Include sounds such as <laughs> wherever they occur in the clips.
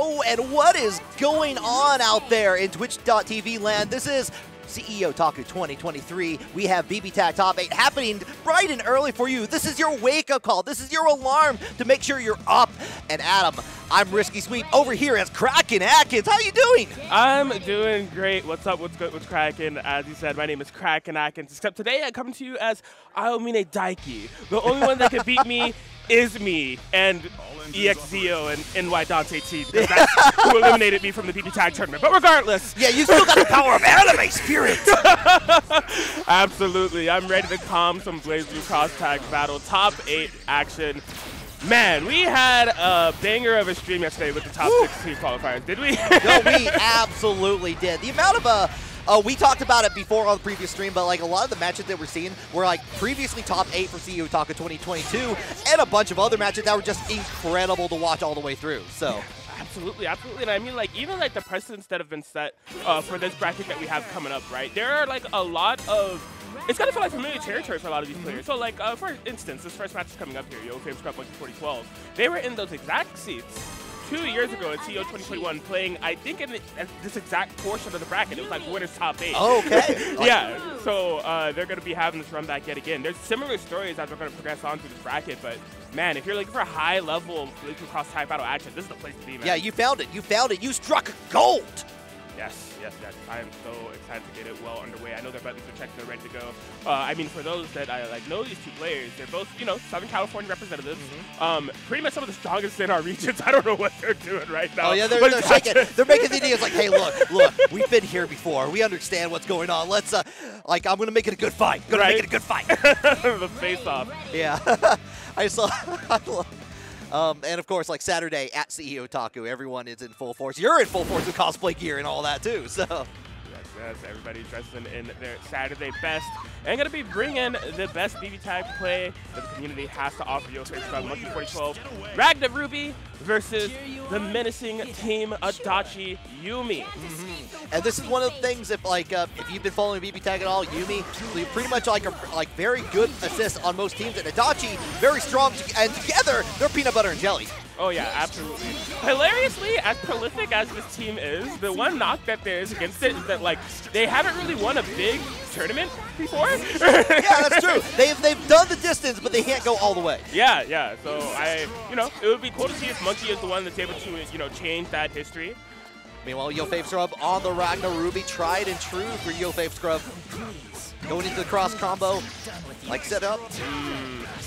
And what is going on out there in Twitch.tv land? This is CEO Taku 2023. We have BB Tag Top 8 happening bright and early for you. This is your wake-up call. This is your alarm to make sure you're up. And Adam, I'm Risky Sweep over here as Crackin Atkins. How you doing? I'm doing great. What's up? What's good? What's Kraken? As you said, my name is Crackin Atkins. Except today I come to you as Aomine Daiki. The only one that can beat me <laughs> is me and EXZO and NY Dante T. Because that's <laughs> who eliminated me from the BB Tag tournament. But regardless. Yeah, you still got the power of anime spirit. <laughs> Absolutely. I'm ready to calm some BlazBlue Cross Tag battle. Top 8 action. Man, we had a banger of a stream yesterday with the top Woo. 16 qualifiers, did we? <laughs> no, we <laughs> absolutely did. The amount of uh, uh, we talked about it before on the previous stream, but like a lot of the matches that we're seeing were like previously top eight for CEO Otaku 2022, and a bunch of other matches that were just incredible to watch all the way through. So. Absolutely, absolutely. And I mean, like, even like the precedents that have been set uh, for this bracket that we have coming up, right? There are like a lot of it's gonna feel like familiar territory for a lot of these players. So, like, uh, for instance, this first match is coming up here, YoFavScrub Monkey 4012. They were in those exact seats two years ago at CEO 2021 playing, I think, in this exact portion of the bracket. It was like winner's top eight. Oh, okay. <laughs> yeah, so uh, they're going to be having this run back yet again. There's similar stories as we're going to progress on through this bracket, but man, if you're looking for a high level Cross Tag battle action, this is the place to be, man. Yeah, you found it. You found it. You struck gold. Yes, yes, yes. I am so excited to get it well underway. I know their buttons are checked, they're ready to go. Uh, I mean, for those that I like know these two players, they're both, you know, Southern California representatives. Mm -hmm. um, pretty much some of the strongest in our <laughs> regions. I don't know what they're doing right now. Oh yeah, they're, they're shaking. They're making the ideas like, hey, look, look, we've been here before. We understand what's going on. Let's, uh, like, I'm gonna make it a good fight. Gonna make it a good fight. <laughs> the face off. Yeah, <laughs> I saw. Um, and of course, like Saturday at CEO Taku, everyone is in full force. You're in full force with cosplay gear and all that too. So. Yes, everybody's dressing in their Saturday best. And going to be bringing the best BB tag play that the community has to offer you. Face about Monkey 2012, Ragna Ruby versus the menacing team Adachi Yumi. Mm -hmm. And this is one of the things, if like uh, if you've been following BB tag at all, Yumi, pretty much like a like very good assist on most teams, and Adachi very strong, and together they're peanut butter and jelly. Oh yeah, absolutely. Hilariously, as prolific as this team is, the one knock that there is against it is that like they haven't really won a big tournament before. <laughs> yeah, that's true. They've they've done the distance, but they can't go all the way. Yeah, yeah. So I, you know, it would be cool to see if Monkey is the one that's able to, you know, change that history. Meanwhile, Yo Fave Scrub on the Ragna Ruby, tried and true for Yo Fave Scrub. Going into the cross combo, like set up.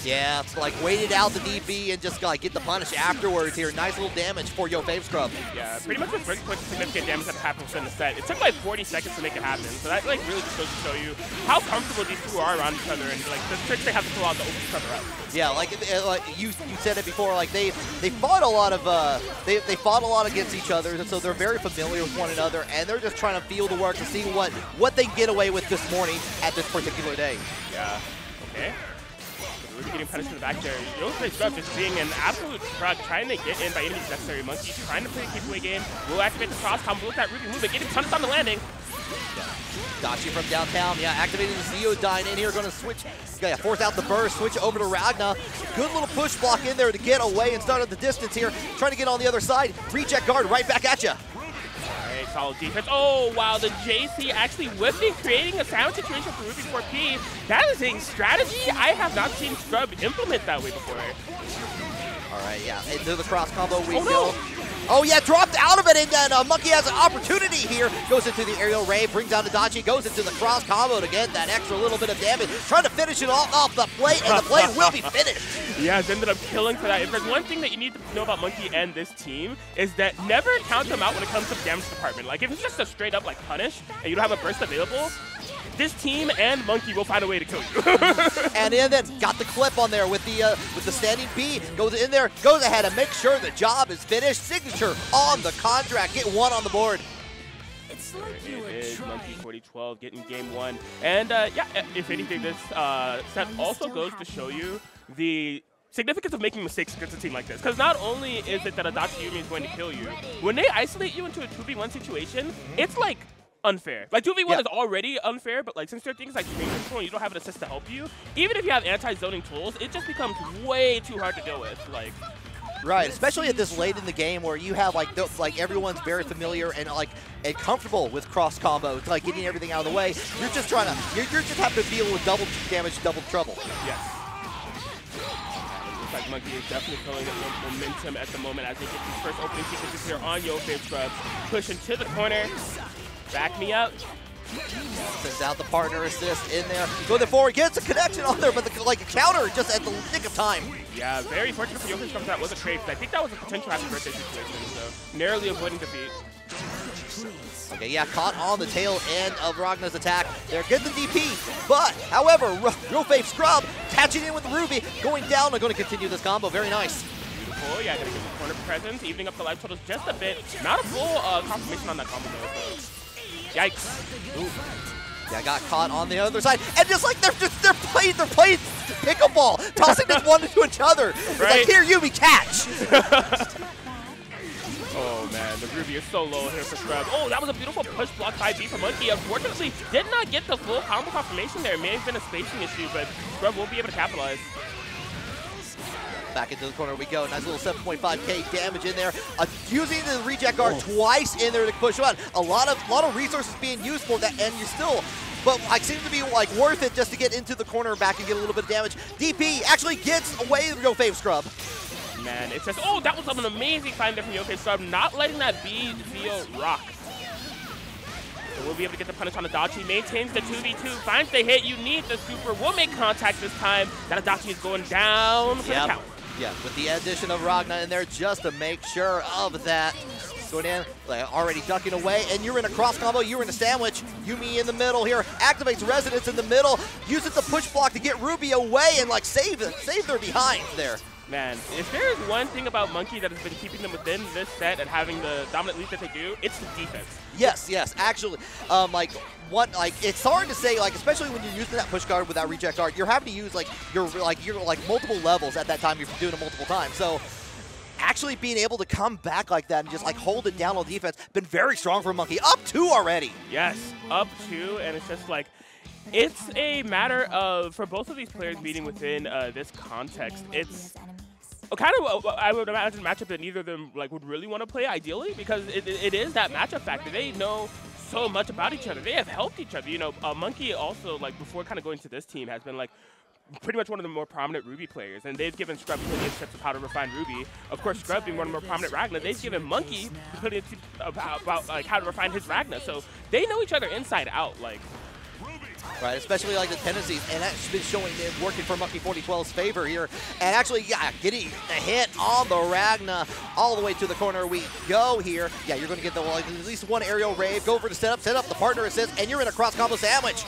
Yeah, like waited out the DP and just like get the punish afterwards here. Nice little damage for Yo Fave Scrub. Yeah, pretty much with quick significant damage that happens in the set. It took like 40 seconds to make it happen. So that like really just goes to show you how comfortable these two are around each other and like the tricks they have to pull out to open each other up. Yeah, like, uh, like you you said it before, like they they fought a lot of uh they they fought a lot against each other, and so they're very familiar with one another, and they're just trying to feel the work to see what what they get away with this morning at this particular day. Yeah. Okay. Ruby getting punished in the back there. YoFavScrub just being an absolute truck, trying to get in by any necessary. Monkey trying to play a keep away game. Will activate the cross combo with that Ruby move, getting punished on the landing. Dachi from downtown, yeah, activating the Ziodyne in here, going to switch, yeah, force out the burst, switch over to Ragna. Good little push block in there to get away and start at the distance here, trying to get on the other side. Reject guard right back at you solid defense. Oh, wow, the JC actually whipping, creating a sound situation for Ruby 4P. That is a strategy I have not seen Scrub implement that way before. All right, yeah, into the cross combo we oh, go. No. Oh yeah, dropped out of it, and then uh, Monkey has an opportunity here. Goes into the aerial rave, brings down the Adachi, goes into the cross combo to get that extra little bit of damage. Trying to finish it off off the plate, and the plate will be <laughs> finished. Yeah, it's ended up killing for that. If there's one thing that you need to know about Monkey and this team, is that never count them out when it comes to damage department. Like, if it's just a straight up, like, punish, and you don't have a burst available, this team and Monkey will find a way to kill you. <laughs> and then got the clip on there with the uh, with the standing B. Goes in there, goes ahead and makes sure the job is finished. Signature on the contract. Get one on the board. It's like it is Monkey 4012 getting game one. And uh, yeah, if anything, this uh, set also goes to show you the significance of making mistakes against a team like this. Because not only is it that a Adachi Yumi is going to kill you, when they isolate you into a 2v1 situation, it's like unfair. Like 2v1 yeah. is already unfair, but like since there are things like range control and you don't have an assist to help you, even if you have anti-zoning tools, it just becomes way too hard to deal with. Like Right, especially at this late in the game where you have like the, like everyone's very familiar and like and comfortable with cross combo, it's like getting everything out of the way. You're just trying to, you're, you're just having to deal with double damage, double trouble. Yes. Looks like Monkey is definitely feeling the momentum at the moment as they get these first opening sequences here on YoFave Scrubs. Push into the corner. Back me up. Sends out the partner assist in there. Go there forward, gets a connection on there, but the, like a counter just at the nick of time. Yeah, very fortunate for YoFave Scrubs that was a trade. I think that was a potential happy birthday situation, so narrowly avoiding defeat. Okay, yeah, caught on the tail end of Ragna's attack. They're good the DP, but however, <laughs> YoFave Scrub catching in with Ruby, going down. They're going to continue this combo. Very nice. Beautiful. Yeah, gonna get the corner presence, evening up the life totals just a bit. Not a full uh, confirmation on that combo though. So. Yikes. Ooh. Yeah, got caught on the other side, and just like they're just they're playing they're playing pickleball, tossing this one into each other. It's right. like here, Yubi, catch. <laughs> oh man, the Ruby is so low here for Scrub. Oh, that was a beautiful push block by B for Monkey. Unfortunately, did not get the full combo confirmation there. It may have been a spacing issue, but Scrub will be able to capitalize. Back into the corner we go. Nice little 7.5k damage in there. Uh, using the reject guard oh. twice in there to push on. A lot of lot of resources being used for that, and you still but like seems to be like worth it just to get into the corner back and get a little bit of damage. DP actually gets away with YoFave Scrub. Man, it says, oh, that was an amazing find there from YoFave Scrub, not letting that be Zio rock. So we'll be able to get the punish on Adachi. Maintains the 2v2, finds the hit. You need the super. Will make contact this time. That Adachi is going down for yep. the count. Yeah, with the addition of Ragna in there just to make sure of that. Going in, uh, already ducking away, and you're in a cross combo, you're in a sandwich. Yumi in the middle here, activates Resonance in the middle, uses the push block to get Ruby away and like save, save their behind there. Man, if there's one thing about Monkey that has been keeping them within this set and having the dominant lead that they do, it's the defense. Yes, yes, actually, um, like what, like it's hard to say, like especially when you're using that push guard with that reject guard, you're having to use like your like your like multiple levels at that time. You're doing it multiple times, so actually being able to come back like that and just like hold it down on defense, been very strong for Monkey. Up two already. Yes, up two, and it's just like it's a matter of for both of these players meeting within uh, this context. It's kind of I would imagine matchup that neither of them like would really want to play ideally because it, it is that matchup factor. They know so much about each other. They have helped each other. You know, uh, Monkey also like before kind of going to this team has been like pretty much one of the more prominent Ruby players, and they've given Scrub plenty of tips of how to refine Ruby. Of course, Scrub being one of the more prominent Ragna, they've given Monkey plenty of tips about, about like how to refine his Ragna. So they know each other inside out. Like right? Especially like the tendencies, and that's been showing it working for Monkey 4012's favor here. And actually, yeah, getting the hit on the Ragna all the way to the corner we go here. Yeah, you're going to get the like, at least one aerial rave, go for the setup, set up the partner assist, and you're in a cross combo sandwich.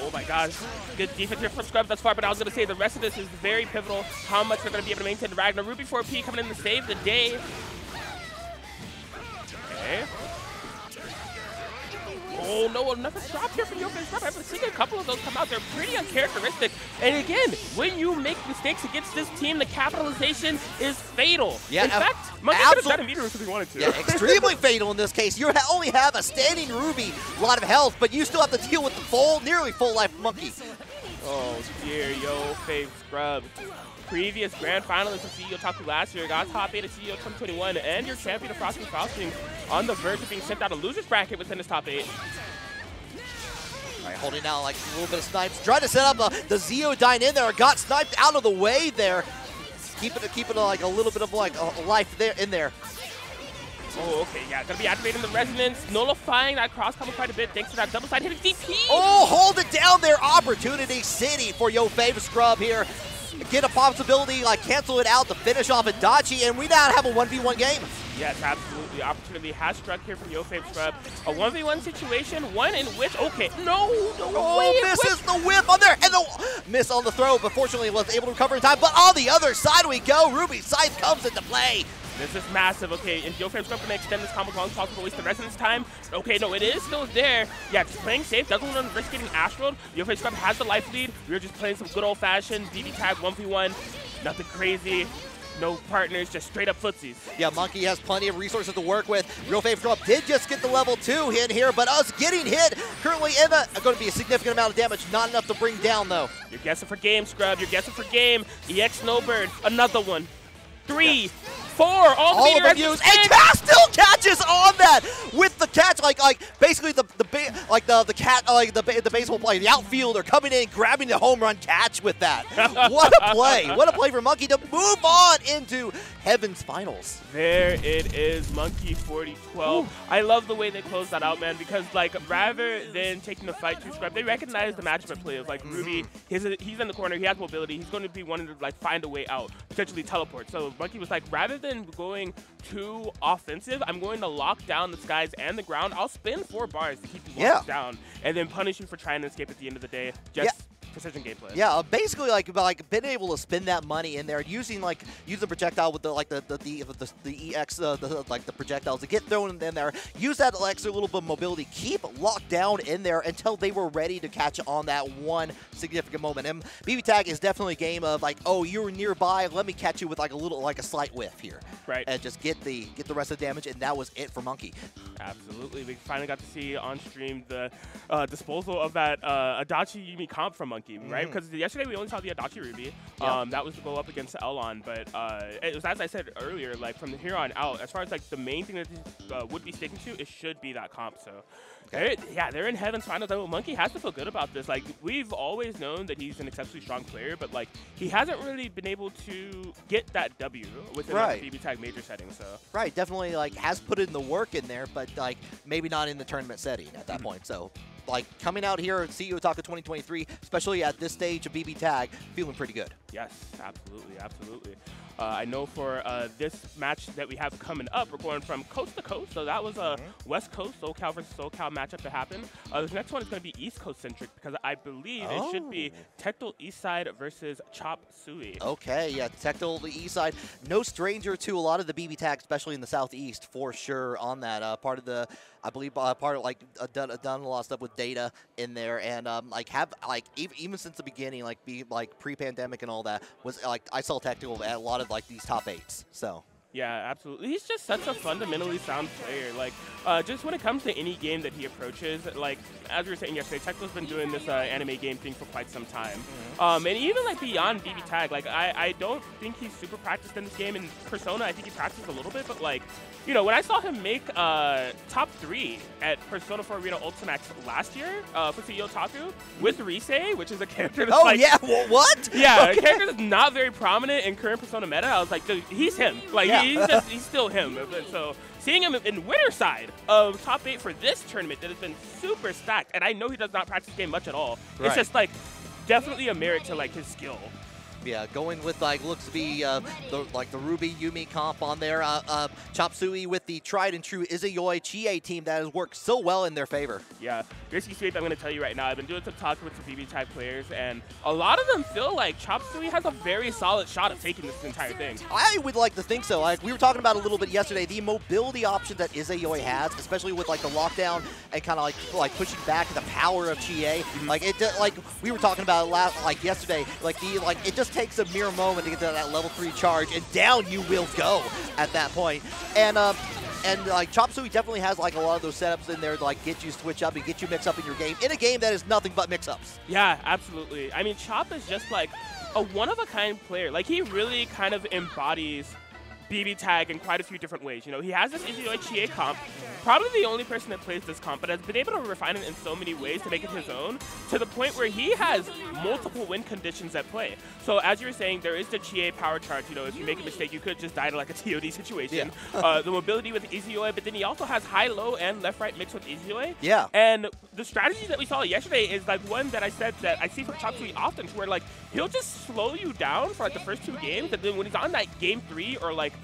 Oh my gosh, good defense here from Scrub thus far, but I was going to say the rest of this is very pivotal, how much they're going to be able to maintain Ragna. Ruby 4P coming in to save the day. Okay. Oh no, another drop here from Yoga Drop. I've seen a couple of those come out. They're pretty uncharacteristic. And again, when you make mistakes against this team, the capitalization is fatal. Yeah, in uh, fact, Monkey could have done a meter if he wanted to. Yeah, extremely <laughs> fatal in this case. You only have a standing Ruby, a lot of health, but you still have to deal with the full, nearly full life Monkey. Oh dear, yo, fave scrub previous grand finalist of CEO Taku last year, got top 8 of CEO 2021, and your champion of Frosty Faustings on the verge of being sent out of loser's bracket within his top 8. All right, holding out like a little bit of snipes. Trying to set up a, the Ziodyne in there. Got sniped out of the way there. Keeping it, keeping like a little bit of like a life there in there. Oh, okay, yeah, gonna be activating the resonance, nullifying that cross combo quite a bit thanks to that double side hitting DP. Oh, hold it down there, Opportunity City for Yo Fave Scrub here get a possibility, like cancel it out to finish off Adachi, and we now have a 1v1 game. Yes, absolutely. Opportunity has struck here from YoFave Scrub. A 1v1 situation, one in which, okay, no, no oh, misses the whip on there, and the miss on the throw, but fortunately was able to recover in time. But on the other side we go. Ruby Scythe comes into play. This is massive. Okay, and YoFav's going to extend this combo long talk to waste the resonance time. Okay, no, it is still there. Yeah, just playing safe. Doesn't want to risk getting Astral. YoFavScrub has the life lead. We are just playing some good old-fashioned BB tag 1v1. Nothing crazy. No partners, just straight up footsies. Yeah, Monkey has plenty of resources to work with. Real Fave Scrub did just get the level 2 hit here, but us getting hit currently in a, going to be a significant amount of damage. Not enough to bring down, though. You're guessing for game, Scrub. You're guessing for game. EX Snowbird, another one. Three, Four, all, all of used, and Cass still catches on that with the catch, like like basically the the like the the cat like the the baseball player, the outfielder coming in, grabbing the home run catch with that. <laughs> what a play! What a play for Monkey to move on into Heaven's Finals. There it is, Monkey 4012. I love the way they closed that out, man, because like rather than taking the fight to scrub, they recognize the matchup players like mm-hmm. Ruby. He's, a, he's in the corner, he has mobility, he's going to be wanting to like find a way out, potentially teleport. So Monkey was like, rather than going too offensive, I'm going to lock down the skies and the ground. I'll spin four bars to keep you locked yeah. down, and then punish you for trying to escape at the end of the day. Just yeah precision gameplay. Yeah, uh, basically like like being able to spend that money in there, using like use the projectile with the like the the the, the, the ex uh, the, like the projectiles to get thrown in there. Use that extra little bit of mobility. Keep locked down in there until they were ready to catch on that one significant moment. And BB Tag is definitely a game of like, oh, you're nearby. Let me catch you with like a little like a slight whiff here. Right. And just get the get the rest of the damage, and that was it for Monkey. Absolutely. We finally got to see on stream the uh, disposal of that uh, Adachi Yumi comp from Monkey, mm. right? Because yesterday we only saw the Adachi Ruby. Um, that was to go up against Elon, but uh, it was as I said earlier, like from here on out, as far as like the main thing that uh, would be sticking to, it should be that comp. So they're, yeah, they're in heaven's finals. I mean, Monkey has to feel good about this. Like we've always known that he's an exceptionally strong player, but like he hasn't really been able to get that W within right. the BB Tag major setting. So right, definitely like has put in the work in there, but like maybe not in the tournament setting at that mm -hmm. point. So like coming out here at CEO Otaku 2023, especially at this stage of BB Tag, feeling pretty good. Yes, absolutely, absolutely. Uh, I know for uh, this match that we have coming up, we're going from coast to coast. So that was a mm -hmm. West Coast SoCal versus SoCal matchup to happen. Uh, this next one is going to be East Coast centric because I believe oh. it should be oh. TecTale Eastside versus Chop Suey. Okay, yeah, TecTale the Eastside, no stranger to a lot of the BB tag, especially in the Southeast, for sure. On that uh, part of the I believe uh, part of like uh, done, uh, done a lot of stuff with data in there, and um, like have like even, even since the beginning, like be like pre-pandemic and all that was like I saw Tactical at a lot of like these top eights. So yeah, absolutely. He's just such a fundamentally sound player. Like, uh, just when it comes to any game that he approaches, like, as we were saying yesterday, Tecto's been doing this uh, anime game thing for quite some time. Mm-hmm. Um, and even, like, beyond BB Tag, like, I, I don't think he's super practiced in this game. In Persona, I think he practiced a little bit, but, like, you know, when I saw him make uh, top three at Persona 4 Arena Ultimax last year uh, for CEO Otaku with Rise, which is a character that's oh, like... yeah, well, what? Yeah, <laughs> okay. a character that's not very prominent in current Persona meta. I was like, dude, he's him. Like, yeah he's just he's still him. So seeing him in winner side of top eight for this tournament that has been super stacked, and I know he does not practice game much at all. Right. It's just like definitely a merit to like his skill. Yeah, going with like looks to be uh, the, like the Ruby Yumi comp on there. Uh, uh, Chop Suey with the tried and true Izayoi Chie team that has worked so well in their favor. Yeah, Risky Sweep, I'm going to tell you right now, I've been doing some talking with some BB Tag players, and a lot of them feel like Chop Suey has a very solid shot of taking this entire thing. I would like to think so. Like we were talking about a little bit yesterday, the mobility option that Izayoi has, especially with like the lockdown and kind of like like pushing back the power of Chie. Mm -hmm. Like it, like we were talking about last, like yesterday, like the like it just takes a mere moment to get to that level three charge, and down you will go at that point. And uh, and like Chop Suey definitely has like a lot of those setups in there to like get you switch up and get you mix up in your game in a game that is nothing but mix ups. Yeah, absolutely. I mean, Chop is just like a one of a kind player. Like he really kind of embodies BB tag in quite a few different ways. You know, he has this Izayoi Chie comp, probably the only person that plays this comp, but has been able to refine it in so many ways to make it his own, to the point where he has multiple win conditions at play. So as you were saying, there is the Chie power charge. You know, if you make a mistake, you could just die to like a TOD situation. Yeah. uh, the mobility with Izayoi, but then he also has high-low and left-right mix with Izayoi. Yeah. And the strategy that we saw yesterday is like one that I said that I see from Chop Suey often, where like he'll just slow you down for like the first two games, and then when he's on that game three or like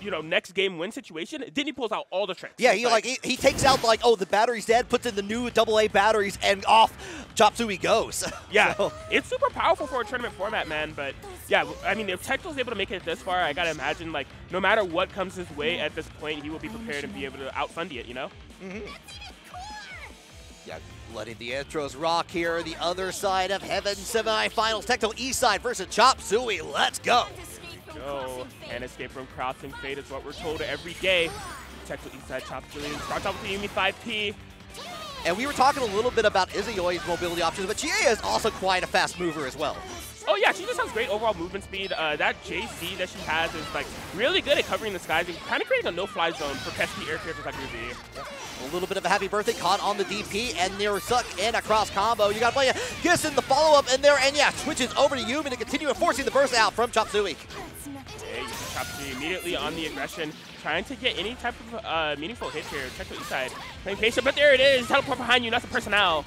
you know next game win situation, then he pulls out all the tricks. Yeah, he like, he, he, takes out like oh the battery's dead, puts in the new double A batteries, and off Chop Suey goes. <laughs> Yeah, so. it's super powerful for a tournament format, man. But yeah, I mean if TecTale's able to make it this far, I gotta imagine like no matter what comes his way at this point, he will be prepared and be able to outfund it. You know. Mm -hmm. Yeah, letting the intros rock here. The other side of Heaven semifinals. TecTale East side versus Chop Suey. Let's go go. And Escape Room Crossing Fate is what we're told every day. Check the Eastside Chop Julian. Starts off with the Yumi 5P. And we were talking a little bit about Izayoi's mobility options, but Chie is also quite a fast mover as well. Oh yeah, she just has great overall movement speed. Uh, that JC that she has is like really good at covering the skies and kind of creating a no-fly zone for pesky air characters like Ruby. A little bit of a happy birthday caught on the DP and near suck in a cross combo. You gotta play a Kiss in the follow-up in there, and yeah, switches over to Yumi to continue enforcing the burst out from Chop Suey. Okay, Chop Suey immediately on the aggression, trying to get any type of uh, meaningful hit here. Check the east side. Playing patient, but there it is. Teleport behind you, that's the personnel.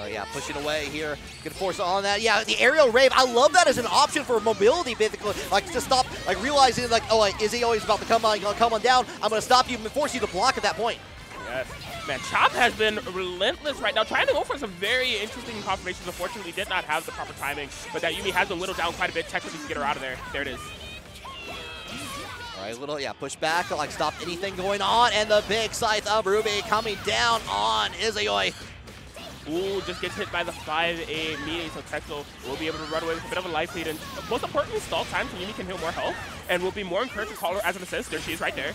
Oh yeah, pushing away here. Gonna force on that. Yeah, the aerial rave. I love that as an option for mobility, basically. Like to stop, like realizing like, oh, like, is he always about to come on, come on down? I'm gonna stop you and force you to block at that point. Yes. Man, Chop has been relentless right now, trying to go for some very interesting confirmations. Unfortunately, did not have the proper timing, but that Yumi has been whittled down quite a bit. Technically, to get her out of there. There it is. Right, little, yeah, push back, like stop anything going on, and the big scythe of Ruby coming down on Izayoi. Ooh, just gets hit by the 5A meeting, so Texel will be able to run away with a bit of a life lead. And most importantly, stall time so Yumi can heal more health and will be more encouraged to call her as an assist. There she is right there.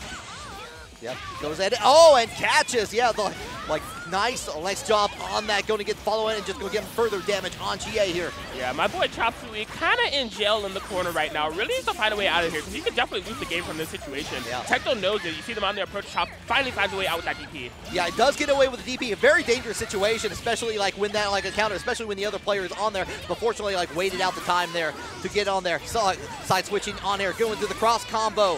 Yep, goes in. Oh, and catches. Yeah, the, like nice, nice job on that. Going to get following and just going to get further damage on GA here. Yeah, my boy Chop Suey kind of in jail in the corner right now. Really needs to find a way out of here because he could definitely lose the game from this situation. Yeah. Tecto knows it. You see them on their approach. Chop finally finds a way out with that DP. Yeah, it does get away with the DP. A very dangerous situation, especially like when that like a counter, especially when the other player is on there. But fortunately, like waited out the time there to get on there. Saw so, side switching on air, going through the cross combo.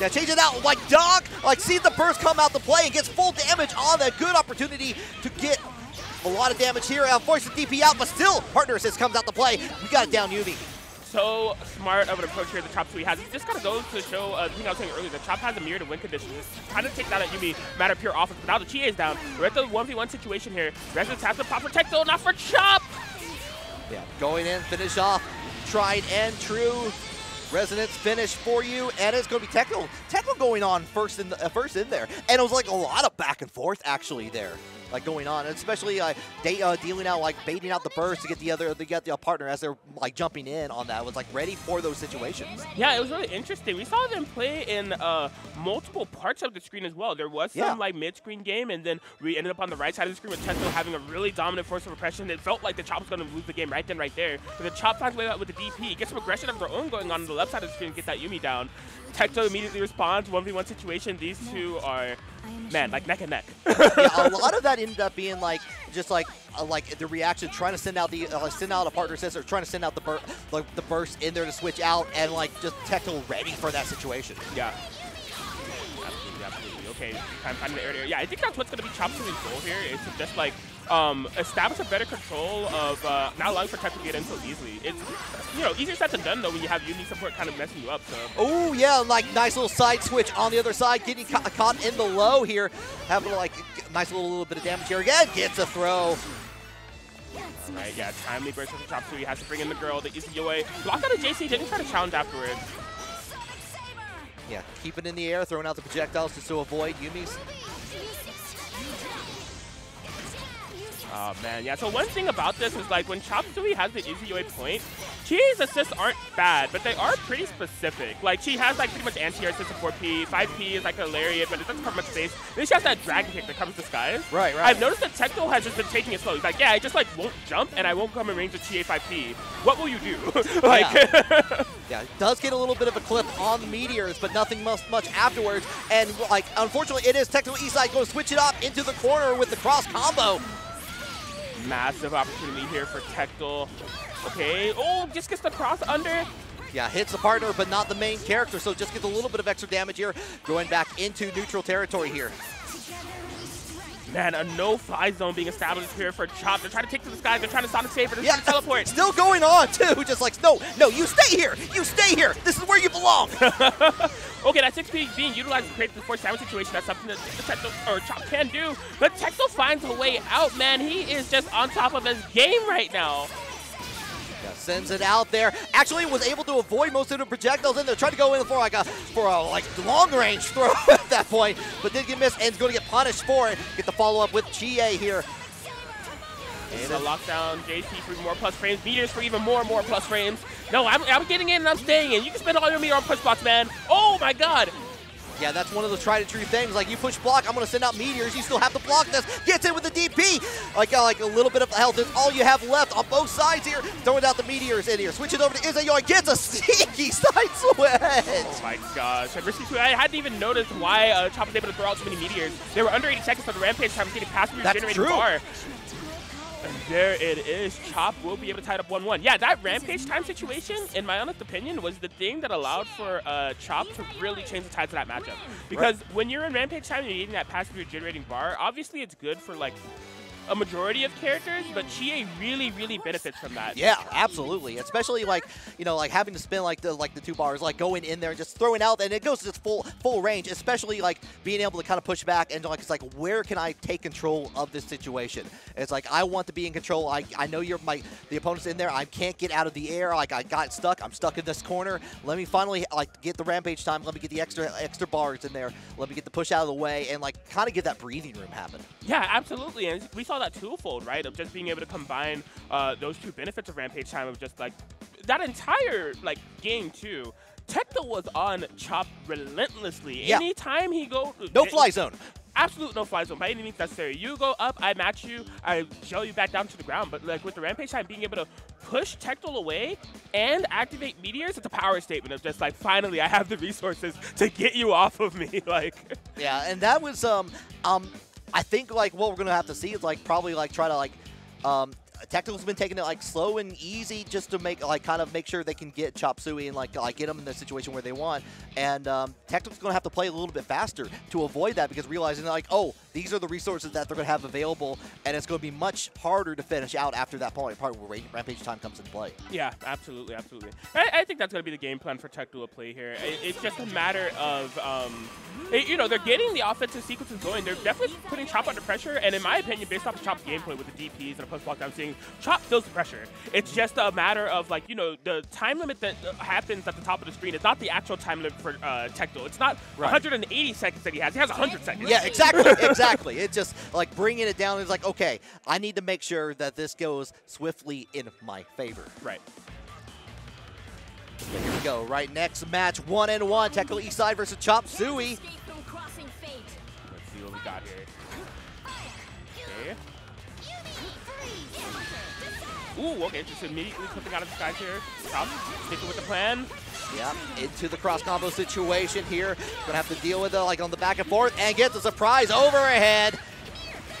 Yeah, change it out like Doc, like see the burst come out to play and gets full damage on that. Good opportunity to get a lot of damage here. The DP out, but still partner assist comes out to play. We got it down Yumi. So smart of an approach here the Chop Suey has. He just kind of goes to show uh, the thing I was saying earlier. The Chop has a mirror to win conditions. Kind of takes out at Yumi, matter of pure offense. But now the Chie is down. We're at the 1v1 situation here. Resonance has to pop protect though, not for Chop! Yeah, going in, finish off. Tried and true. Resonance finish for you, and it's going to be Tekla. Tekla going on first in the, uh, first in there, and it was like a lot of back and forth actually there like going on, especially uh, they, uh, dealing out like baiting out the burst to get the other to get the partner as they're like jumping in on that was like ready for those situations. Yeah, it was really interesting. We saw them play in uh, multiple parts of the screen as well. There was some yeah. like mid-screen game, and then we ended up on the right side of the screen with Testo having a really dominant force of oppression. It felt like the Chop was going to lose the game right then, right there. But the Chop finds way out with the DP, gets some aggression of their own going on on the left side of the screen, get that Yumi down. Tecto immediately responds, 1v1 situation. These two are, man, like neck and neck. <laughs> <laughs> yeah, a lot of that ended up being like, just like, uh, like the reaction, trying to send out the, uh, send out a partner assist or trying to send out the, bur like, the burst in there to switch out and like just Tecto ready for that situation. Yeah. Absolutely, absolutely. Okay, time finding the area. Yeah, I think that's what's going to be Chop Suey's goal here, is to just like um, establish a better control of uh, not allowing Protect to get in so easily. It's, you know, easier said than done, though, when you have Yumi support kind of messing you up. So. Oh, yeah, like nice little side switch on the other side, getting ca caught in the low here. Having like nice little, little bit of damage here again. Gets a throw. All right, yeah, timely burst from two. He has to bring in the girl, the easy away. Block out of JC, didn't try to challenge afterwards. Yeah, keep it in the air, throwing out the projectiles just to avoid Yumi's Oh, man. Yeah, so one thing about this is, like, when Chop Suey has the Izayoi point, Chie's assists aren't bad, but they are pretty specific. Like, she has, like, pretty much anti-air assist 4P. 5P is, like, a lariat, but it doesn't cover much space. Then she has that dragon kick that comes to skies. Right, right. I've noticed that Tecto has just been taking it slow. He's like, yeah, I just, like, won't jump, and I won't come in range of Chie 5P. What will you do? <laughs> like... Yeah. <laughs> yeah, it does get a little bit of a clip on the Meteors, but nothing much, much afterwards. And, like, unfortunately, it is Tecto Eastside going to switch it up into the corner with the cross combo. Massive opportunity here for TecTale. Okay, oh, just gets the cross under. Yeah, hits the partner, but not the main character, so just gets a little bit of extra damage here, going back into neutral territory here. Man, a no-fly zone being established here for Chop. They're trying to take to the sky. They're trying to Sonic Saber. They're yeah, trying to teleport. Still going on, too. Just like, no, no, you stay here. You stay here. This is where you belong. <laughs> okay, that 6P being utilized to create the force damage situation. That's something that Tecto, or Chop can do. But Tecto finds a way out, man. He is just on top of his game right now. Sends it out there. Actually was able to avoid most of the projectiles in there. Tried to go in for like a for a like long range <laughs> throw at that point, but did get missed and is going to get punished for it. Get the follow up with GA here. And a lockdown, JC for more plus frames, meters for even more and more plus frames. No, I'm, I'm getting in and I'm staying in. You can spend all your meter on push blocks, man. Oh my god. Yeah, that's one of those tried and true things. Like you push block, I'm gonna send out meteors. You still have to block this. Gets in with the DP. Like got like a little bit of health. That's all you have left on both sides here. Throwing out the meteors in here. Switches over to Izayoi. Gets a <laughs> sneaky side switch. Oh my gosh. I hadn't even noticed why uh, Chop was able to throw out so many meteors. They were under 80 seconds for the Rampage time, getting past the regenerating bar. And there it is. Chop will be able to tie it up 1-1. Yeah, that Rampage time situation, in my honest opinion, was the thing that allowed for uh, Chop to really change the tides of that matchup. Because right. when you're in Rampage time and you're getting that passive regenerating bar, obviously it's good for like a majority of characters, but Chie really, really benefits from that. Yeah, absolutely. Especially like, you know, like having to spin like the like the two bars, like going in there and just throwing out, and it goes to full full range. Especially like being able to kind of push back and like it's like where can I take control of this situation? It's like I want to be in control. I I know you're my the opponent's in there. I can't get out of the air. Like I got stuck. I'm stuck in this corner. Let me finally like get the rampage time. Let me get the extra extra bars in there. Let me get the push out of the way and like kind of get that breathing room happen. Yeah, absolutely. And we saw that twofold, right? Of just being able to combine uh, those two benefits of Rampage Time of just like that entire like game too. Tecto was on Chop relentlessly. Yeah. Anytime he go no fly zone. Absolute no fly zone by any means necessary. You go up, I match you, I show you back down to the ground. But like with the Rampage time being able to push Tectile away and activate meteors, it's a power statement of just like finally I have the resources to get you off of me. <laughs> like Yeah, and that was um um I think like what we're gonna have to see is like probably like try to like um, Tactical's been taking it like slow and easy just to make like kind of make sure they can get Chop Suey and like like get them in the situation where they want. And um, Tactical's to have to play a little bit faster to avoid that because realizing like oh these are the resources that they're going to have available and it's going to be much harder to finish out after that point part where Rampage time comes into play. Yeah, absolutely, absolutely. I, I think that's going to be the game plan for Tactical to play here. It, it's just a matter of um, it, you know they're getting the offensive sequences going. They're definitely putting Chop under pressure, and in my opinion, based off of Chop's gameplay with the DPs and a post block I'm seeing Chop feels the pressure. It's just a matter of like, you know, the time limit that happens at the top of the screen is not the actual time limit for uh, Tecto. It's not right. 180 seconds that he has. He has 100 seconds. Yeah, exactly, exactly. <laughs> It's just like bringing it down. It's like, okay, I need to make sure that this goes swiftly in my favor. Right. Here we go. Right next match, one and one. Tecto Eastside versus Chop Suey. Let's see what we got here. Okay. Ooh, okay, just immediately clipping out of the skies here. Chop, sticking with the plan. Yep, into the cross combo situation here. Gonna have to deal with it like on the back and forth and gets a surprise overhead.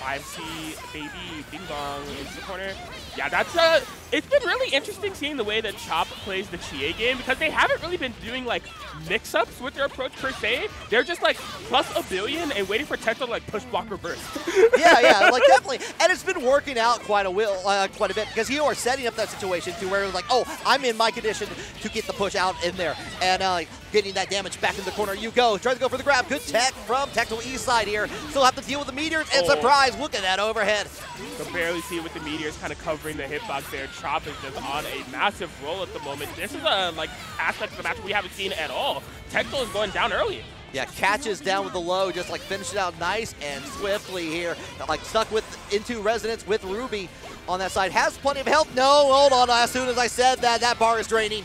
5C baby Bing Bong into the corner. Yeah, that's uh it's been really interesting seeing the way that Chop plays the Chie game because they haven't really been doing like mix-ups with their approach per se. They're just like plus a billion and waiting for Tecto to like push block reverse. <laughs> yeah, yeah, like definitely. And it's been working out quite a will, uh, quite a bit because you are setting up that situation to where like, oh, I'm in my condition to get the push out in there. And uh, getting that damage back in the corner. You go. Try to go for the grab. Good tech from Tecto East side here. Still have to deal with the meteors. And oh. surprise, look at that overhead. You barely see with the meteors kind of covering the hitbox there. Chop is just on a massive roll at the moment. This is a like aspect of the match we haven't seen at all. Tecto is going down early. Yeah, catches down with the low, just like finishes out nice and swiftly here. Like stuck with into resonance with Ruby on that side. Has plenty of health. No, hold on. As soon as I said that, that bar is draining.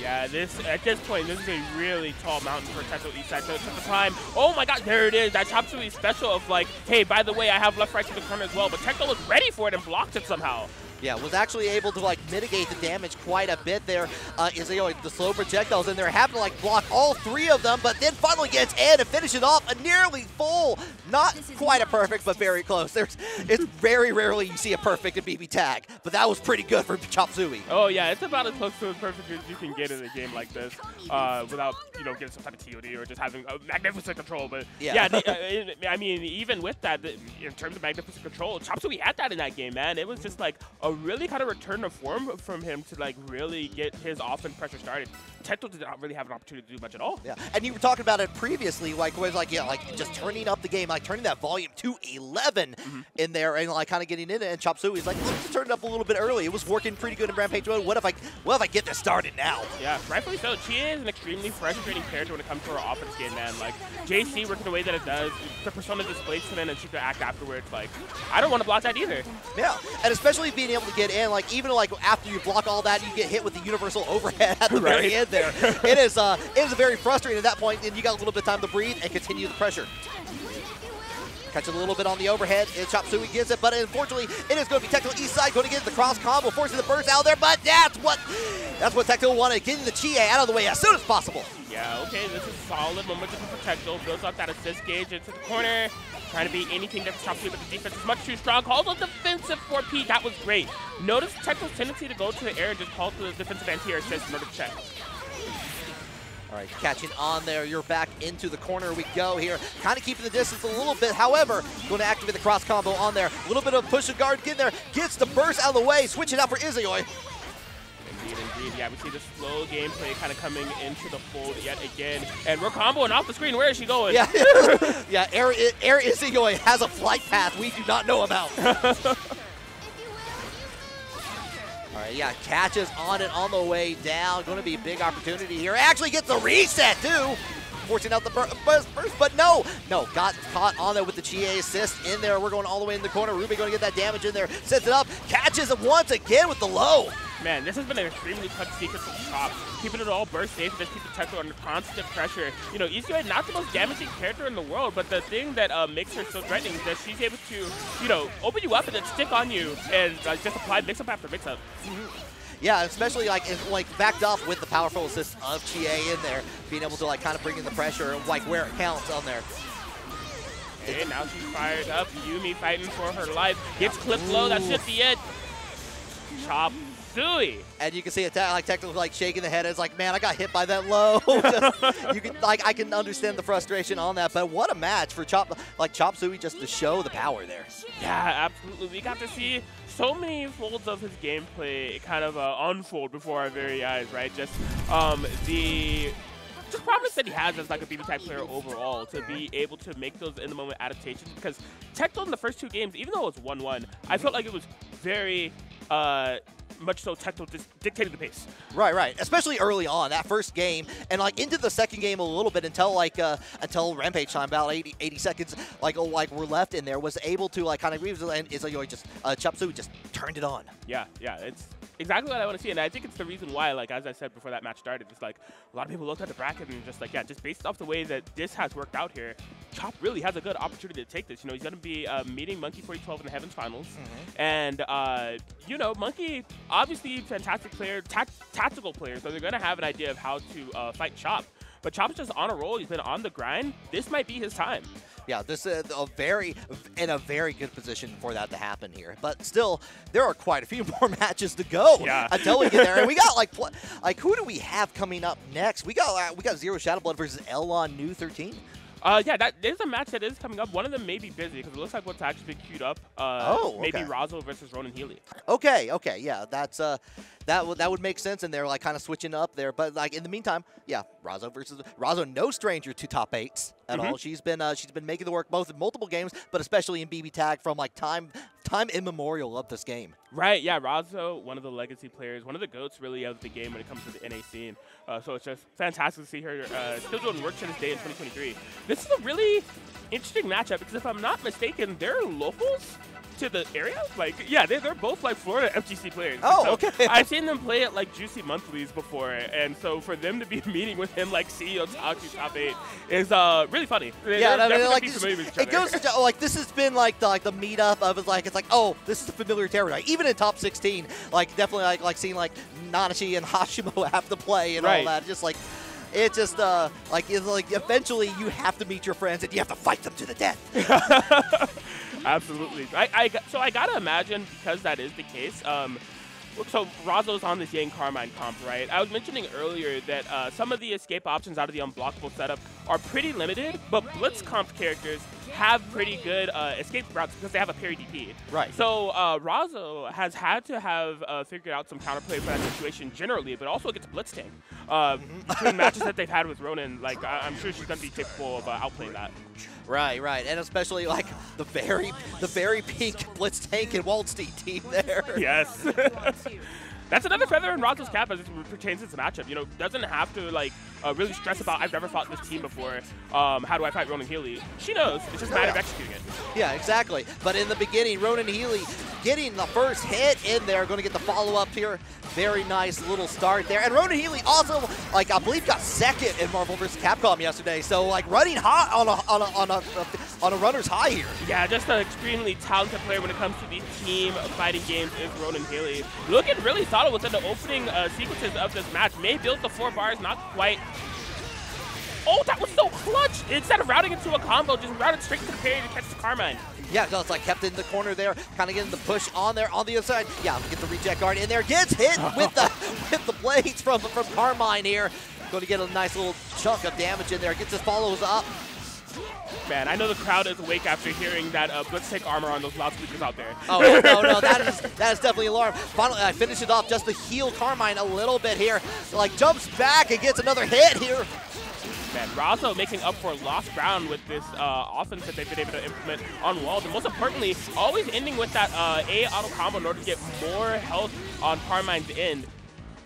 Yeah, this at this point, this is a really tall mountain for Tecto Eastside, so took the time. Oh my god, there it is. That That's absolutely special of like, hey, by the way, I have left right to the corner as well, but Tecto was ready for it and blocked it somehow. Yeah, was actually able to like mitigate the damage quite a bit there. Uh, is you know, the slow projectiles in there, having to like block all three of them, but then finally gets in and finishes it off a nearly full, not quite a perfect, but very close. There's, it's very rarely you see a perfect in BB Tag, but that was pretty good for Chop Suey. Oh yeah, it's about as close to as perfect as you can get in a game like this, uh, without you know getting some type of TOD or just having a magnificent control. But yeah, yeah the, <laughs> uh, I mean, even with that, in terms of magnificent control, Chop Suey had that in that game, man. It was just like a really kind of return to form from him to like really get his offense pressure started. Tecto did not really have an opportunity to do much at all. Yeah, and you were talking about it previously, like was like yeah, like just turning up the game, like turning that volume to 11 mm -hmm. in there, and like kind of getting in it. And Chop Suey's like, let's turn it up a little bit early. It was working pretty good in Rampage mode. What if I, what if I get this started now? Yeah, rightfully so. She is an extremely frustrating character when it comes to her offense game, man. Like JC working the way that it does, the persona displays and then she could act afterwards. Like I don't want to block that either. Yeah, and especially being able able to get in. Like even like after you block all that, you get hit with the universal overhead at the <laughs> Right. very end there. it is uh, it is very frustrating at that point, and you got a little bit of time to breathe and continue the pressure. Catch it a little bit on the overhead, and Suey gets it, but unfortunately, it is going to be Tecmo East Side going to get the cross combo, forcing the burst out there, but that's what that's what Tecmo wanted, getting the Chie out of the way as soon as possible. Yeah, okay, this is solid momentum for Protecto. Builds up that assist gauge into the corner. Trying to beat anything that Chop Suey, but the defense is much too strong. Calls on defensive 4P. That was great. Notice Tecto's tendency to go to the air and just call to the defensive anti-air assist in order to check. All right, catching on there. You're back into the corner we go here. Kind of keeping the distance a little bit. However, going to activate the cross combo on there. A little bit of push and guard getting there. Gets the burst out of the way. Switching out for Izayoi. Indeed, indeed. Yeah, we see this slow gameplay kind of coming into the fold yet again. And we're comboing off the screen. Where is she going? Yeah, <laughs> yeah. Air, Air Izayoi has a flight path we do not know about. <laughs> All right, yeah, catches on it on the way down. Going to be a big opportunity here. Actually gets the reset, too. Forcing out the bur- burst, but no, no, got caught on there with the Chie assist in there. We're going all the way in the corner. Ruby going to get that damage in there. Sets it up, catches it once again with the low. Man, this has been an extremely tough secret from Chop. Keeping it all burst safe, just keeping Tecto under constant pressure. You know, Izayoi, not the most damaging character in the world, but the thing that uh, makes her so threatening is that she's able to, you know, open you up and then stick on you and uh, just apply mix-up after mix-up. Yeah, especially like like backed off with the powerful assist of Chie in there, being able to like kind of bring in the pressure like where it counts on there. Okay, now she's fired up. Yumi fighting for her life. Gets clipped low. That's just the end. Chop Suey. And you can see it ta- like technically like shaking the head. It's like, man, I got hit by that low. <laughs> Just- you can like I can understand the frustration on that, but what a match for Chop like Chop Suey just to show the power there. Yeah, absolutely. We got to see so many folds of his gameplay kind of uh, unfold before our very eyes, right? Just um, the just promise that he has as like a BB Tag player overall to be able to make those in the moment adaptations because Tecton in the first two games, even though it was 1-1, I felt like it was very uh, much so Tecton just dictated the pace. Right, right. Especially early on that first game, and like into the second game a little bit until like uh, until Rampage time, about 80, 80 seconds, like oh, like were left in there, was able to like kind of and it's like just uh, Chop just turned it on. Yeah, yeah, it's exactly what I want to see, and I think it's the reason why, like as I said before that match started, it's like a lot of people looked at the bracket and just like, yeah, just based off the way that this has worked out here, Chop really has a good opportunity to take this. You know, he's going to be uh, meeting Monkey 4012 in the Heavens Finals, and uh, you know, Monkey obviously fantastic player, tac- tactical player, so they're going to have an idea of how to uh, fight Chop. But Chop's just on a roll. He's been on the grind. This might be his time. Yeah, this is a very in a very good position for that to happen here. But still, there are quite a few <laughs> more matches to go Yeah. until we get there. And we got like pl- <laughs> like who do we have coming up next? We got uh, we got Zero Shadow Blood versus Elon New 13. Uh, yeah, that is a match that is coming up. One of them may be busy because it looks like what's actually been queued up. Uh, Oh, maybe okay. Razzo versus Ronan Healy. Okay, okay, yeah, that's uh, that would that would make sense, and they're like kind of switching up there. But like in the meantime, yeah, Razzo versus Razzo, no stranger to top eights at Mhm. all. She's been uh, she's been making the work both in multiple games, but especially in BB Tag from like time time immemorial of this game. Right, yeah, Razzo, one of the legacy players, one of the goats really of the game when it comes to the NA scene. Uh, so it's just fantastic to see her uh, still doing work to this day in 2023. This is a really interesting matchup because if I'm not mistaken, they're locals to the area. Like, yeah, they're, they're both like Florida FGC players. Oh, So okay. <laughs> I've seen them play at like Juicy Monthlies before, and so for them to be <laughs> meeting with him like CEO Taku Top 8 is uh, really funny. They're Yeah, I mean, like be familiar with each it goes to like this has been like the like the meetup of it's like it's like oh this is a familiar territory. Even in top 16, like definitely like like seeing like Nanashi and <laughs> Hashimo have to play and all that. Just like it just uh like it's like eventually you have to meet your friends and you have to fight them to the death. Absolutely. I, I so I gotta imagine because that is the case. Um, so Razzo's on this Yang Carmine comp, right? I was mentioning earlier that uh, some of the escape options out of the unblockable setup are pretty limited, but Blitz comp characters have pretty good uh, escape routes because they have a parry DP. Right. So uh, Razzo has had to have uh, figured out some counterplay for that situation generally, but also against Blitz tank. Uh, <laughs> between matches that they've had with Ronan, like I- I'm sure she's gonna be capable of uh, outplaying that. Right, right, and especially like the very the very pink Blitz Tank and Waldstein team there. Yes. <laughs> that's another feather in Razzo's cap as it pertains to this matchup. You know, doesn't have to like uh, really stress about I've never fought this team before. Um, how do I fight Ronan Healy? She knows. It's just a matter of executing it. Yeah, exactly. But in the beginning, Ronan Healy getting the first hit in there, going to get the follow-up here. Very nice little start there. And Ronan Healy also, like, I believe got second in Marvel vs. Capcom yesterday. So, like, running hot on a, on a, on a, on a runner's high here. Yeah, just an extremely talented player when it comes to these team fighting games is Ronan Healy. Looking really solid within the opening uh, sequences of this match. May build the four bars, not quite Oh, that was so clutch! Instead of routing into a combo, just routed straight to the parry to catch the Carmine. Yeah, no, it's like kept in the corner there, kind of getting the push on there on the other side. Yeah, get the reject guard in there, gets hit <laughs> with the with the blades from from Carmine here. Going to get a nice little chunk of damage in there. Gets his follows up. Man, I know the crowd is awake after hearing that uh, Blitz Tank armor on those loudspeakers out there. Oh, no, no, that is that is definitely alarm. Finally, I finish it off just to heal Carmine a little bit here. Like, jumps back and gets another hit here. Man, Razzo making up for lost ground with this uh, offense that they've been able to implement on walls. And most importantly, always ending with that uh, A auto combo in order to get more health on Carmine's end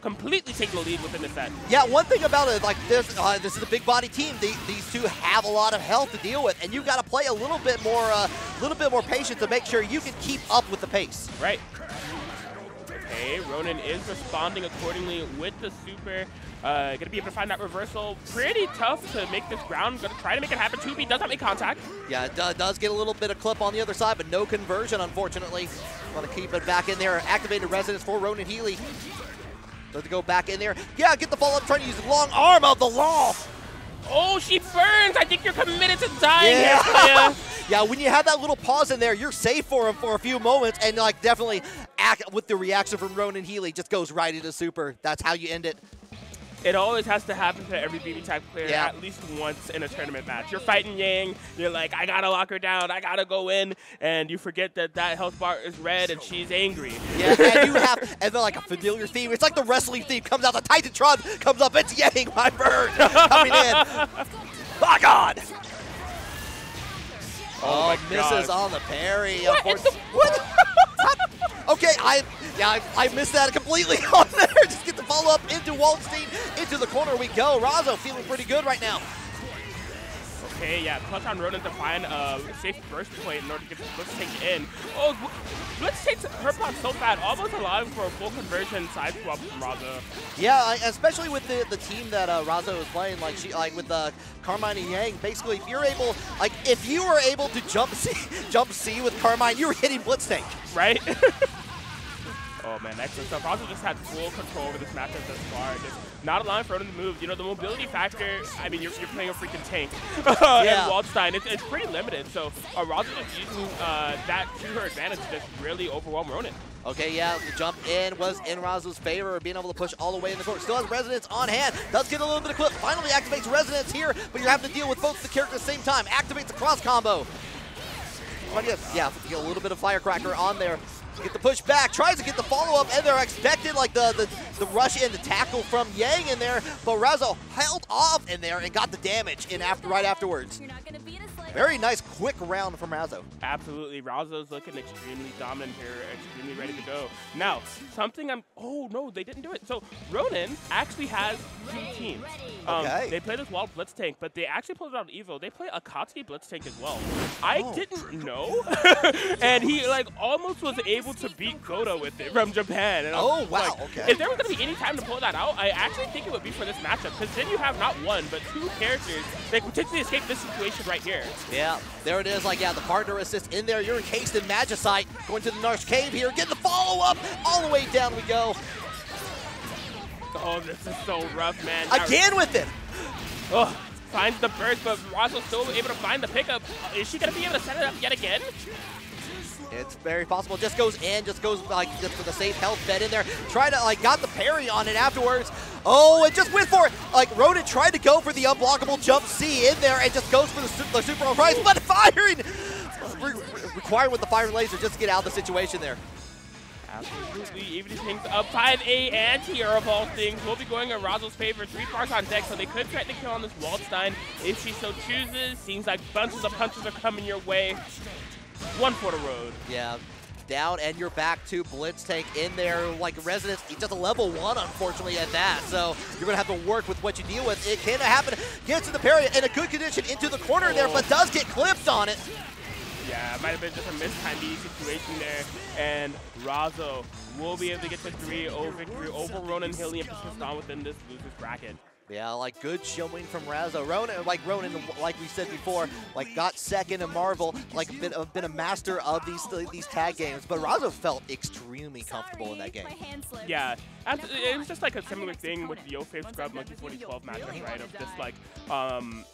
completely taking the lead within the set. Yeah, one thing about it, like this, uh, this is a big body team. They, these two have a lot of health to deal with, and you've got to play a little bit more, a uh, little bit more patient to make sure you can keep up with the pace. Right. Okay, Ronan is responding accordingly with the super. Uh, gonna be able to find that reversal. Pretty tough to make this ground. Gonna try to make it happen. 2B does not make contact. Yeah, it does get a little bit of clip on the other side, but no conversion, unfortunately. Want to keep it back in there. Activated resonance for Ronan Healy. Let's go back in there. Yeah, get the follow up, trying to use the long arm of the law. Oh, she burns. I think you're committed to dying yeah. here, <laughs> yeah, when you have that little pause in there, you're safe for him for a few moments, and like definitely act with the reaction from Ronan Healy, just goes right into super. That's how you end it. It always has to happen to every BB Tag player yeah. at least once in a tournament match. You're fighting Yang, you're like, I gotta lock her down, I gotta go in, and you forget that that health bar is red and she's angry. Yeah, and you have, and then like a familiar theme. It's like the wrestling theme comes out, the Titantron comes up, it's Yang, my bird, coming in. oh, God. Oh, oh misses on the parry. What? The, what? <laughs> okay, I yeah I, I, missed that completely <laughs> on there. Just get the follow up into Waldstein. Into the corner we go. Razzo feeling pretty good right now. Okay, yeah, clutch on Ronan to find a safe burst point in order to get the Blitz Tank in. Oh, Blitz takes her so bad, almost allowing for a full conversion side swap from Razzo. Yeah, especially with the, the team that uh, Razzo is playing, like she like with uh, Carmine and Yang. Basically, if you're able, like if you were able to jump <laughs> C, jump C with Carmine, you were hitting Blitz tank. Right. <laughs> Oh man, excellent stuff. Also just had full control over this matchup thus far. Just not allowing Frodo to move. You know, the mobility factor, I mean, you're, you're playing a freaking tank. <laughs> yeah. and Waldstein, it's, it's pretty limited. So Roger is using uh, that to her advantage to just really overwhelm Ronan. Okay, yeah, the jump in was in Razzo's favor, being able to push all the way in the court. Still has Resonance on hand, does get a little bit of clip. Finally activates Resonance here, but you're having to deal with both the characters at the same time. Activates the cross combo. Yeah, get a little bit of Firecracker on there. Get the push back, tries to get the follow-up, and they're expected like the, the, the rush and the tackle from Yang in there, but Razzo held off in there and got the damage in after right afterwards. Very nice quick round from Razzo. Absolutely. Razzo's looking extremely dominant here, extremely ready to go. Now, something I'm... Oh, no, they didn't do it. So, Ronan actually has two teams. Um, okay. They play this Wild Blitz Tank, but they actually pulled it out of Evo. They play Akatsuki Blitz Tank as well. I oh. didn't know. <laughs> and he, like, almost was able to beat Goto with it from Japan. And oh, wow, like, okay. If there was going to be any time to pull that out, I actually think it would be for this matchup, because then you have not one, but two characters that potentially escape this situation right here. Yeah, there it is. Like, yeah, the partner assist in there. You're encased in Magicite. Going to the Narsh Cave here. Getting the follow-up. All the way down we go. Oh, this is so rough, man. Again with it. Oh, finds the burst, but Razzo's still able to find the pickup. Is she going to be able to set it up yet again? It's very possible. Just goes in, just goes like just for the safe health bed in there. Try to like got the parry on it afterwards. Oh, it just went for it. Like Ronan tried to go for the unblockable jump C in there and just goes for the, the super on price, but <laughs> firing re required with the fire laser just to get out of the situation there. Absolutely. Even if things up 5A anti-air of all things will be going in Razzo's favor. Three bars on deck, so they could threaten to kill on this Waldstein if she so chooses. Seems like bunches of punches are coming your way. One for the road. Yeah. down, and you're back to Blitz Tank in there. Like Resonance, he's just a level one, unfortunately, at that. So you're going to have to work with what you deal with. It can happen. Gets to the parry in a good condition into the corner there, but does get clipped on it. Yeah, it might have been just a mistimed situation there. And Razzo will be able to get the 3-0 victory over Ronan Healy and persist on within this loser's bracket. Yeah, like good showing from Razzo. Ronan, like Ronan, like we said before, like got second in Marvel, like been, uh, been a master of these these tag games. But Razzo felt extremely comfortable in that game. Yeah, it was just like a similar thing with the Yo Scrub Monkey 4012 matchup, right? Of just like, um,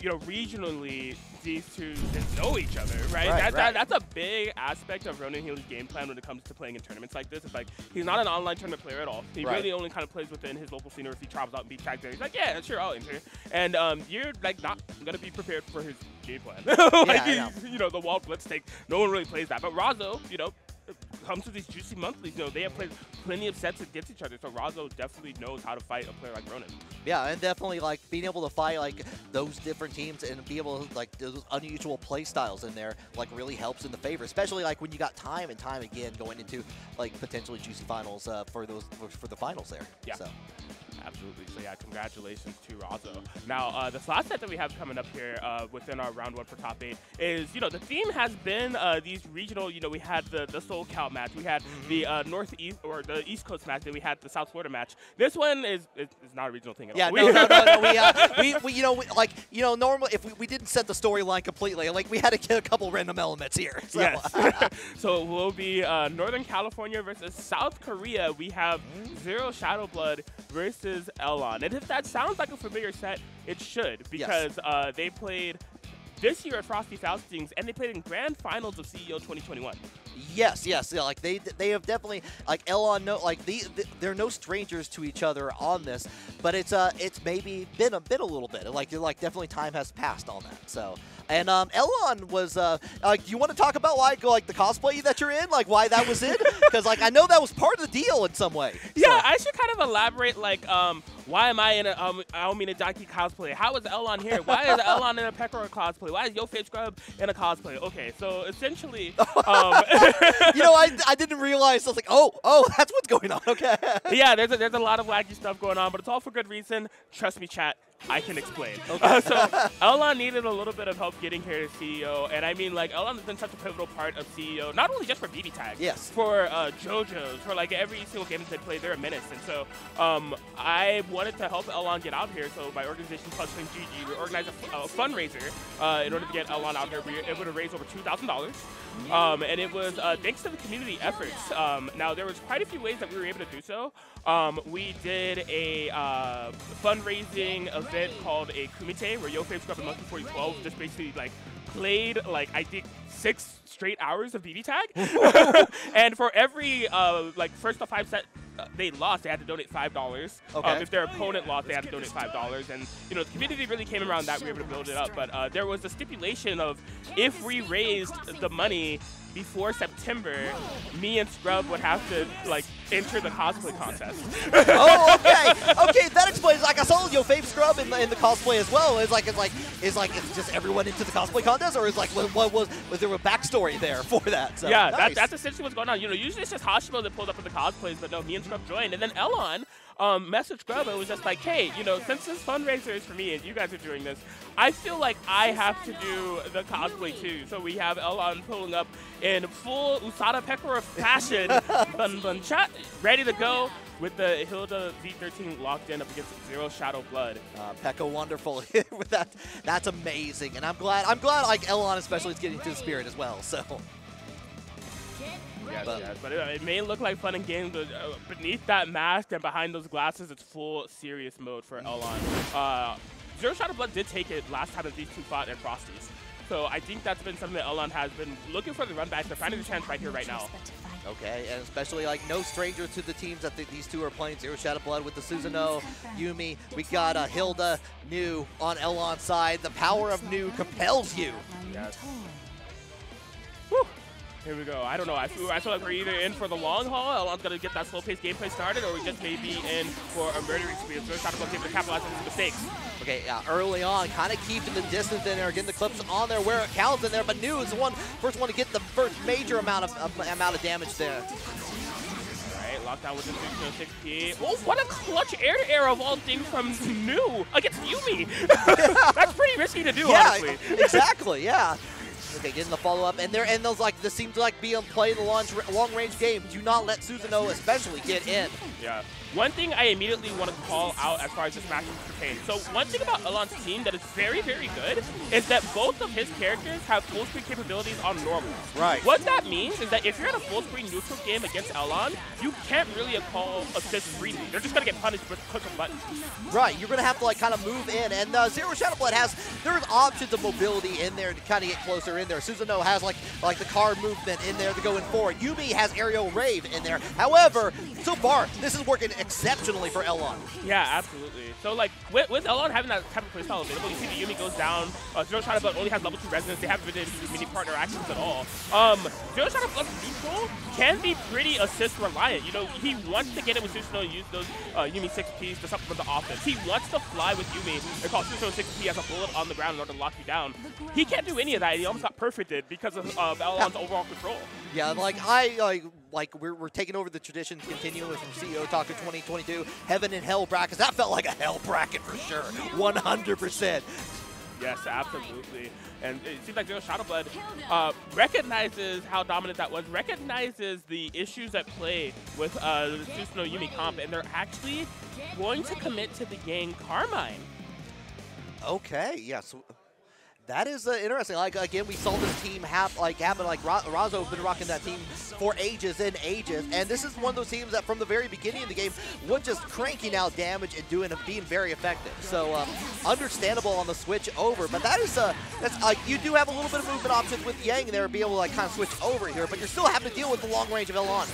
you know, regionally, these two just know each other, right? right, that, right. That, that's a big aspect of Ronan Healy's game plan when it comes to playing in tournaments like this. It's like he's not an online tournament player at all. He right. really only kind of plays within his local scene, or if he travels out and beats tags there, he's like, yeah, sure, I'll enter. And um, you're like not gonna be prepared for his game plan. <laughs> like, yeah, you know, the wall blitz take, no one really plays that. But Razzo, you know, comes to these juicy monthlies, you know, they have played plenty of sets against each other, so Razzo definitely knows how to fight a player like Ronan. Yeah, and definitely like being able to fight like those different teams and be able to like those unusual play styles in there like really helps in the favor, especially like when you got time and time again going into like potentially juicy finals uh, for those for, for, the finals there. Yeah. So. Absolutely. So yeah, congratulations to Razzo. Now, uh, this last set that we have coming up here uh, within our round one for top eight is, you know, the theme has been uh, these regional. You know, we had the the SoCal match, we had mm-hmm. the uh, Northeast or the East Coast match, then we had the South Florida match. This one is is, is not a regional thing at yeah, all. Yeah, no, no, no, no. We, uh, <laughs> we, we, you know, we, like, you know, normally if we, we didn't set the storyline completely, like we had to get a couple random elements here. So. Yes. <laughs> <laughs> so it will be uh, Northern California versus South Korea. We have Zero Shadow Blood versus Elon. And if that sounds like a familiar set, it should because yes. uh, they played this year at Frosty Faustings and they played in grand finals of CEO 2021. Yes, yes, yeah, like they they have definitely like Elon no like the, the, they're no strangers to each other on this, but it's uh it's maybe been a bit a little bit like like definitely time has passed on that. So and um, Elon was uh like do you want to talk about why go like the cosplay that you're in like why that was in <laughs> because like I know that was part of the deal in some way. Yeah, I should kind of elaborate like um why am I in a um, Aomi Nadaki cosplay? How is Elon here? Why is Elon in a Pekora cosplay? Why is YoFavScrub in a cosplay? Okay, so essentially, <laughs> um, <laughs> you know, I, I didn't realize. I was like, oh, oh, that's what's going on. Okay. <laughs> yeah, there's a, there's a lot of wacky stuff going on, but it's all for good reason. Trust me, chat. I can explain. Okay. Uh, so <laughs> Elon needed a little bit of help getting here to CEO, and I mean, like Elon has been such a pivotal part of CEO, not only just for BB Tag, yes, for uh, JoJo's, for like every single game that they play, they're a menace, and so um, I wanted to help Elon get out here. So my organization, Plus GG, we organized a, a fundraiser uh, in order to get Elon out here. We were able to raise over two thousand dollars. Um, and it was uh, thanks to the community efforts. Um, now, there was quite a few ways that we were able to do so. Um, we did a uh, fundraising event called a Kumite, where YoFavScrub and Monkey 4012 just basically like played like I think six straight hours of BB tag, <laughs> and for every uh, like first to five set uh, they lost, they had to donate five dollars. Okay. Um, if their opponent lost, they had to donate five dollars. And you know, the community really came around that. We were able to build it up. But uh, there was a stipulation of if we raised the money before September, me and Scrub would have to like enter the cosplay contest. <laughs> oh, okay, <laughs> okay, that explains. Like I saw YoFavScrub in the, in the cosplay as well. It's like it's like it's like it's just everyone into the cosplay contest, or is like what, what, was was there a backstory there <laughs> for that? So, yeah, nice. that, that's essentially what's going on. You know, usually it's just Hashimo that pulls up with the cosplays, but no, me and Scrub joined, and then Elon um, messaged Scrub and was just like, hey, you know, since this fundraiser is for me and you guys are doing this, I feel like I have to do the cosplay too. So we have Elon pulling up in full Usada Pekora fashion, <laughs> bun bun chat, ready to go with the Hilda Z13 locked in up against Zero Shadow Blood. Uh, Pekka wonderful <laughs> with that. That's amazing, and I'm glad. I'm glad like Elon especially is getting to the spirit as well. So. Yes, but, yes, but it, it, may look like fun and games, but uh, beneath that mask and behind those glasses, it's full serious mode for Elon. Uh, Zero Shadow Blood did take it last time that these two fought at Frosties. So I think that's been something that Elon has been looking for the run back. They're finding the chance right here, right now. Okay, and especially like no stranger to the teams that the, these two are playing. Zero Shadow Blood with the Susanoo, Yumi. We got uh, Hilda, Nu on Elon's side. The power of Nu compels you. Yes. Here we go. I don't know. I feel, I feel like we're either in for the long haul, Elon's going to get that slow-paced gameplay started, or we just may be in for a murder experience. We're trying to capitalize on his mistakes. Okay, yeah, early on, kind of keeping the distance in there, getting the clips on there where it counts in there, but Nu is the one, first one to get the first major amount of uh, amount of damage there. Alright, lockdown with the 606P. Oh, what a clutch air to air of all things from Nu against Yumi. <laughs> That's pretty risky to do, yeah, honestly. exactly, yeah. Okay, getting the follow-up, and there, and those like this seems like be on play the long, long-range game. Do not let Susanoo especially get in. Yeah. One thing I immediately want to call out as far as this match is pertains. So one thing about Elon's team that is very, very good is that both of his characters have full screen capabilities on normal. Right. What that means is that if you're in a full screen neutral game against Elon, you can't really call assist freely. They're just gonna get punished with click of buttons. Right. You're gonna have to like kind of move in, and uh, Zero Shadow Blood has there's options of mobility in there to kind of get closer in there. Susanoo has like like the car movement in there to go in forward. Yumi has aerial rave in there. However, so far this is working exceptionally for Elon. Yeah, absolutely. So like with, with Elon having that type of playstyle available, you see the Yumi goes down. Uh, Zero Shadow Blood only has level two resonance. They haven't been able to do mini partner actions at all. Um, Zero Shadow Blood's neutral can be pretty assist reliant. You know, he wants to get it with Susanoo and use those uh, Yumi 6Ps to supplement the offense. He wants to fly with Yumi and call Susanoo 6P as a bullet on the ground in order to lock you down. He can't do any of that. He almost got perfected because of uh, Elon's overall control. Yeah, like I like like we're, we're taking over the traditions continuous from CEO Talk Talker 2022. Heaven and Hell brackets. That felt like a hell bracket for sure. 100%. Yes, absolutely. And it seems like Zero Shadow Blood uh, recognizes how dominant that was, recognizes the issues at play with uh, the Yumi comp, and they're actually going to commit to the gang Carmine. Okay, yes. That is uh, interesting. Like again, we saw this team have like happen. Like Ra Razzo has been rocking that team for ages and ages, and this is one of those teams that from the very beginning of the game was just cranking out damage and doing a being very effective. So um, understandable on the switch over, but that is uh, that's like you do have a little bit of movement options with Yang there, be able to like kind of switch over here, but you're still having to deal with the long range of Elon.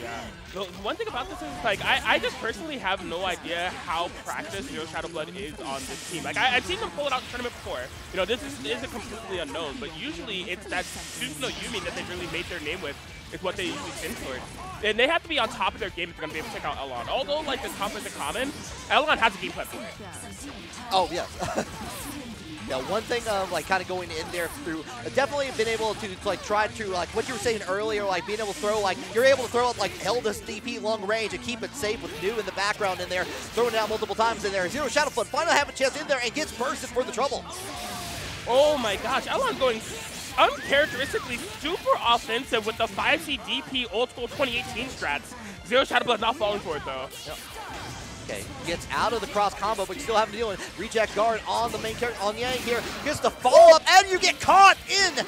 Yeah. The one thing about this is, like, I, I just personally have no idea how practiced Zero Shadow Blood is on this team. Like, I, have seen them pull it out in tournament before. You know, this is, is a completely unknown, but usually it's that Susanoo Yumi that they really made their name with is what they usually tend towards. And they have to be on top of their game if they're going to be able to take out Elon. Although, like, the comp is a common, Elon has a game plan for it. Oh, yes. <laughs> Yeah, one thing of like kind of going in there through, uh, definitely been able to, to, like try to like what you were saying earlier, like being able to throw like you're able to throw it like Hilda's DP long range and keep it safe with Nu in the background in there, throwing it out multiple times in there. Zero Shadow Blood finally have a chance in there and gets bursted for the trouble. Oh my gosh, Elon going uncharacteristically super offensive with the 5C DP old school 2018 strats. Zero Shadow Blood not falling for it though. Yep. Okay, gets out of the cross combo, but you still have to deal with reject guard on the main character, on Yang here. Gets the follow up, and you get caught in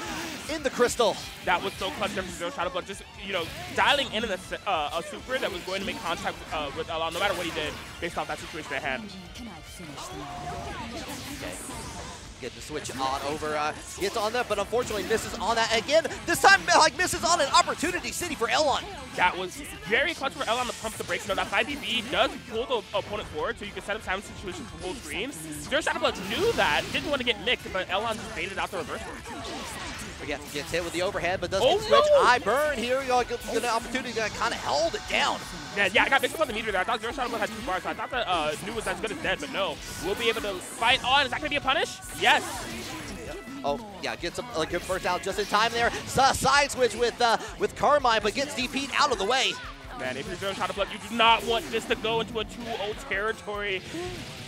in the crystal. That was so clutch from Zero Shadow, but just, you know, dialing in a, uh, a super that was going to make contact uh, with Elon no matter what he did based off that situation at hand. Okay get the switch on over, uh, gets on that, but unfortunately misses on that again. This time, like, misses on an opportunity city for Elon. That was very clutch for Elon to pump the brakes. You know, that 5DB does pull the opponent forward, so you can set up time situations for full screen. Zero Shadow Blood knew that, didn't want to get nicked, but Elon just baited out the reverse Again, gets hit with the overhead, but doesn't oh, switch. No. I burn here. You know, get an opportunity to kind of held it down. Yeah, yeah, I got mixed up on the meter there. I thought Zero Shadow Blood had two bars, so I thought that uh, Nu was as good as dead, but no. We'll be able to fight on. Is that going to be a punish? Yes. Oh, yeah, gets a, a good first out just in time there. side switch with uh, with Carmine, but gets DP'd out of the way. Man, if you're Zero Shadow Blood, you do not want this to go into a 2-0 territory.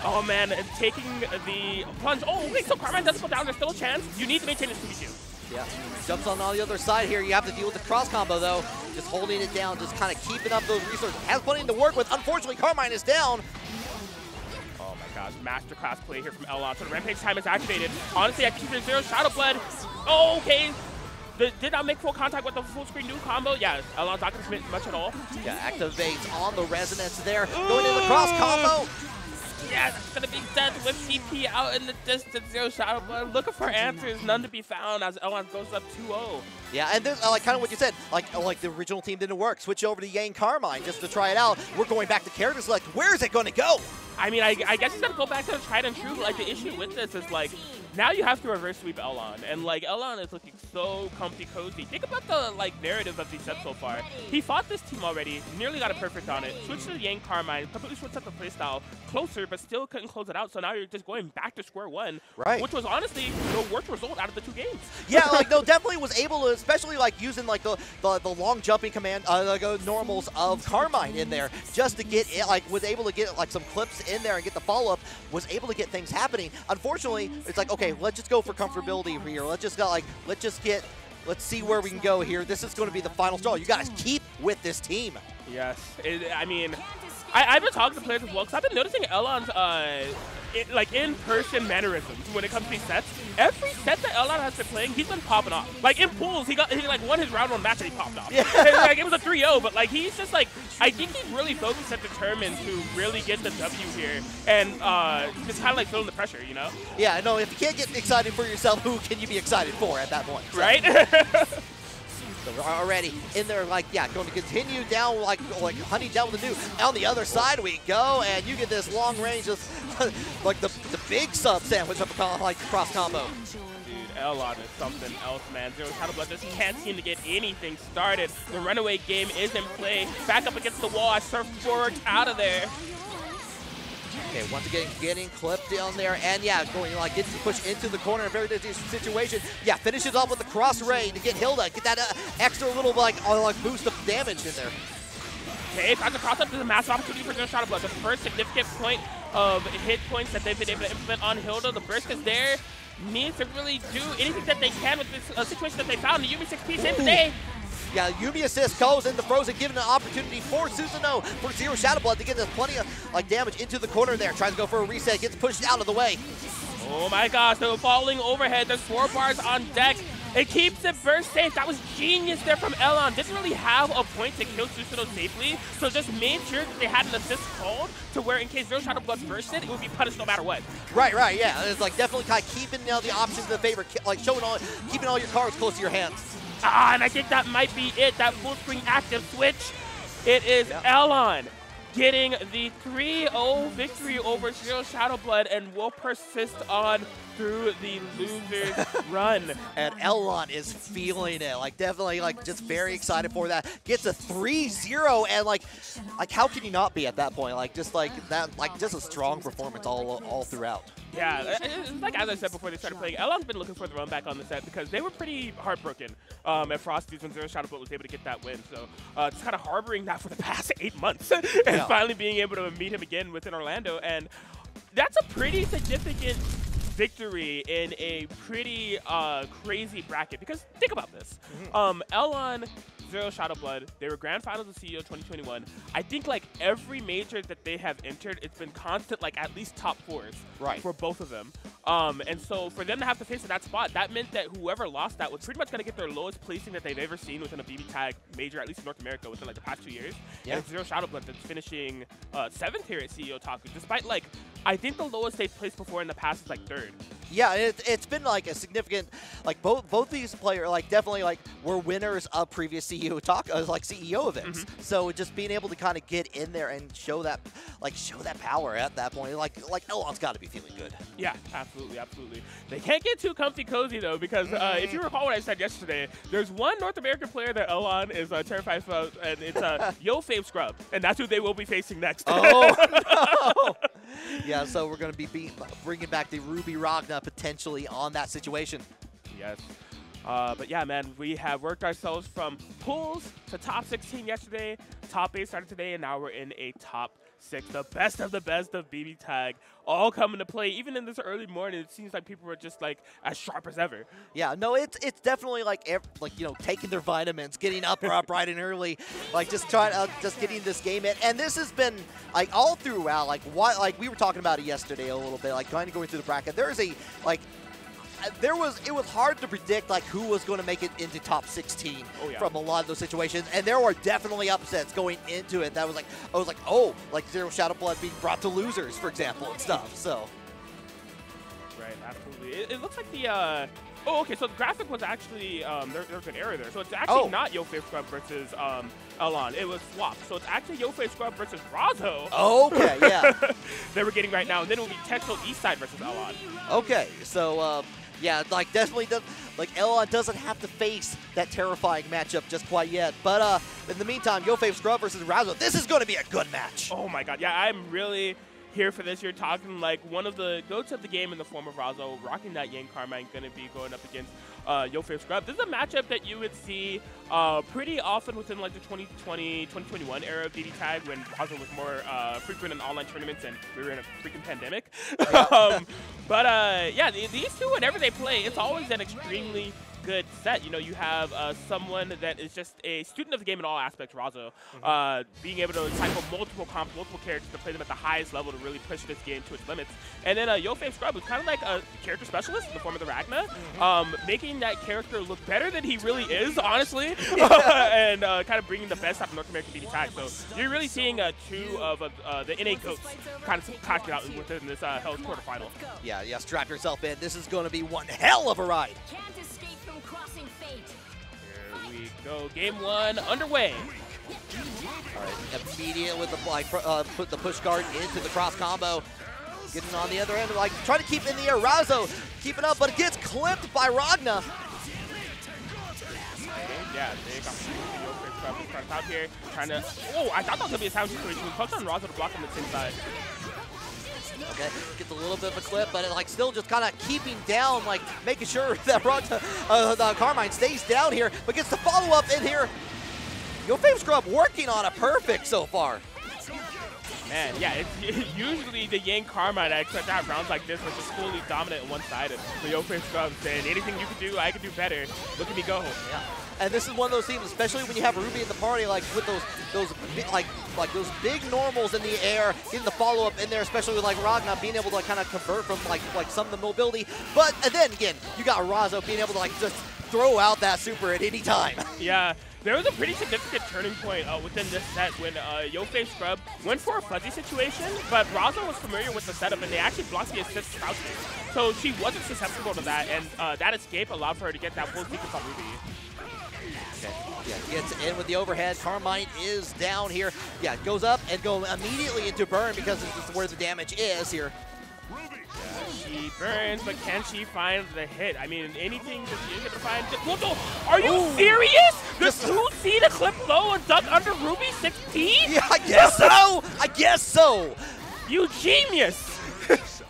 Oh, man, taking the plunge. Oh, wait, so Carmine doesn't go down. There's still a chance. You need to maintain this 2v2. Yeah, jumps on, the other side here. You have to deal with the cross combo, though. Just holding it down, just kind of keeping up those resources. Has plenty to work with. Unfortunately, Carmine is down. Oh my gosh, masterclass play here from Elon. So the Rampage time is activated. Honestly, I keep it zero. Shadow Blood. Oh, okay. The, did not make full contact with the full screen Nu combo. Yeah, Elon's not going to commit much at all. Yeah, activates on the resonance there. Going in the cross combo. Yes, it's gonna be dead with CP out in the distance. Zero Shadow Blood looking for answers, none to be found as Elon goes up 2-0. Yeah, and this, like kind of what you said, like oh, like the original team didn't work. Switch over to Yang Carmine just to try it out. We're going back to character select. Where is it going to go? I mean, I, I guess he's gonna go back to the tried and true. Like the issue with this is like now you have to reverse sweep Elon, and like Elon is looking so comfy cozy. Think about the like narrative of these sets so far. He fought this team already, nearly got a perfect on it, switched to Yang Carmine, completely switched up the playstyle, closer, but still couldn't close it out. So now you're just going back to square one, right? Which was honestly the worst result out of the two games. Yeah, like no, <laughs> definitely was able to, especially like using like the the, the long jumping command, uh, like uh, normals of Carmine in there, just to get it, like was able to get like some clips in there and get the follow up, was able to get things happening. Unfortunately, it's like okay, let's just go for comfortability here. Let's just got like let's just get let's see where we can go here. This is going to be the final straw. You guys keep with this team. Yes, it, I mean, I, have been talking to players as well because I've been noticing Elon's uh, it, like in-person mannerisms when it comes to these sets. Every set that Elon has been playing, he's been popping off. Like in pools, he got he like won his round one match and he popped off. Yeah. like it was a 3-0, but like he's just like I think he's really focused and determined to really get the W here and uh, just kind of like feeling the pressure, you know? Yeah, no. If you can't get excited for yourself, who can you be excited for at that point? So. Right. <laughs> Already in there, like, yeah, going to continue down, like, like down with the Nu. On the other side we go, and you get this long range, just <laughs> like the, the big sub sandwich up like cross combo. Dude, Elon is something else, man. Zero Shadow Blood just can't seem to get anything started. The runaway game is in play. Back up against the wall. I surf forward out of there. Okay, once again, getting clipped down there, and yeah, going like gets pushed into the corner, a very dangerous situation. Yeah, finishes off with the cross raid to get Hilda, get that uh, extra little like uh, like boost of damage in there. Okay, finds a cross up is a massive opportunity for Zero Shadow Blood. The first significant point of hit points that they've been able to implement on Hilda. The burst is there. Needs to really do anything that they can with this uh, situation that they found. The Yumi 6P save the day. Yeah, Yumi assist goes into Frozen, giving an opportunity for Susanoo for Zero Shadow Blood to get this plenty of like damage into the corner there. Tries to go for a reset, gets pushed out of the way. Oh my gosh, they're falling overhead. There's four bars on deck. It keeps it burst safe. That was genius there from Elon. Didn't really have a point to kill Susanoo safely, so just made sure that they had an assist called to where in case Zero Shadow Blood bursted, it would be punished no matter what. Right, right, yeah. It's like definitely kind of keeping you know, the options in the favor, like showing all, keeping all your cards close to your hands. Ah, and I think that might be it, that full screen active switch. It is yep. Elon getting the 3-0 victory over Zero Shadow Blood and will persist on through the loser's <laughs> run. And Elon is feeling it, like definitely like just very excited for that. Gets a 3-0 and like like how can you not be at that point? Like just like that like just a strong performance all all throughout. Yeah, like as I said before they started playing, Elon's been looking for the run back on the set because they were pretty heartbroken um, at Frosty's when Zero Shadow Blood was able to get that win. So uh, just kind of harboring that for the <laughs> past eight months <laughs> and yeah. finally being able to meet him again within Orlando. And that's a pretty significant victory in a pretty uh, crazy bracket because think about this. Mm -hmm. um, Elon Zero Shadow Blood. They were grand finals of CEO 2021. I think like every major that they have entered, it's been constant like at least top fours right. for both of them. Um, and so for them to have to face in that spot, that meant that whoever lost that was pretty much going to get their lowest placing that they've ever seen within a BB tag major, at least in North America, within like the past two years. Yeah. And Zero Shadow Blood that's finishing uh, seventh here at CEOtaku, despite like I think the lowest they've placed before in the past is like third. Yeah, it, has been like a significant, like both both these players, like definitely like were winners of previous CEO talk, uh, like CEO events. Mm -hmm. So just being able to kind of get in there and show that, like show that power at that point, like like Elon's got to be feeling good. Yeah, absolutely, absolutely. They can't get too comfy cozy though, because uh, if you mm-hmm. recall what I said yesterday, there's one North American player that Elon is uh, terrified of, and it's uh, <laughs> YoFavScrub, and that's who they will be facing next. Oh <laughs> no! Yeah, so we're going to be bringing back the Ruby Ragna potentially on that situation. Yes. Uh, but yeah, man, we have worked ourselves from pools to top 16 yesterday. Top 8 started today, and now we're in a top 6. The best of the best of BB Tag all coming to play. Even in this early morning, it seems like people are just like as sharp as ever. Yeah, no, it's it's definitely like like you know taking their vitamins, getting up or up bright and early, like just trying uh, just getting this game in. And this has been like all throughout. Like what like we were talking about it yesterday a little bit. Like kind of going through the bracket. There is a like there was it was hard to predict like who was going to make it into top 16 oh, yeah. from a lot of those situations, and there were definitely upsets going into it. That was like I was like, oh, like Zero Shadow Blood being brought to losers, for example, and stuff. So. Right, absolutely. It, it looks like the uh, Oh, okay. So the graphic was actually um, there, there's an error there. So it's actually Oh. not YoFavScrub versus um, Elon. It was swapped. So it's actually YoFavScrub versus Razzo. Okay, yeah. <laughs> that we're getting right now, and then it will be TecTaleEastside versus Elon. Okay, so um, yeah, like definitely does like Elon doesn't have to face that terrifying matchup just quite yet. But uh, in the meantime, YoFavScrub versus Razzo, this is going to be a good match. Oh my god, yeah, I'm really here for this. You're talking like one of the goats of the game in the form of Razzo, rocking that Yang Carmine, going to be going up against uh, YoFavScrub. This is a matchup that you would see uh, pretty often within like the 2020, 2021 era of BB Tag when Razzo was more uh, frequent in online tournaments and we were in a freaking pandemic. <laughs> um, but uh, yeah, these two, whenever they play, it's always an extremely good set. You know, you have uh, someone that is just a student of the game in all aspects, Razzo, uh, being able to cycle multiple comps, multiple characters to play them at the highest level to really push this game to its limits. And then uh, YoFavScrub, who's kind of like a character specialist in the form of the Ragna, um, making that character look better than he really is, <laughs> honestly, <laughs> and uh, kind of bringing the best out of North American BB Tag. So you're really seeing uh, two of uh, uh, the NA goats kind of talked out within this uh, Hell's quarterfinal. Yeah, yeah, strap yourself in. This is going to be one hell of a ride. Here we go. Game one underway. All right, immediate with the like uh, put the push guard into the cross combo. Getting on the other end, like trying to keep in the air. Razzo keeping up, but it gets clipped by Ragna. Yeah, big opportunity. YoFavScrub is trying to top here. Trying to. Oh, I thought that was going to be a sound situation. We on Razzo to block on the same side. Okay, gets a little bit of a clip, but it, like still just kind of keeping down, like making sure <laughs> that uh, the Carmine stays down here, but gets the follow up in here. YoFavScrub working on a perfect so far. Man, yeah, it's <laughs> usually the Yang Carmine I expect to have rounds like this, which is fully dominant and one-sided. But YoFavScrub saying, anything you can do, I can do better. Look at me go. Yeah. And this is one of those teams, especially when you have Ruby in the party, like with those those like like those big normals in the air, getting the follow up in there, especially with like Ragna being able to like, kind of convert from like like some of the mobility. But then again, you got Razzo being able to like just throw out that super at any time. <laughs> Yeah, there was a pretty significant turning point uh, within this set when uh, YoFavScrub went for a fuzzy situation, but Razzo was familiar with the setup and they actually blocked the assist crouch kick. So she wasn't susceptible to that, and uh, that escape allowed for her to get that full sequence on Ruby. Okay. Yeah, gets in with the overhead. Carmine is down here. Yeah, goes up and go immediately into burn because this is where the damage is here. Ruby! She burns, but can she find the hit? I mean, anything that she is able to find. Whoa, oh, no, are you Ooh. serious? The Just- 2C to clip low and duck under Ruby 6P? Yeah, I guess so. I guess so. You genius! <laughs>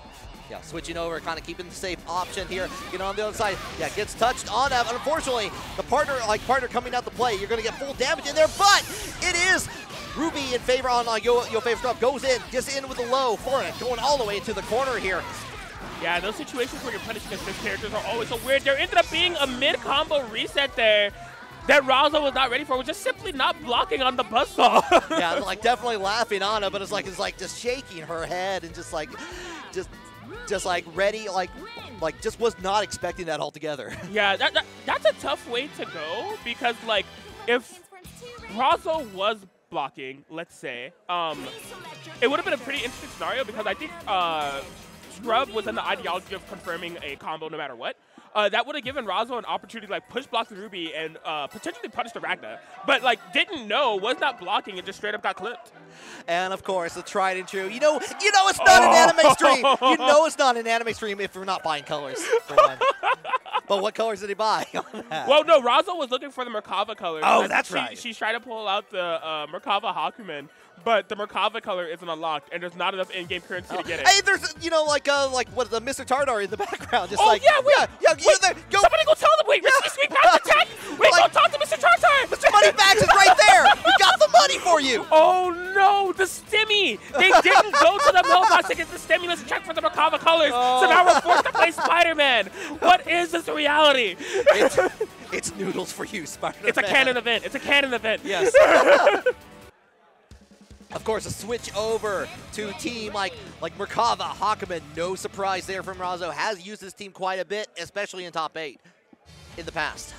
Yeah, switching over, kind of keeping the safe option here. Get on the other side. Yeah, gets touched on that. Unfortunately, the partner, like partner coming out to play, you're going to get full damage in there. But it is Ruby in favor on uh, Yo, YoFavScrub. Goes in, gets in with a low for it, going all the way into the corner here. Yeah, those situations where you're punishing assist characters are always so weird. There ended up being a mid-combo reset there that Razzo was not ready for, was just simply not blocking on the buzzsaw. <laughs> Yeah, like <laughs> definitely laughing on it, but it's like it's like just shaking her head and just like, just, just like ready, like, like just was not expecting that altogether. <laughs> yeah, that, that, that's a tough way to go because, like, if Razzo was blocking, let's say, um, it would have been a pretty interesting scenario because I think uh, Scrub was in the ideology of confirming a combo no matter what. Uh, that would have given Razzo an opportunity to like push block the Ruby and uh, potentially punish the Ragna, but like didn't know, was not blocking, and just straight up got clipped. And of course, the tried and true. You know, you know it's not an anime stream. You <laughs> know it's not an anime stream if we're not buying colors. <laughs> But what colors did he buy? <laughs> on that? Well, no, Razzo was looking for the Merkava colors. Oh, that's she, right. She's trying to pull out the uh, Merkava Hakumen, but the Merkava color isn't unlocked, and there's not enough in-game currency to get it. Hey, there's you know like uh like what the Mr. Tartar in the <laughs> background, just oh like yeah, wait, yeah, yeah, wait, there, go. somebody go tell them. Wait, risky sweep past attack. <laughs> Wait, Like- go talk to Mr. Tartar. Mr. Moneybags is right there. We got the money for you. <laughs> Oh no, the stimmy! They didn't go to the mailbox to get the stimulus check for the Merkava colors, so now we're forced to play Spider-Man. What is this reality? It's, it's noodles for you, Spider. It's a canon event. It's a canon event. Yes. Of course, a switch over to team like like Merkava, Hakumen. No surprise there from Razzo. Has used this team quite a bit, especially in top eight in the past.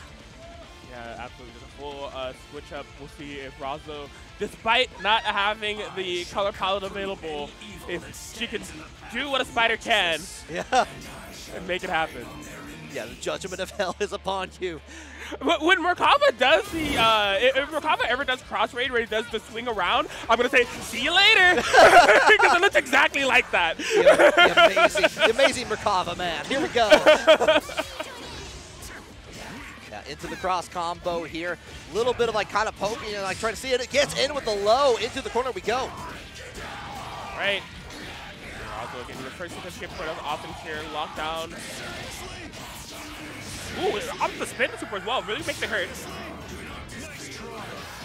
Yeah, absolutely. There's a full uh, switch up. We'll see if Razzo, despite not having the color palette available, if she can do what a spider can <laughs> Yeah. and make it happen. Yeah, the judgment of hell is upon you. But when Merkava does the, uh, if Merkava ever does cross raid where he does the swing around, I'm gonna say, see you later, <laughs> because it looks exactly like that. The, the amazing, the amazing Merkava, man. Here we go. Yeah, into the cross combo here. A Little bit of like kind of poking and like trying to see it. It gets in with the low. Into the corner we go. Right. The first certificate for us offense here, lockdown. Ooh, it's up the spin super as well, really makes it hurt.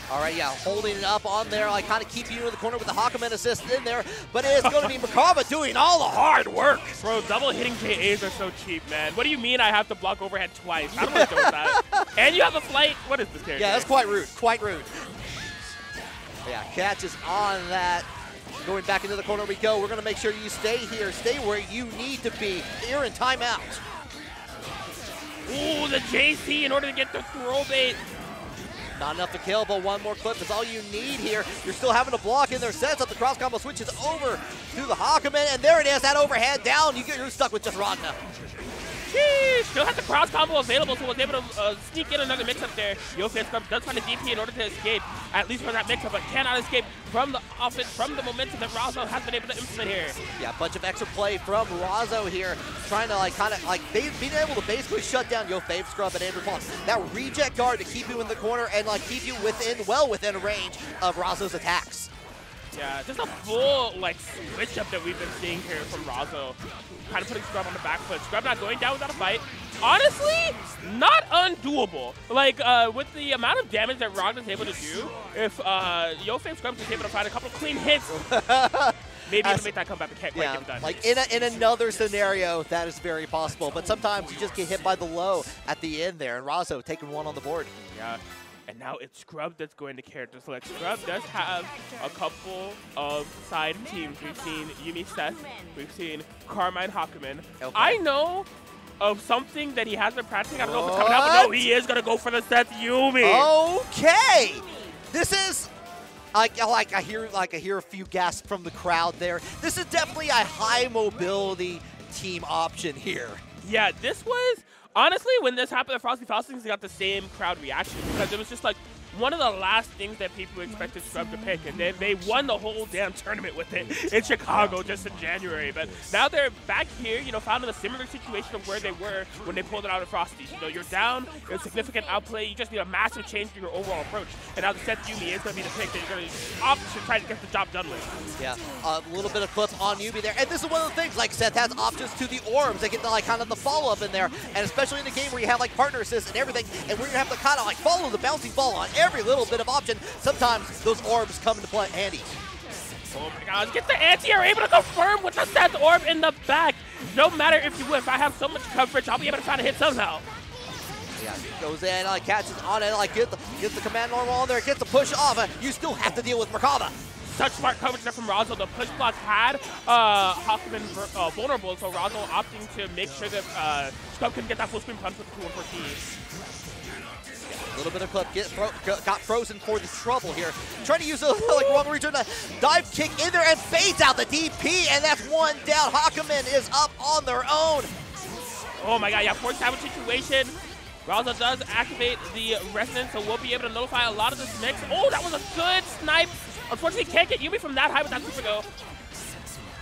All right, yeah, holding it up on there, I kind of keep you in the corner with the Hakumen assist in there. But it's going to be <laughs> Merkava doing all the hard work. Bro, double hitting JAs are so cheap, man. What do you mean I have to block overhead twice? I don't want to deal with that. <laughs> And you have a flight. What is this character? Yeah, that's quite rude. Quite rude. Yeah, catches on that. Going back into the corner we go. We're going to make sure you stay here. Stay where you need to be. You're in timeout. Ooh, the JC in order to get the throw bait. Not enough to kill, but one more clip is all you need here. You're still having to block in there. Sets up the cross combo, switches over to the Hakumen, and there it is, that overhead down. You get, you're stuck with just Ragna. Sheesh. Still has the cross combo available, so was able to uh, sneak in another mix-up there. YoFavScrub does find a DP in order to escape, at least from that mix-up, but cannot escape from the offense, from the momentum that Razzo has been able to implement here. Yeah, a bunch of extra play from Razzo here, trying to like kind of like being able to basically shut down YoFavScrub and Andrew Pons. That reject guard to keep you in the corner and like keep you within, well within range of Razzo's attacks. Yeah, just a full like switch up that we've been seeing here from Razzo. Kind of putting Scrub on the back foot. Scrub not going down without a fight. Honestly, not undoable. Like, uh, with the amount of damage that Rogg is able to do, if uh, YoFavScrub is able to find a couple clean hits, <laughs> maybe he'll make that comeback, but can't quite Yeah, get done. like in, a, in another scenario, that is very possible. But sometimes you just get hit by the low at the end there, and Razzo taking one on the board. Yeah. And now it's Scrub that's going to character select. Scrub does have a couple of side teams. We've seen Yumi Seth. We've seen Carmine Hakumen. Okay. I know of something that he has been practicing. I don't know if it's coming out, but no, he is going to go for the Seth Yumi. Okay, this is. Like, like I hear, like I hear a few gasps from the crowd there. This is definitely a high mobility team option here. Yeah, this was honestly when this happened at Frosty Faustings, got the same crowd reaction because it was just like one of the last things that people expected Scrub to pick, and they, they won the whole damn tournament with it in Chicago just in January. But now they're back here, you know, found in a similar situation of where they were when they pulled it out of Frosties. You know, you're down, you're a significant outplay, you just need a massive change in your overall approach. And now the Seth Yumi is going to be the pick that you're going to opt to try to get the job done with. Yeah, a little bit of clip on Yumi there. And this is one of the things, like Seth has options to the orbs. They get the, like kind of the follow-up in there. And especially in the game where you have like partner assists and everything, and we're gonna have to kind of like follow the bouncing ball on every little bit of option. Sometimes those orbs come into play handy. Oh my gosh, get the anti-air able to confirm with the Seth Orb in the back. No matter if you win, if I have so much coverage, I'll be able to find a hit somehow. Yeah, goes in, like catches on it, like get the gets the command normal on there, gets the push off. Uh, you still have to deal with Merkava. Such smart coverage there from Razzo. The push block had uh, Hakumen uh, vulnerable, so Razzo opting to make sure that uh, Scrub can get that full screen punch with the 2 1 A little bit of clip, get fro got frozen for the trouble here. Trying to use a <laughs> like wrong return to dive kick in there and fades out the DP, and that's one down. Hakumen is up on their own. Oh my god, yeah, force damage situation. Razzo does activate the resonance, so we'll be able to notify a lot of this mix. Oh, that was a good snipe. Unfortunately, can't get Yumi from that high with that super go.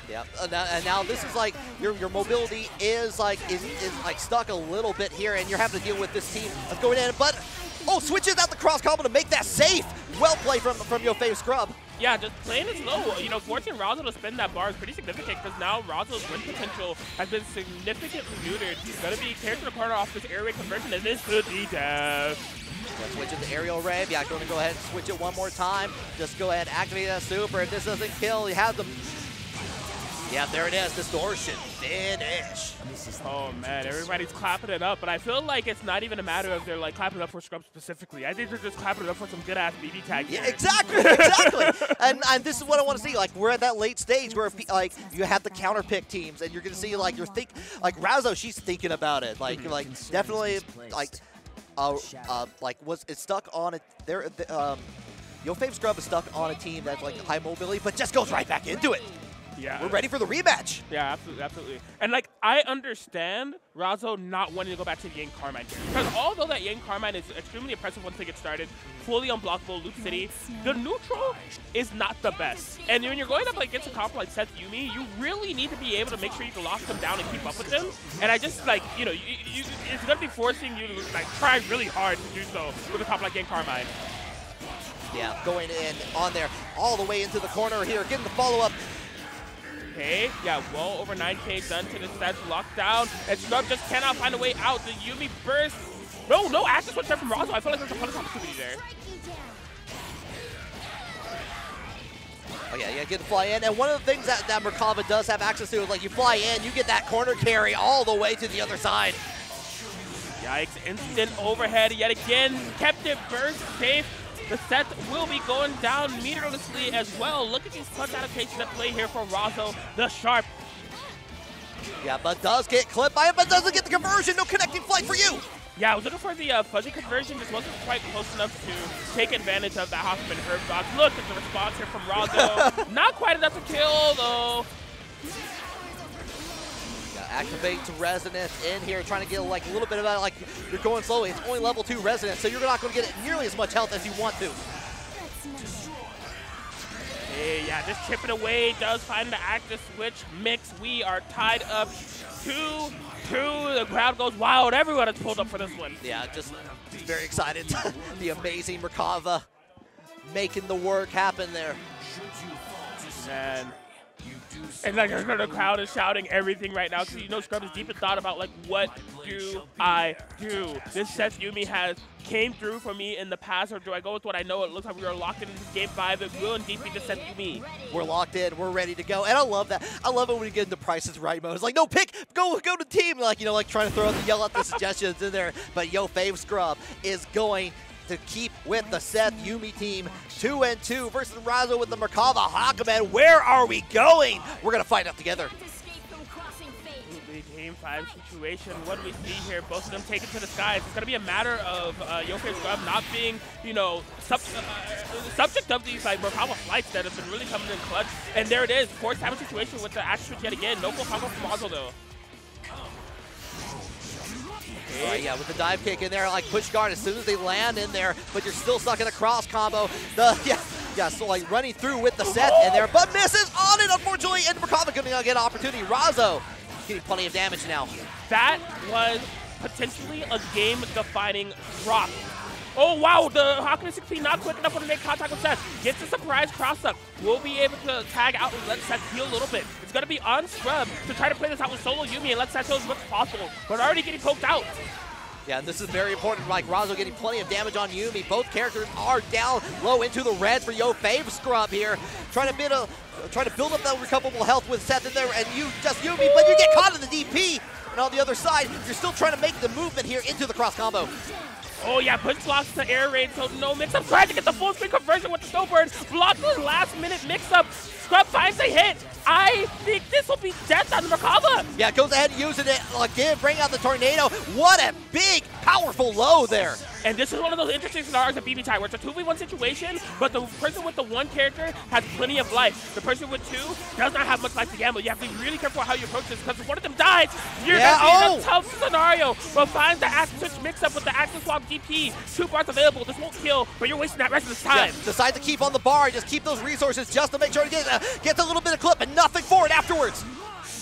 Yeah, and now, and now this is like your your mobility is like is, is like stuck a little bit here, and you're having to deal with this team that's going in. But oh, switches out the cross combo to make that safe. Well played from from YoFavScrub. Yeah, just playing it slow. You know, forcing Razzo to spin that bar is pretty significant because now Razzo's win potential has been significantly neutered. He's going to be character partner off this airway conversion, and this could be death. Yeah, switch it to aerial rave. Yeah, going to go ahead and switch it one more time. Just go ahead and activate that super. If this doesn't kill, you have them. Yeah, there it is. Distortion. Finish. Oh man, everybody's clapping it up, but I feel like it's not even a matter of they're like clapping it up for Scrub specifically. I think they're just clapping it up for some good ass BB tag. Yeah, exactly, exactly. and, and this is what I want to see. Like we're at that late stage where like you have the counter pick teams, and you're gonna see like you're think like Razzo, she's thinking about it. Like like definitely like uh, uh like was it stuck on it. There, the, um, YoFavScrub is stuck on a team that's like high mobility, but just goes right back into it. Yeah. we're ready for the rematch. Yeah, absolutely, absolutely. And like, I understand Razzo not wanting to go back to the Yang Carmine here. Because although that Yang Carmine is extremely impressive once they get started, fully unblockable, Loop City, the neutral is not the best. And when you're going up like, against a comp like Seth Yumi, you really need to be able to make sure you can lock them down and keep up with them. And I just like, you know, you, you, it's going to be forcing you to like try really hard to do so with a comp like Yang Carmine. Yeah, going in on there, all the way into the corner here, getting the follow-up. Okay, yeah, well over 9k done to the sets, locked down, and Scrub just cannot find a way out. The Yumi burst. No, no access switch there from Razzo. I feel like there's a punish opportunity there. Oh yeah, yeah, get the fly in. And one of the things that, that Merkava does have access to is like you fly in, you get that corner carry all the way to the other side. Yikes, instant overhead yet again. Kept it burst safe. The set will be going down meterlessly as well. Look at these punch allocations at play here for Razzo, the Sharp. Yeah, but does get clipped by it, but doesn't get the conversion. No connecting flight for you. Yeah, I was looking for the uh, fuzzy conversion, just wasn't quite close enough to take advantage of that Hakumen Herb box. Look at the response here from Razzo. <laughs> Not quite enough to kill, though. Yeah, activates Resonance in here, trying to get like a little bit of that, like you're going slowly. It's only level two Resonance, so you're not going to get nearly as much health as you want to. Hey, yeah, just chipping away does find the active switch mix. We are tied up two, two. The crowd goes wild. Everyone is pulled up for this one. Yeah, just very excited. <laughs> the amazing Merkava making the work happen there. And and like the crowd is shouting everything right now because you know Scrub is deep in thought about like what do I do? This Seth Yumi has came through for me in the past, or do I go with what I know? It looks like we are locked into game five. It will indeed be the Seth Yumi. We're locked in. We're ready to go. And I love that. I love it when we get into prices right mode. It's like, no, pick, go, go to team. Like, you know, like trying to throw out the yell out the <laughs> suggestions in there. But YoFavScrub is going to keep with the Seth Yumi team. Two and two versus Razzo with the Merkava Hakumen. Where are we going? We're going to find out together. The game five situation. What do we see here? Both of them taken to the skies. It's going to be a matter of uh, YoFavScrub not being, you know, sub uh, subject of these like Merkava flights that have been really coming in clutch. And there it is. Forced time situation with the action yet again. No combo from Razzo though. Right, yeah, with the dive kick in there, like push guard as soon as they land in there, but you're still stuck in a cross combo. The <laughs> yeah, yeah, so like running through with the set in there, but misses on it, unfortunately, and Merkava going to get an opportunity. Razzo getting plenty of damage now. That was potentially a game-defining drop. Oh wow, the Hakumen 16 not quick enough to make contact with Seth. Gets a surprise cross-up. Will be able to tag out and let Seth heal a little bit. It's going to be on Scrub to try to play this out with solo Yumi and let Seth heal as much as possible. But already getting poked out. Yeah, this is very important. Like Razzo getting plenty of damage on Yumi. Both characters are down low into the reds for YoFavScrub here, trying to a, trying to build up that recoverable health with Seth in there, and you just Yumi, but you get caught in the DP. And on the other side, you're still trying to make the movement here into the cross combo. Oh yeah, push blocks the air raid, so no mix-up. Tries to get the full screen conversion with the snowbird. Blocks the last minute mix-up. Scrub finds a hit. I think this will be death on the Merkava. Yeah, goes ahead and using it again, bring out the tornado. What a big, powerful low there. And this is one of those interesting scenarios of BB Tag where it's a 2v1 situation, but the person with the one character has plenty of life. The person with two does not have much life to gamble. You have to be really careful how you approach this because if one of them dies, you're Yeah, going to be in oh! a tough scenario. But finds the active switch mix up with the active swap DP. Two bars available. This won't kill, but you're wasting that rest of this Yeah, time. decide to keep on the bar, just keep those resources just to make sure to get uh, gets a little bit of clip, and nothing for it afterwards.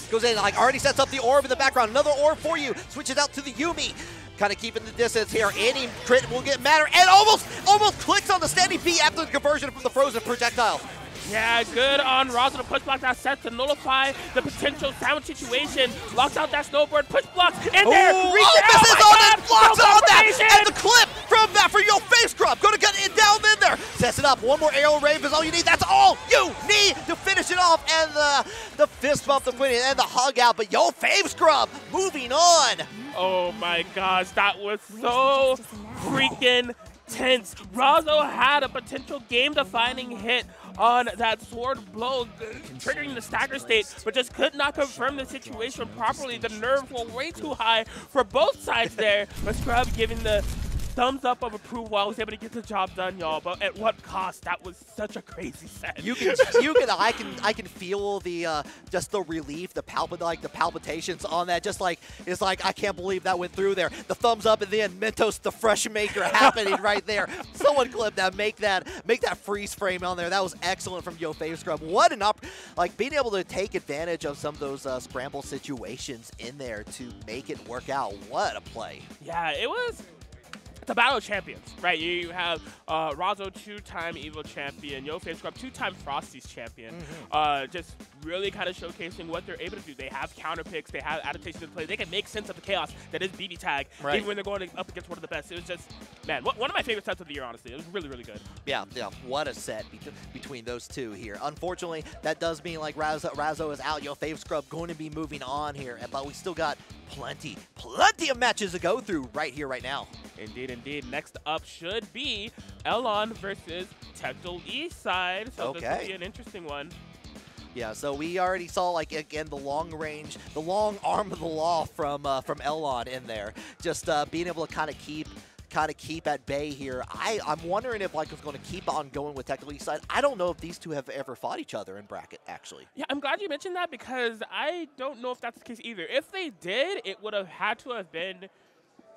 Goes in, like already sets up the orb in the background. Another orb for you. Switches out to the Yumi. Kind of keeping the distance here. Any crit will get matter, and almost, almost clicks on the standing P after the conversion from the frozen projectile. Yeah, good on Razzo to push block that set to nullify the potential sound situation. Locks out that snowboard, push blocks in there. Ooh, reach oh, out, misses oh my on God, it, blocks no on that, and the clip from that for YoFavScrub. Gonna get it down in there. Sets it up. One more aerial rave is all you need. That's all you need to finish it off. And the the fist bump to win it and the hug out. But YoFavScrub moving on. Oh my gosh, that was so freaking tense. Razzo had a potential game-defining hit on that sword blow, triggering the stagger state, but just could not confirm the situation properly. The nerves were way too high for both sides there, but Scrub giving the thumbs up of approval. I was able to get the job done, y'all. But at what cost? That was such a crazy set. You can, you can, I can, I can feel the uh, just the relief, the palpit, like the palpitations on that. Just like it's like I can't believe that went through there. The thumbs up and then Mentos, the fresh maker happening <laughs> right there. Someone clip that, make that, make that freeze frame on there. That was excellent from YoFavScrub. What an up, like being able to take advantage of some of those uh, scramble situations in there to make it work out. What a play! Yeah, it was the battle of champions, right? You have uh, Razzo, two-time Evo champion, YoFavScrub, two-time Frosty's champion. Mm-hmm. Uh, just really kind of showcasing what they're able to do. They have counter picks, they have adaptations to the play. They can make sense of the chaos that is BB Tag, Right. even when they're going up against one of the best. It was just, man, one one of my favorite sets of the year, honestly. It was really, really good. Yeah, yeah, what a set be between those two here. Unfortunately, that does mean like Razzo, Razzo is out. YoFavScrub going to be moving on here, but we still got plenty, plenty of matches to go through right here, right now. Indeed, indeed. Next up should be Elon versus TecTaleEastside. So this will be an interesting one. Yeah, so we already saw like again the long range, the long arm of the law from uh, from Elon in there, just uh, being able to kind of keep. Kind of keep at bay here. I, I'm wondering if like it's going to keep on going with TecTaleEastside. I don't know if these two have ever fought each other in bracket actually. Yeah, I'm glad you mentioned that because I don't know if that's the case either. If they did, it would have had to have been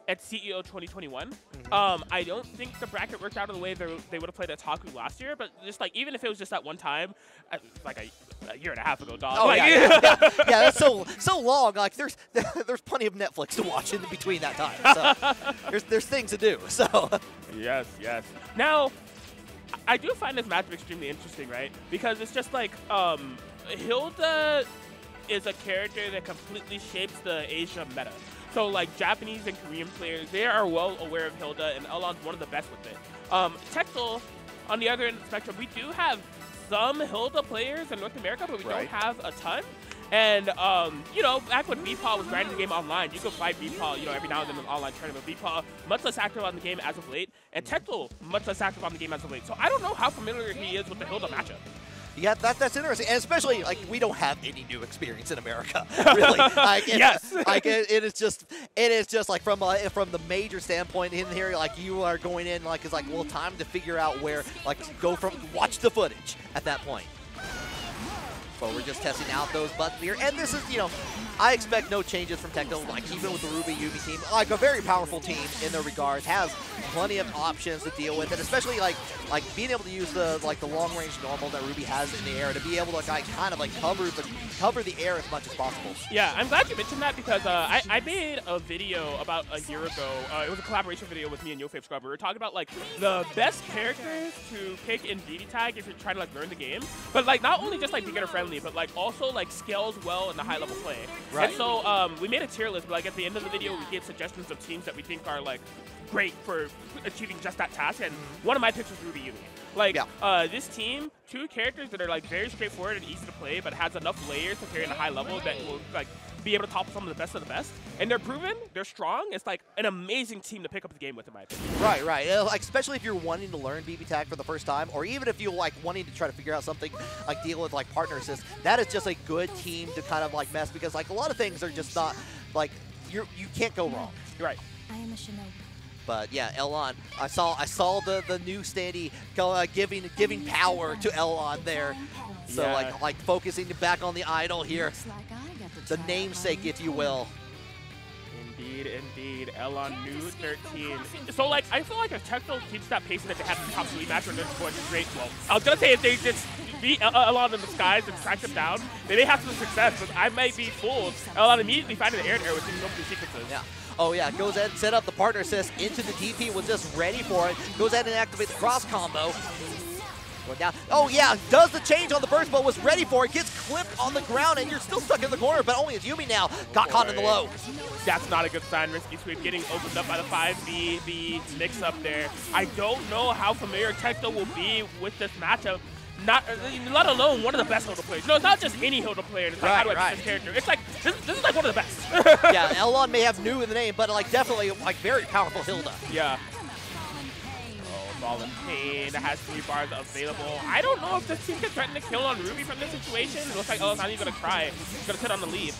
at CEO 2021. Mm-hmm. Um, I don't think the bracket worked out of the way they, they would have played at Taku last year, but just like even if it was just that one time, like a, a year and a half ago, dog. Oh like, yeah, yeah, yeah. <laughs> yeah, that's so so long. Like there's <laughs> there's plenty of Netflix to watch in between that time. So <laughs> there's there's things to do. So Yes, yes. Now, I I do find this matchup extremely interesting, right? Because it's just like um, Hilda is a character that completely shapes the Asia meta. So like Japanese and Korean players, they are well aware of Hilda, and Elon's one of the best with it. Um, Texel, on the other end of the spectrum, we do have some Hilda players in North America, but we Right. don't have a ton. And, um, you know, back when BPaw was grinding the game online, you could fight BPaw, you know, every now and then in an online tournament. BPaw, much less active on the game as of late, and TecTale, much less active on the game as of late. So I don't know how familiar he is with the Hilda matchup. Yeah, that that's interesting, and especially like we don't have any new experience in America, <laughs> really. Like, it- Yes. like it, it is just it is just like from uh, from the major standpoint in here, like you are going in like it's like well time to figure out where like go from watch the footage at that point. But we're just testing out those buttons here. And this is, you know, I expect no changes from Techno, like even with the Ruby Yubi team. Like a very powerful team in their regards, has plenty of options to deal with, and especially like like being able to use the like the long range normal that Ruby has in the air to be able to like kind of like cover the cover the air as much as possible. Yeah, I'm glad you mentioned that because uh, I, I made a video about a year ago. Uh, it was a collaboration video with me and YoFavScrub. We were talking about like the best characters to pick in BB Tag if you're trying to like learn the game. But like not only just like beginner friendly, but like also like scales well in the high level play. Right. And so um, we made a tier list. But like at the end of the video, we gave suggestions of teams that we think are like great for achieving just that task. And one of my picks was Ruby Yumi. Like Yeah. uh, this team, two characters that are like very straightforward and easy to play, but has enough layers to carry in a high level that will like be able to top some of the best of the best. And they're proven, they're strong. It's like an amazing team to pick up the game with, in my opinion. Right, right. Uh, Like especially if you're wanting to learn BB tag for the first time, or even if you're like wanting to try to figure out something like deal with like partner assist, that is just a good team to kind of like mess because like a lot of things are just not like you you can't go wrong. You're right. I am a shinobi. But yeah, Elon, I saw I saw the the new standee go, uh, giving giving power to Elon there. So Yeah. like like focusing back on the idol here, like I got to the namesake, if you will. Indeed, indeed. Elon Nu 13. So, like, I feel like if Techno keeps that pace that they had in the top three match, where they're going to great. Well, I was gonna say if they just beat El- Elon in the skies and track them down, they may have some success. But I might be fooled. Elon immediately finding the air air with some opening sequences. Yeah. Oh yeah, goes ahead and set up the partner assist into the DP, was just ready for it. Goes ahead and activates the cross combo. Going down. Oh yeah, does the change on the burst, but was ready for it. Gets clipped on the ground, and you're still stuck in the corner. But only as Yumi now got caught in the low. That's not a good sign. Risky sweep getting opened up by the 5B, the mix up there. I don't know how familiar Techno will be with this matchup. Not, uh, let alone one of the best Hilda players. No, it's not just any Hilda player. It's like, Right, how do I right. this character? It's like, this, this is like one of the best. <laughs> yeah, Elon may have Nu in the name, but like definitely like very powerful Hilda. Yeah. Oh, Fallen Pain has three bars available. I don't know if this team can threaten to kill on Ruby from this situation. It looks like oh, not even gonna try. He's gonna sit on the lead.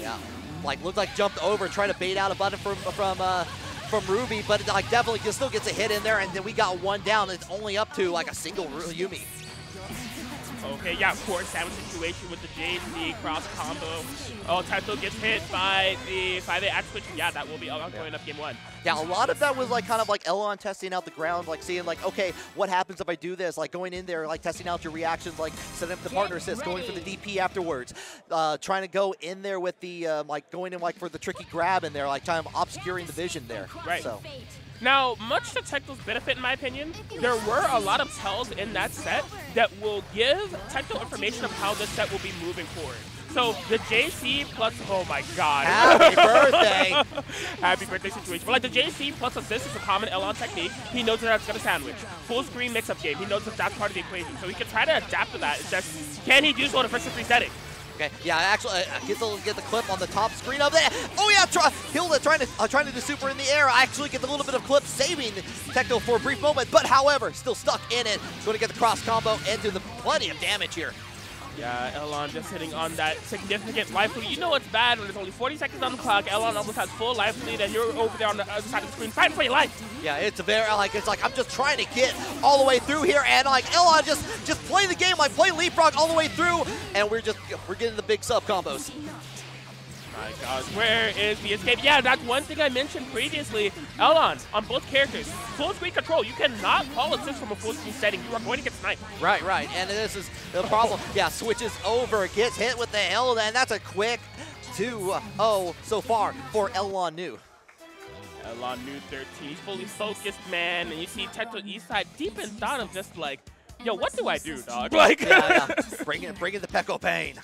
Yeah, like looked like jumped over, trying to bait out a button from from uh, from Ruby, but it, like definitely just still gets a hit in there, and then we got one down. It's only up to like a single Ru- Yumi. Okay, yeah, of course, sandwich situation with the JC cross combo. Oh, Teto gets hit by the 5 8 act switch. Yeah, that will be Elon going up game one. Yeah, a lot of that was like kind of like Elon testing out the ground, like seeing like, okay, what happens if I do this? Like going in there, like testing out your reactions, like setting up the partner assist, going for the DP afterwards, uh, trying to go in there with the um, like going in like for the tricky grab in there, like kind of obscuring the vision there. Right. So. Now, much to TecTale's benefit, in my opinion, there were a lot of tells in that set that will give Tecto information of how this set will be moving forward. So the JC plus, oh my god. Happy birthday! <laughs> Happy birthday situation. But like the JC plus assist is a common Elon technique. He knows that that's going to sandwich. Full screen mix-up game. He knows that that's part of the equation. So he can try to adapt to that. It's just, can he do so in a first three setting? Okay, yeah, actually, uh, get the get the clip on the top screen of it. Oh yeah, try, Hilda trying to uh, trying to do super in the air. I actually get a little bit of clip saving TecTale for a brief moment, but however, still stuck in it. Going to get the cross combo and do the plenty of damage here. Yeah, Elon just hitting on that significant life lead. You know it's bad when there's only 40 seconds on the clock. Elon almost has full life lead, and you're over there on the other side of the screen fighting for your life. Yeah, it's a very like it's like I'm just trying to get all the way through here, and like Elon just just play the game like play leapfrog all the way through, and we're just we're getting the big sub combos. My gosh, where is the escape? Yeah, that's one thing I mentioned previously. Elon, on both characters, full screen control. You cannot call assist from a full screen setting. You are going to get sniped. Right, right, and this is the problem. Yeah, switches over, gets hit with the Hilda, and that's a quick 2-0 so far for Elon Nu. Elon Nu 13, he's fully focused, man. And you see TecTaleEastside deep in thought of just like, yo, what do I do, dog? Like, yeah, yeah. <laughs> Bring it, bring in the Pecco Pain.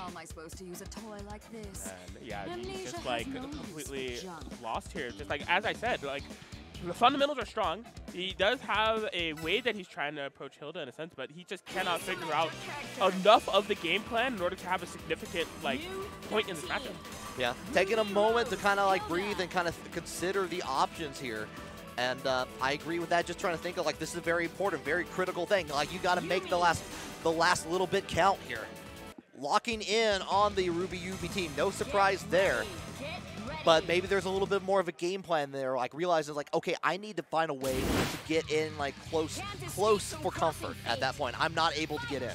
How am I supposed to use a toy like this? And yeah, he's Amnesia just like no completely lost here. Just like as I said, like the fundamentals are strong. He does have a way that he's trying to approach Hilda in a sense, but he just cannot figure out enough of the game plan in order to have a significant like point in this matchup. Yeah, taking a moment to kind of like breathe and kind of consider the options here. And uh, I agree with that. Just trying to think of like this is a very important, very critical thing. Like you got to make the last, the last little bit count here. Locking in on the Ruby Yubi team, no surprise there. But maybe there's a little bit more of a game plan there. Like realizing like, okay, I need to find a way to get in like close, close for comfort. At that point, I'm not able to get in.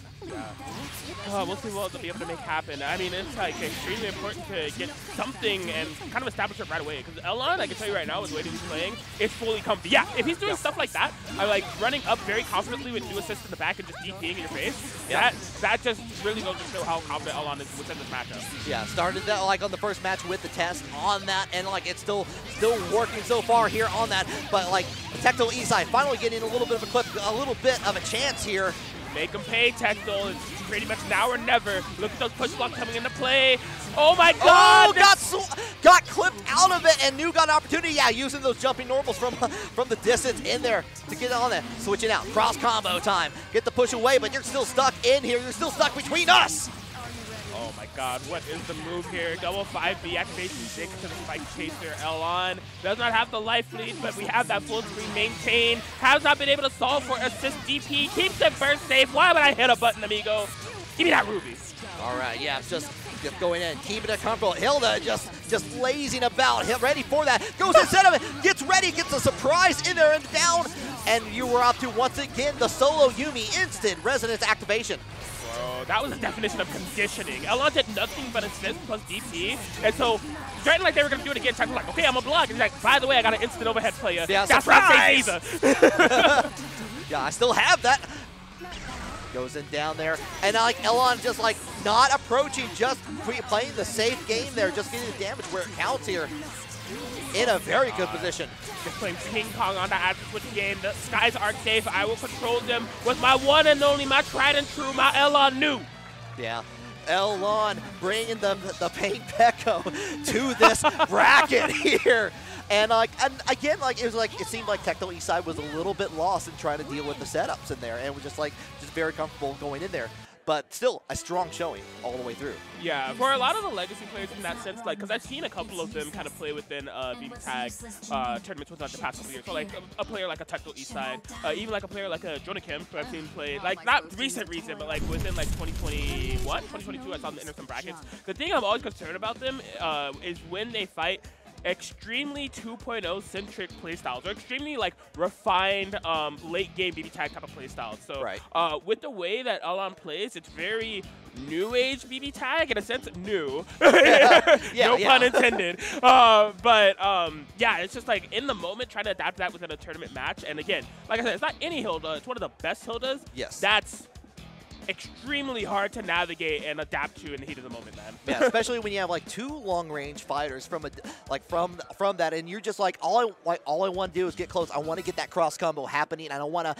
Uh, we'll see what they'll be able to make happen. I mean, it's like extremely important to get something and kind of establish it right away. Because Elon, I can tell you right now, with the way that he's playing, is fully comfy. Yeah, if he's doing stuff like that, I like running up very confidently with Nu assist in the back and just DPing in your face. Yeah. That that just really goes to show how confident Elon is within this matchup. Yeah, started that like on the first match with the test on that, and like it's still still working so far here on that. But like TecTaleEastside finally getting a little bit of a clip, a little bit of a chance here. Make him pay, TecTale. It's pretty much now or never. Look at those push blocks coming into play. Oh my oh, god! Oh, got got clipped out of it, and Nu got an opportunity. Yeah, using those jumping normals from <laughs> from the distance in there to get on there. Switching out, cross combo time. Get the push away, but you're still stuck in here. You're still stuck between us. Oh my god, what is the move here? Double 5B activation 6 to the spike chaser. Elon does not have the life lead, but we have that full screen maintain. Has not been able to solve for assist DP. Keeps it burst safe. Why would I hit a button, amigo? Give me that ruby. All right, yeah, just just going in, keeping it comfortable. Hilda just just lazing about, ready for that. Goes instead of it, gets ready, gets a surprise in there and down. And you were up to once again the solo Yumi instant resonance activation. That was the definition of conditioning. Elon did nothing but assist plus DP. And so, threatened like they were going to do it again. Chuck was like, okay, I'm a block. And he's like, by the way, I got an instant overhead player. Yeah, That's not safe surprise! either. <laughs> Yeah, I still have that. Goes in down there, and now like Elon just like not approaching, just playing the safe game there, just getting the damage where it counts here. In a very good position. Just playing ping pong on the ad switch game. The skies are safe. I will control them with my one and only, my tried and true, my Elon Nu. Yeah. Elon bringing the the Pain Pecco to this <laughs> bracket here. And like and again, like it was like it seemed like TecTaleEastside was a little bit lost in trying to deal with the setups in there, and was just like just very comfortable going in there. But still a strong showing all the way through. Yeah, for a lot of the legacy players in that sense, like, because I've seen a couple of them kind of play within uh, BB Tag uh, tournaments within the past couple years. So, like, a, a player like a TecTaleEastside, uh, even like a player like a Jonah Kim, who I've seen play, like, not recent, recent, but like within like 2021, 2022, I saw them enter some brackets. The thing I'm always concerned about them uh, is when they fight extremely 2.0 centric playstyles or extremely like refined um, late game BB tag type of playstyles. So Right. uh, with the way that Alon plays, it's very new age BB tag in a sense new. <laughs> Yeah, no yeah. pun intended. Uh, but um, yeah, it's just like in the moment trying to adapt that within a tournament match. And again, like I said, it's not any Hilda. It's one of the best Hildas. Yes. That's extremely hard to navigate and adapt to in the heat of the moment, man. Yeah, especially when you have like two long range fighters from a like from from that, and you're just like all I like all I want to do is get close. I want to get that cross combo happening, and I don't want to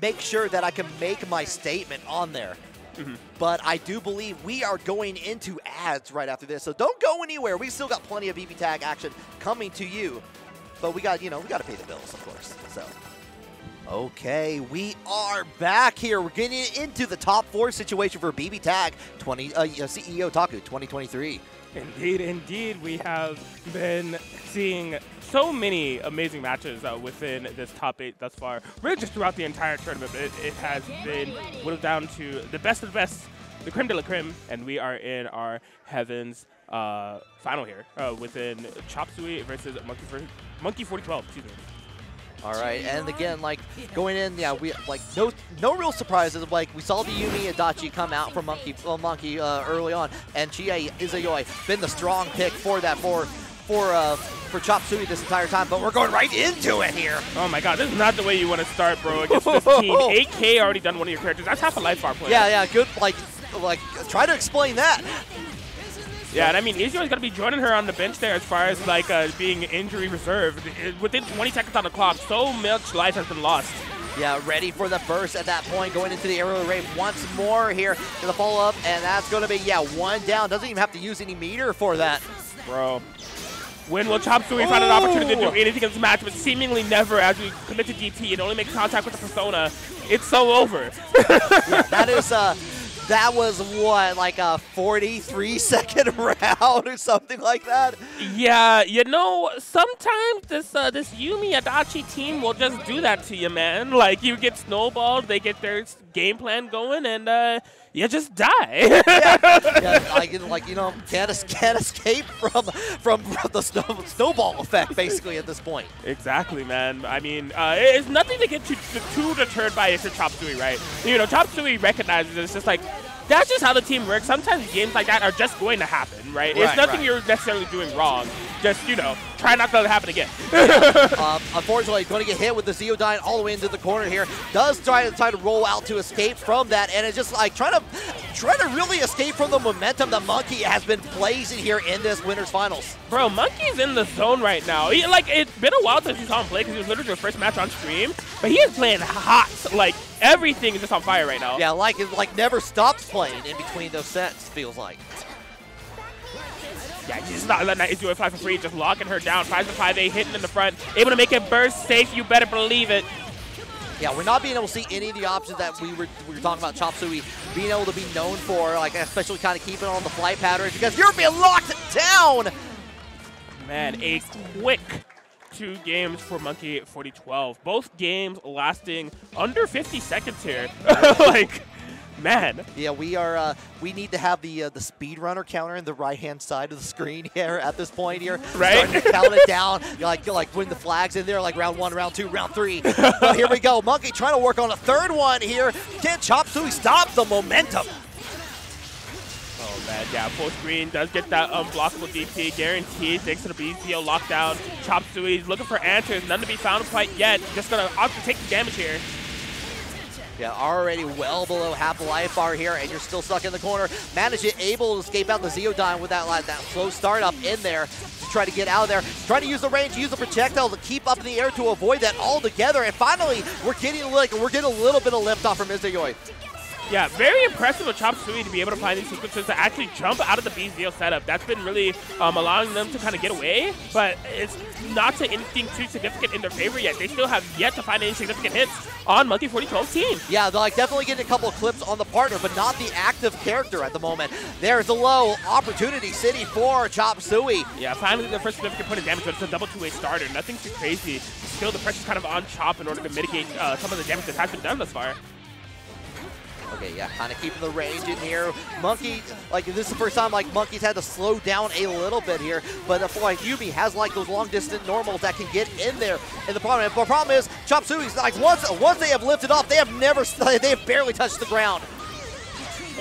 make sure that I can make my statement on there. Mm-hmm. But I do believe we are going into ads right after this, so don't go anywhere. We still got plenty of BB Tag action coming to you, but we got you know we got to pay the bills, of course. So. Okay, we are back here. We're getting into the top four situation for BB Tag 20 uh, CEOtaku 2023. Indeed, indeed, we have been seeing so many amazing matches uh, within this top eight thus far. Really, just throughout the entire tournament, it, it has been whittled down to the best of the best, the creme de la creme, and we are in our heavens uh, final here uh, within Chop Suey versus Monkey, for, Monkey 4012. Excuse me. All right, and again, like going in, yeah, we like no no real surprises. Like we saw the Yumi Adachi come out from Monkey uh, Monkey uh, early on, and Chie Izayoi been the strong pick for that for for uh for Chop Suey this entire time. But we're going right into it here. Oh my god, this is not the way you want to start, bro, against this <laughs> team. 8K already done one of your characters. That's half a life bar player. Yeah, yeah, good. Like like try to explain that. Yeah, and I mean, Izio's going to be joining her on the bench there as far as like uh, being injury reserved. Within 20 seconds on the clock, so much life has been lost. Yeah, ready for the burst at that point, going into the aerial rave once more here to the follow up, and that's going to be yeah one down. Doesn't even have to use any meter for that. Bro. When will Chop Suey find an opportunity to do anything in this match, but seemingly never as we commit to DT and only make contact with the Persona, it's so over. <laughs> That is uh that was what like a 43 <laughs> second round or something like that. yeah, you know, sometimes this uh, this Yumi Adachi team will just do that to you, man. Like, you get snowballed, they get their game plan going, and uh, you just die. <laughs> <laughs> yeah, like, like you know, can't, can't escape from from the snow, snowball effect basically at this point. Exactly, man. I mean, uh, it's nothing to get you t- too deterred by if you're Chop Suey, right? You know, Chop Suey recognizes it. it's just like that's just how the team works. Sometimes games like that are just going to happen, right? it's nothing right. you're necessarily doing wrong. Just you know, try not to let it happen again. <laughs> Um, unfortunately, going to get hit with the Ziodyne all the way into the corner here. Does try to try to roll out to escape from that, and it's just like trying to trying to really escape from the momentum the monkey has been blazing here in this winners finals. Bro, Monkey's in the zone right now. He, like, it's been a while since you saw him play because he was literally the first match on stream. But he is playing hot. Like, everything is just on fire right now. Yeah, like it like never stops playing in between those sets. Feels like. Yeah, just not letting that Izio fly for free, just locking her down. 5 to 5 A hitting in the front. Able to make it burst safe, you better believe it. Yeah, we're not being able to see any of the options that we were we were talking about Chop Suey being able to be known for, like especially kind of keeping on the flight patterns because you're being locked down. Man, a quick two games for Monkey 4012. Both games lasting under 50 seconds here. <laughs> like, man. Yeah, we are. Uh, we need to have the uh, the speedrunner counter in the right hand side of the screen <laughs> here at this point here. <laughs> Right. Count it down, <laughs> like you're like when the flags in there, like round one, round two, round three. but here we go. Monkey trying to work on a third one here. Can't Chop Suey stop the momentum? Oh man, yeah, full screen does get that unblockable DP, guaranteed thanks to the BZO lockdown. Chop Suey's looking for answers, none to be found quite yet. Just gonna opt to take the damage here. Yeah, already well below half the life bar here, and you're still stuck in the corner. Manage it, able to escape out the Ziodyne with that that slow startup in there to try to get out of there. Trying to use the range, use the projectile to keep up in the air to avoid that altogether. And finally, we're getting like we're getting a little bit of lift off from Izayoi. Yeah, very impressive of Chop Suey to be able to find these sequences to actually jump out of the BZO setup. That's been really um, allowing them to kind of get away, but it's not to anything too significant in their favor yet. They still have yet to find any significant hits on Monkey 4012's team. Yeah, they're like definitely getting a couple of clips on the partner, but not the active character at the moment. There's a low opportunity city for Chop Suey. Yeah, finally the first significant point of damage, but it's a double two-way starter. Nothing too crazy. Still, the pressure's kind of on Chop in order to mitigate uh, some of the damage that has been done thus far. Okay, yeah, kind of keeping the range in here. Monkey, like this is the first time like Monkey's had to slow down a little bit here, but uh, like Yumi has like those long distance normals that can get in there. And the problem, the problem is Chop Suey's like once once they have lifted off, they have never, <laughs> they have barely touched the ground.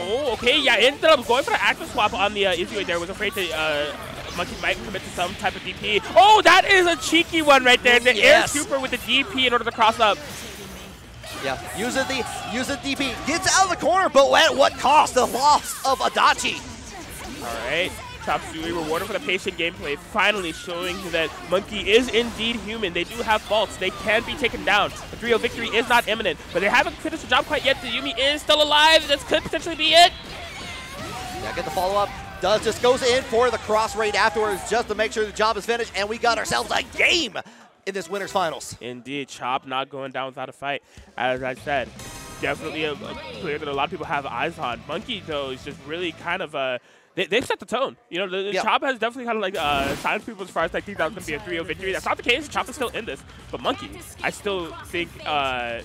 Oh, okay, yeah, ended up going for the active swap on the uh, Izzy there. Was afraid to uh, Monkey might commit to some type of DP. Oh, that is a cheeky one right there. The Yes. air super with the DP in order to cross up. Yeah, using the using DP gets out of the corner, but at what cost? The loss of Adachi. All right. Chop Suey rewarded for the patient gameplay, finally showing that Monkey is indeed human. They do have faults. They can be taken down. The 3-0 victory is not imminent, but they haven't finished the job quite yet. The Yumi is still alive. This could potentially be it. Yeah, get the follow up. Does just goes in for the cross raid afterwards just to make sure the job is finished, and we got ourselves a game in this winners finals. Indeed, Chop not going down without a fight. As I said, definitely a, a player that a lot of people have eyes on. Monkey, though, is just really kind of a. They, they've set the tone. You know, the, the Yeah. Chop has definitely kind of like uh, silenced people as far as I think that was going to be a 3-0 victory. That's not the case. Chop is still in this. But Monkey, I still think uh,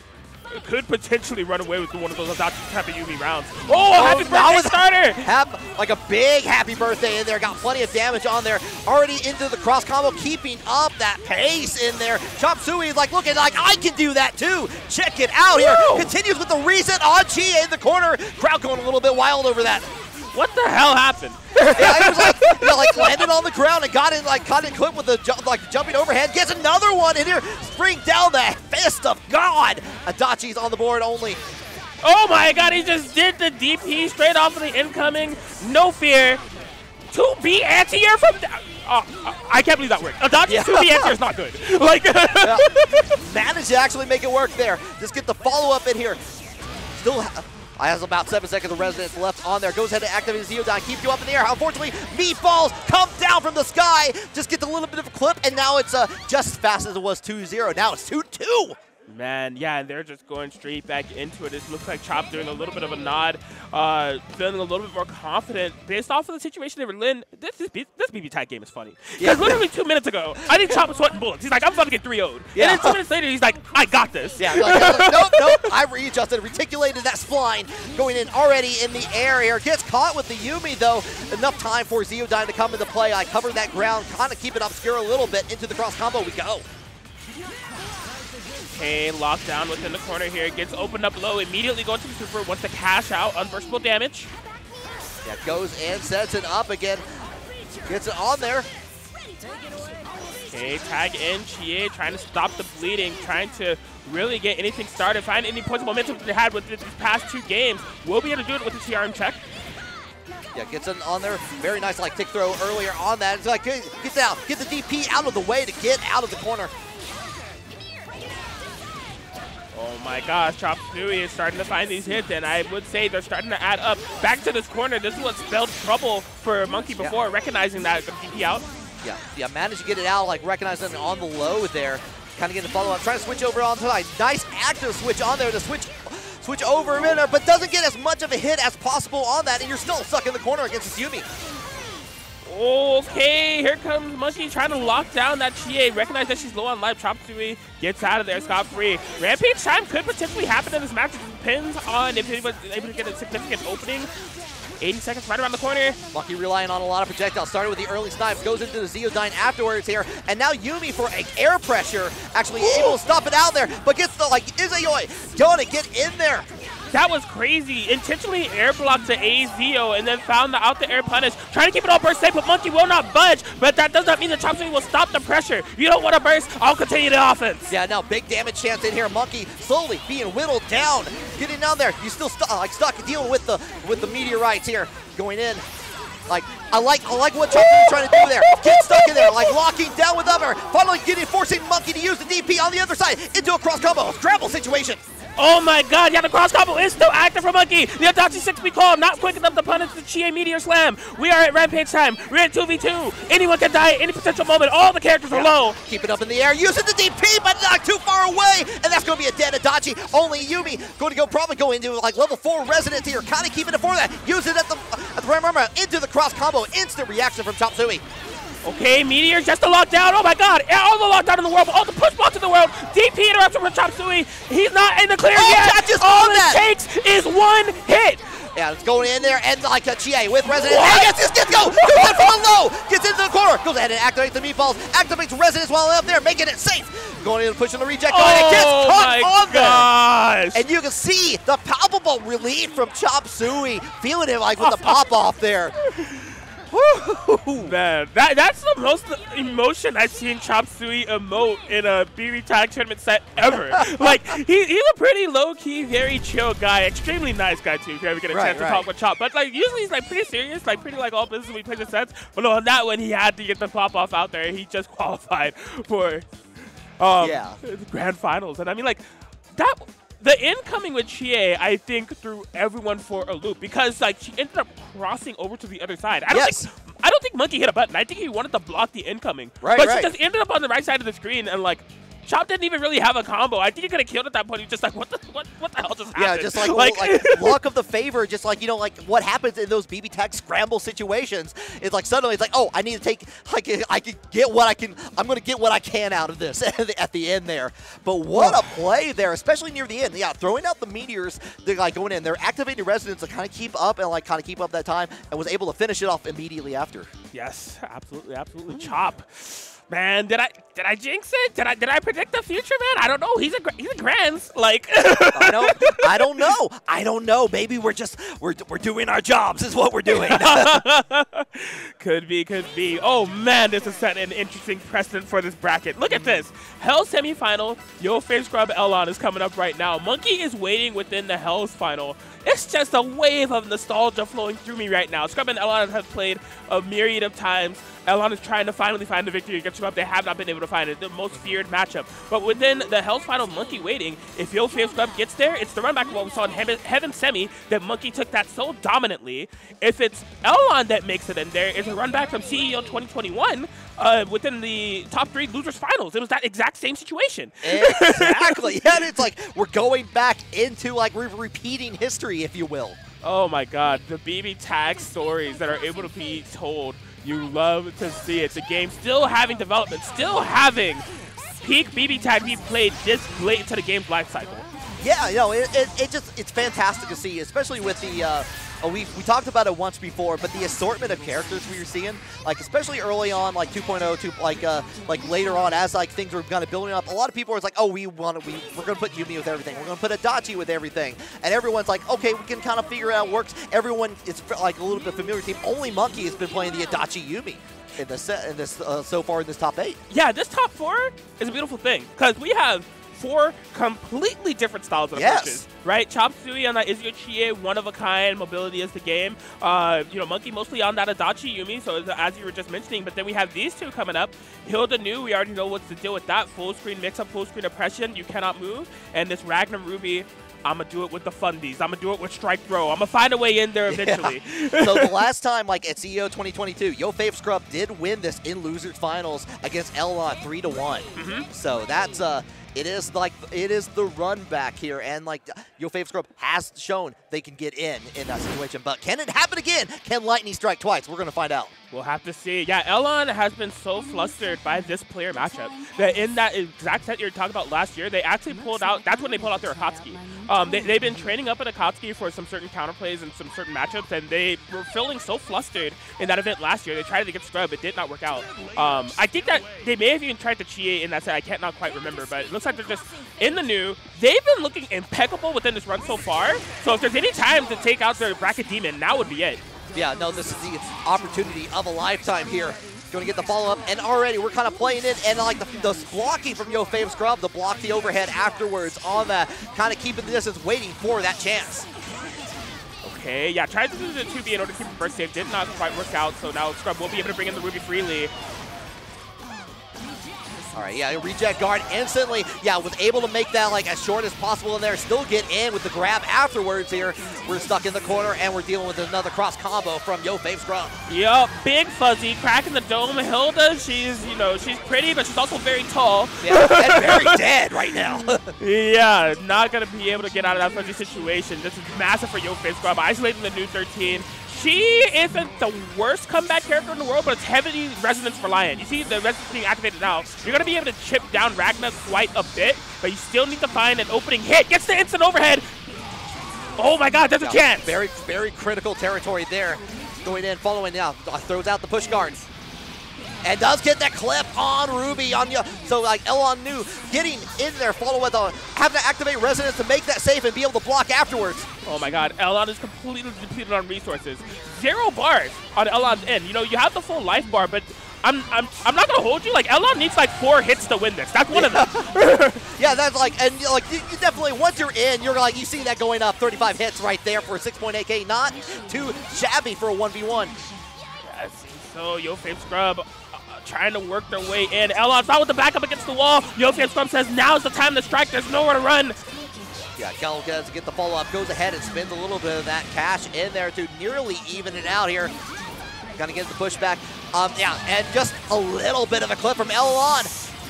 could potentially run away with one of those Adachi type Yumi rounds. Oh, oh, happy that birthday was- starter! Have like a big happy birthday in there. Got plenty of damage on there. Already into the cross combo, keeping up that pace in there. Chop Suey is like looking like I can do that too. Check it out here. Continues with the reset on Chie in the corner. Crowd going a little bit wild over that. What the hell happened? <laughs> Yeah, it was like, you know, like landed on the ground and got in like caught in clip with the ju- like jumping overhead. Gets another one in here. Spring down the fist of God. Adachi's on the board only. Oh my god, he just did the DP straight off of the incoming. No fear. 2B anti-air from... th- uh, Oh, uh, I can't believe that worked. Adachi's Yeah. 2B anti-air is not good. <laughs> Like, Yeah. <laughs> Managed to actually make it work there. Just get the follow-up in here. Still has about seven seconds of Resonance left on there. Goes ahead to activate his Ziodyne. Keep you up in the air. Unfortunately, meatballs come down from the sky. Just get a little bit of a clip, and now it's uh, just as fast as it was 2-0. Now it's 2-2. Man, yeah, and they're just going straight back into it. It looks like Chop doing a little bit of a nod, uh, feeling a little bit more confident based off of the situation they were in. This this, this BB tag game is funny. Yeah. Because literally two minutes ago, I think Chop was sweating bullets. He's like, I'm about to get 3 0'd. Yeah. And then two minutes later, he's like, I got this. Yeah, like, <laughs> like, nope, nope. I readjusted, reticulated that spline, going in already in the air here. Gets caught with the Yumi, though. Enough time for Ziodyne to come into play. I covered that ground, kind of keep it obscure a little bit. Into the cross combo we go. Kane locked down within the corner here, gets opened up low, immediately going to the super, wants to cash out unburstable damage. Yeah, goes and sets it up again. Gets it on there. Okay, tag in Chie, trying to stop the bleeding, trying to really get anything started, find any points of momentum that they had with these past two games. We'll be able to do it with the TRM check. Yeah, gets it on there. Very nice, like tick throw earlier on that. It's like get, get out, get the DP out of the way to get out of the corner. Oh my gosh, Chop Suey is starting to find these hits, and I would say they're starting to add up. Back to this corner, this is what spelled trouble for Monkey before, recognizing that the DP out. Yeah, yeah, managed to get it out, like recognizing it on the low there. Kind of getting the follow up, trying to switch over onto like nice active switch on there to switch switch over in there, but doesn't get as much of a hit as possible on that, and you're still stuck in the corner against this Yumi. Okay, here comes Monkey trying to lock down that Chie. Recognize that she's low on life. Chop Suey gets out of there scot-free. Rampage time could potentially happen in this match. It depends on if anyone's able to get a significant opening. 80 seconds right around the corner. Lucky relying on a lot of projectiles. Started with the early snipe, goes into the Ziodyne afterwards here, and now Yumi for a air pressure, actually able to stop it out there, but gets the like Izayoi to get in there. That was crazy. Intentionally air blocked to AZO and then found the out the air punish. Trying to keep it all burst safe, but Monkey will not budge. But that does not mean the Chop Suey will stop the pressure. You don't want to burst, I'll continue the offense. Yeah, now big damage chance in here. Monkey slowly being whittled down, getting down there. You still stu- uh, like stuck dealing with the with the meteorites here, going in. Like I like I like what Chop is trying to do there. Get stuck in there, like locking down with other. Finally getting forcing Monkey to use the DP on the other side into a cross combo. Scramble situation. Oh my god, yeah, the cross combo is still active for Monkey. The Adachi 6 we call, not quick enough to punish the Chie Meteor Slam. We are at Rampage time. We're at 2v2. Anyone can die at any potential moment. All the characters are low. Keep it up in the air, using the DP, but not too far away, and that's going to be a dead Adachi. Only Yumi going to go probably go into like level 4 Resonance here, kind of keeping it for that. Use it at the, at the right into the cross combo. Instant reaction from Chop Suey. Okay, Meteor just a lockdown. Oh my god. All the lockdown in the world, all the push blocks in the world. DP interruption from Chop Suey. He's not in the clear oh, yet. All it that. takes is one hit. Yeah, it's going in there, and like a Chie with Resonance. What? Hey, gets, gets, go! Goes in from low! Gets into the corner! Goes ahead and activates the meatballs, activates Resonance while up there, making it safe. Going in and pushing the reject, oh, and it gets oh caught on gosh. there. And you can see the palpable relief from Chop Suey, feeling it like with the <laughs> pop off there. Man, that, that's the most emotion I've seen Chop Suey emote in a BB Tag tournament set ever. <laughs> like, he, he's a pretty low-key, very chill guy. Extremely nice guy, too, if you ever get a right, chance right. to talk with Chop. But, like, usually he's, like, pretty serious, like, pretty, like, all business when he plays the sets. But no, on that one, he had to get the pop-off out there. He just <laughs> qualified for um, yeah. the grand finals. And, I mean, like, that the incoming with Chie, I think, threw everyone for a loop because like she ended up crossing over to the other side. I don't yes. think I don't think Monkey hit a button. I think he wanted to block the incoming. Right, but right. she just ended up on the right side of the screen and like Chop didn't even really have a combo. I think he could have killed at that point. He's just like, what the what, what the hell just happened? Yeah, just like, <laughs> like, like <laughs> luck of the favor, just like, you know, like what happens in those BB Tag scramble situations. It's like suddenly it's like, oh, I need to take, I can, I can get what I can, I'm going to get what I can out of this <laughs> at the end there. But what a play there, especially near the end. Yeah, throwing out the meteors, they're like going in. They're activating resonance to kind of keep up and like kind of keep up that time and was able to finish it off immediately after. Yes, absolutely, absolutely. Hmm. Chop. Man, did I did I jinx it? Did I did I predict the future, man? I don't know. He's a he's a grands like. I don't <laughs> I don't know. I don't know. Maybe we're just we're we're doing our jobs. Is what we're doing. <laughs> could be, could be. Oh man, this is setting an interesting precedent for this bracket. Look at mm. this. Hell semifinal. YoFavScrub Elon is coming up right now. Monkey is waiting within the Hell's final. It's just a wave of nostalgia flowing through me right now. Scrub and Elon have played a myriad of times. Elon is trying to finally find the victory against Scrub. They have not been able to find it. The most feared matchup. But within the Hell's Final Monkey waiting, if Yo Scrub gets there, it's the run back of what we saw in Heaven Semi that Monkey took that so dominantly. If it's Elon that makes it in there, it's a run back from CEO 2021 uh, within the top three losers finals. It was that exact same situation. Exactly. <laughs> yeah, it's like we're going back into like we're repeating history, if you will. Oh my God, the BB tag stories that are able to be told. You love to see it. The game still having development, still having peak BB tag be played this late into the game's life cycle. Yeah, you know, it, it, it just it's fantastic to see, especially with the uh, we we talked about it once before, but the assortment of characters we were seeing, like especially early on, like 2.0, two, like uh, like later on, as like things were kind of building up, a lot of people were like, oh, we want to, we we're gonna put Yumi with everything, we're gonna put Adachi with everything, and everyone's like, okay, we can kind of figure out works. Everyone is like a little bit familiar team. Only Monkey has been playing the Adachi Yumi in this in this uh, so far in this top eight. Yeah, this top four is a beautiful thing because we have four completely different styles of yes. approaches, right? Chop Suey on that Chie, one of a kind, mobility is the game. Uh, you know, Monkey mostly on that Adachi Yumi, so as you were just mentioning, but then we have these two coming up. Hilda Nu, we already know what's the deal with that. Full screen mix-up, full screen oppression, you cannot move. And this Ragna Ruby, I'm gonna do it with the fundies. I'm gonna do it with strike throw. I'm gonna find a way in there eventually. Yeah. <laughs> so the last time, like at CEO 2022, YoFavScrub did win this in losers finals against Elon three to one. Mm -hmm. So that's uh it is like it is the run back here, and like your favorite Scrub has shown they can get in in that situation. But can it happen again? Can Lightning strike twice? We're gonna find out. We'll have to see. Yeah, Elon has been so flustered by this player matchup that in that exact set you were talking about last year, they actually pulled out. That's when they pulled out their Akatsuki. Um, they, have been training up at Akatsuki for some certain counterplays and some certain matchups, and they were feeling so flustered in that event last year. They tried to get Scrub, it did not work out. Um, I think that they may have even tried to Chie in that set. I can't not quite remember, but it looks like they're just in the Nu. They've been looking impeccable within this run so far. So if there's any time to take out their Bracket Demon, now would be it. Yeah, no, this is the opportunity of a lifetime here. Going to get the follow-up, and already we're kind of playing it, and like the, the blocking from YoFavScrub, the block the overhead afterwards on that, kind of keeping the distance, waiting for that chance. Okay, yeah, tried to do the 2B in order to keep the first save, did not quite work out, so now Scrub will be able to bring in the Ruby freely. All right, yeah, reject guard instantly. Yeah, was able to make that like as short as possible in there. Still get in with the grab afterwards here. We're stuck in the corner and we're dealing with another cross combo from YoFavScrub. Yup, big fuzzy, cracking the dome. Hilda, she's, you know, she's pretty, but she's also very tall. Yeah, and very <laughs> dead right now. <laughs> yeah, not going to be able to get out of that fuzzy situation. This is massive for YoFavScrub, isolating the Nu 13 she isn't the worst comeback character in the world, but it's heavily resonance reliant. You see the resonance being activated now. You're going to be able to chip down Ragna quite a bit, but you still need to find an opening hit. Gets the instant overhead. Oh my god, there's a chance. Very, very critical territory there. Going in, following now. Uh, throws out the push guards and does get that clip on Ruby on you. So like Elon knew getting in there, follow with a having to activate resonance to make that safe and be able to block afterwards. Oh my god, Elon is completely depleted on resources. Zero bars on Elon's end. You know, you have the full life bar, but I'm, I'm, I'm not gonna hold you. Like Elon needs like four hits to win this. That's one yeah. of them. <laughs> yeah, that's like, and like you, you, definitely once you're in, you're like you see that going up 35 hits right there for a 6.8k. Not too shabby for a 1v1. Yes. So YoFavScrub uh, trying to work their way in. Elon's out with the back up against the wall. YoFavScrub says now's the time to strike. There's nowhere to run. Yeah, Cal does get the follow-up, goes ahead and spins a little bit of that cash in there to nearly even it out here. Gonna get the pushback. Um, yeah, and just a little bit of a clip from Elon.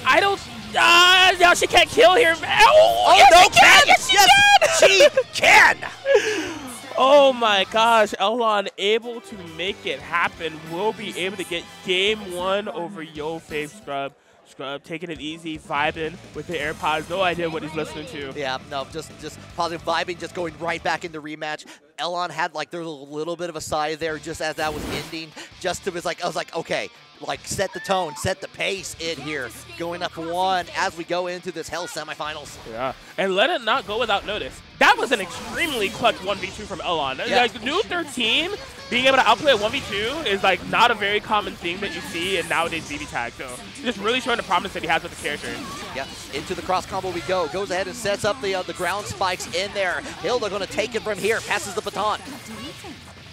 I don't uh, no, she can't kill here. Oh, oh yes, no, she can. can. Yes, she yes, can. She <laughs> can. Oh my gosh, Elon able to make it happen. Will be able to get game one over YoFavScrub. Scrub taking it easy, vibing with the AirPods. No idea what he's listening to. Yeah, no, just just positive vibing, just going right back into rematch. Elon had like there's a little bit of a sigh there just as that was ending. Just to was like I was like, okay, like set the tone, set the pace in here, going up one as we go into this Hell semifinals. Yeah, and let it not go without notice. That was an extremely clutch 1v2 from Elon. Yeah. Like, Nu 13, being able to outplay a 1v2 is like not a very common thing that you see in nowadays BB Tag. So just really showing the promise that he has with the character. Yeah, into the cross combo we go. Goes ahead and sets up the uh, the ground spikes in there. Hilda going to take it from here, passes the baton.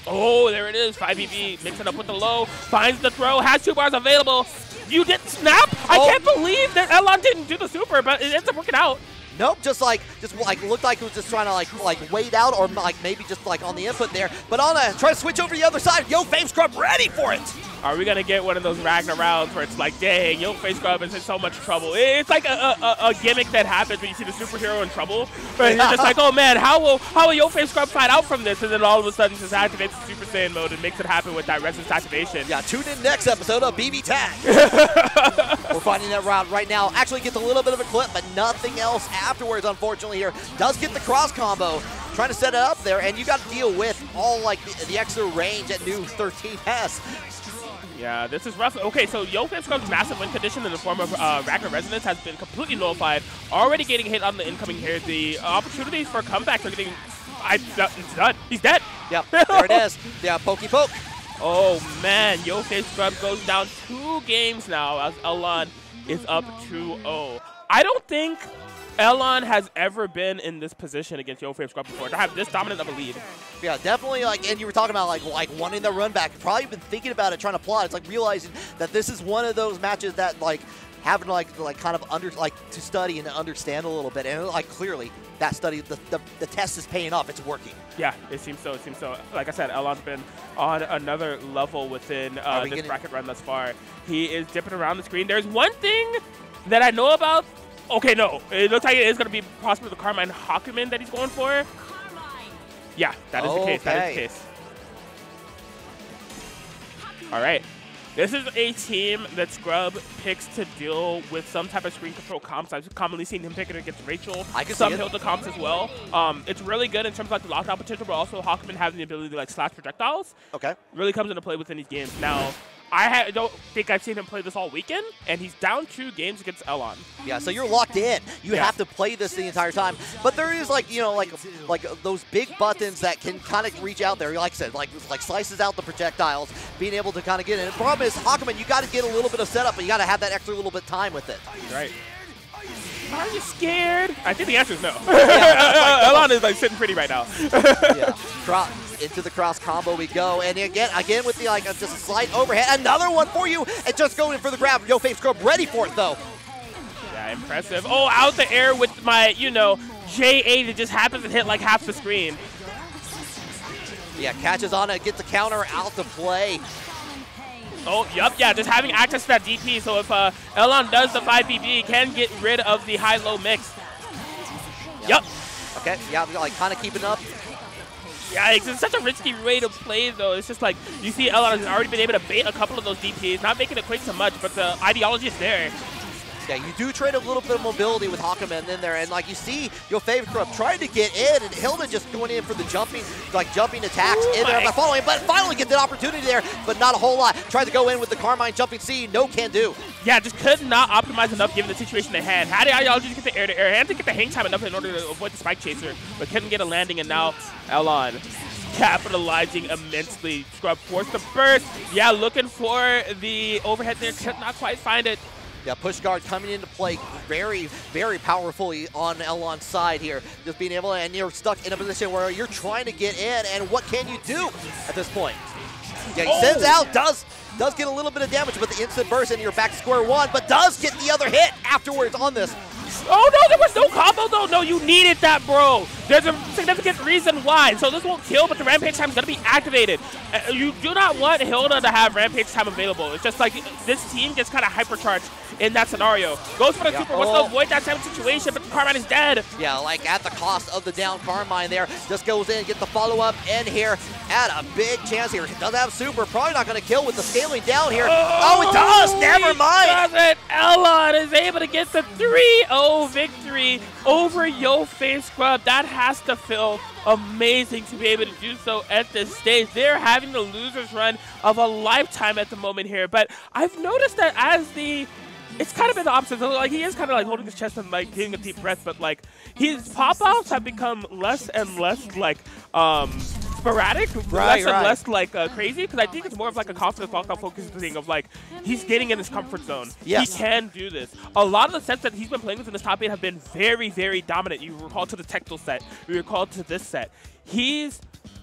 Oh, there it is. 5EV mixing up with the low. Finds the throw. Has two bars available. You didn't snap? Oh. I can't believe that Elon didn't do the super, but it ends up working out. Nope, just like just like looked like it was just trying to like like wait out or like maybe just like on the input there. But on a try to switch over to the other side. Yo, Fave Scrub ready for it. Are we gonna get one of those Ragna rounds where it's like, dang, YoFavScrub is in so much trouble? It's like a, a, a, gimmick that happens when you see the superhero in trouble. But you're just like, <laughs> oh man, how will how will YoFavScrub fight out from this? And then all of a sudden just activates the Super Saiyan mode and makes it happen with that resonance activation. Yeah, tune in next episode of BB Tag. <laughs> We're finding that round right now. Actually gets a little bit of a clip, but nothing else afterwards, unfortunately here. Does get the cross combo trying to set it up there, and you got to deal with all like the, the extra range that Nu 13 has. Yeah, this is rough. Okay, so YoFavScrub's massive win condition in the form of uh, Ragna Resonance has been completely nullified. Already getting hit on the incoming here. The opportunities for comebacks are getting... I, he's done. He's dead. Yep, there it is. <laughs> Yeah, pokey poke. Oh, man. YoFavScrub goes down two games now as Elon is up 2-0. I don't think Elon has ever been in this position against YoFavScrub before to have this dominant of a lead. Yeah, definitely. Like, and you were talking about like like wanting the run back. Probably been thinking about it, trying to plot. It's like realizing that this is one of those matches that like having like like kind of under like to study and understand a little bit. And like clearly that study, the, the, the test is paying off. It's working. Yeah, it seems so. It seems so. Like I said, Elon's been on another level within uh, this bracket run thus far. He is dipping around the screen. There's one thing that I know about Okay, no. It looks like it is going to be possibly the Carmine Hakumen that he's going for. Carmine. Yeah, that is okay. the case. That is the case. All right. This is a team that Scrub picks to deal with some type of screen control comps. I've commonly seen him pick it against Rachel. I can some Hilda comps as well. Um, it's really good in terms of like the lockdown potential, but also Hakumen having the ability to like slash projectiles. Okay. Really comes into play within these games. Now, I don't think I've seen him play this all weekend, and he's down two games against Elon. Yeah, so you're locked in. You yeah. have to play this the entire time. But there is like you know like like those big buttons that can kind of reach out there. Like I said, like like slices out the projectiles, being able to kind of get in. The problem is Hakumen, you got to get a little bit of setup, but you got to have that extra little bit of time with it. Right. Are you scared? I think the answer is no. yeah, <laughs> Elon is like sitting pretty right now. yeah. Drop into the cross combo we go. And again, again with the like just a slight overhead. Another one for you. And just going for the grab. YoFavScrub ready for it though. Yeah, impressive. Oh, out the air with my, you know, JA that just happens to hit like half the screen. Yeah, catches on it, gets the counter out to play. Oh, yep, yeah, just having access to that DP. So if uh, Elon does the 5BB, he can get rid of the high-low mix. Yep. Okay, yeah, like kind of keeping up. Yeah, it's such a risky way to play, though. It's just like, you see Elon has already been able to bait a couple of those DPs, not making it quite so much, but the ideology is there. Yeah, you do trade a little bit of mobility with Hakumen in there, and like you see your favorite Corrupt trying to get in, and Hilda just going in for the jumping, like jumping attacks Ooh, in there by following, but finally get the opportunity there, but not a whole lot. Tried to go in with the Carmine jumping C, no can do. Yeah, just could not optimize enough given the situation they had. Had the ideology to get the air-to-air, and to get the hang time enough in order to avoid the spike chaser, but couldn't get a landing, and now Elon capitalizing immensely. Scrub forced the burst. Yeah, looking for the overhead there, could not quite find it. Yeah, push guard coming into play very, very powerfully on Elon's side here. Just being able to, and you're stuck in a position where you're trying to get in, and what can you do at this point? Yeah, he sends Oh. out, does does get a little bit of damage, but the instant burst, and you're back to square one, but does get the other hit afterwards on this. Oh no, there was no combo though. No, you needed that, bro. There's a significant reason why. So this won't kill, but the rampage time is gonna be activated. Uh, you do not want Hilda to have rampage time available. It's just like this team gets kind of hypercharged in that scenario. Goes for the Yeah. super, wants Oh. to avoid that type of situation, but the Carmine is dead. Yeah, like at the cost of the down Carmine there. Just goes in, get the follow-up in here. At a big chance here. Does have super, probably not going to kill with the scaling down here. Oh, it does! Never mind! It? Elon is able to get the 3-0 victory over YoFavScrub. That has to feel amazing to be able to do so at this stage. They're having the losers run of a lifetime at the moment here. But I've noticed that as the it's kind of been the opposite. Like he is kind of like holding his chest and like taking a deep breath, but like his pop-outs have become less and less like um sporadic, Right, less and right. less like uh, crazy. Because I think it's more of like a confidence lockout focus thing of like he's getting in his comfort zone. Yes. He can do this. A lot of the sets that he's been playing with in this top eight have been very, very dominant. You recall to the TecTale set. You recall to this set. He's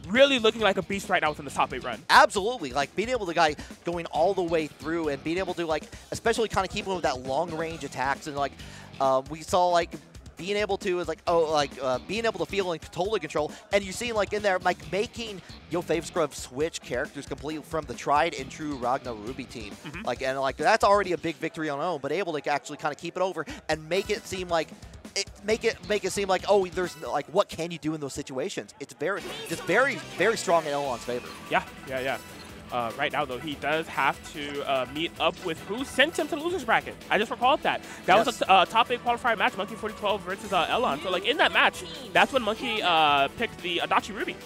really looking like a beast right now within the top eight run. Absolutely, like being able to guy going all the way through and being able to like, especially kind of keeping with that long range attacks and like, uh, we saw like being able to is like oh like uh, being able to feel and totally control. And you see like in there like making YoFavScrub switch characters completely from the tried and true Ragna Ruby team. Like and like that's already a big victory on own but able to actually kind of keep it over and make it seem like it, make it make it seem like oh there's like what can you do in those situations? It's very just very very strong in Elon's favor. Yeah, yeah, yeah. Uh, right now, though, he does have to uh, meet up with who sent him to the losers bracket. I just recalled that. That was a uh, top eight qualifier match, Monkey 4012 versus uh, Elon. So, like in that match, that's when Monkey uh, picked the Adachi Ruby.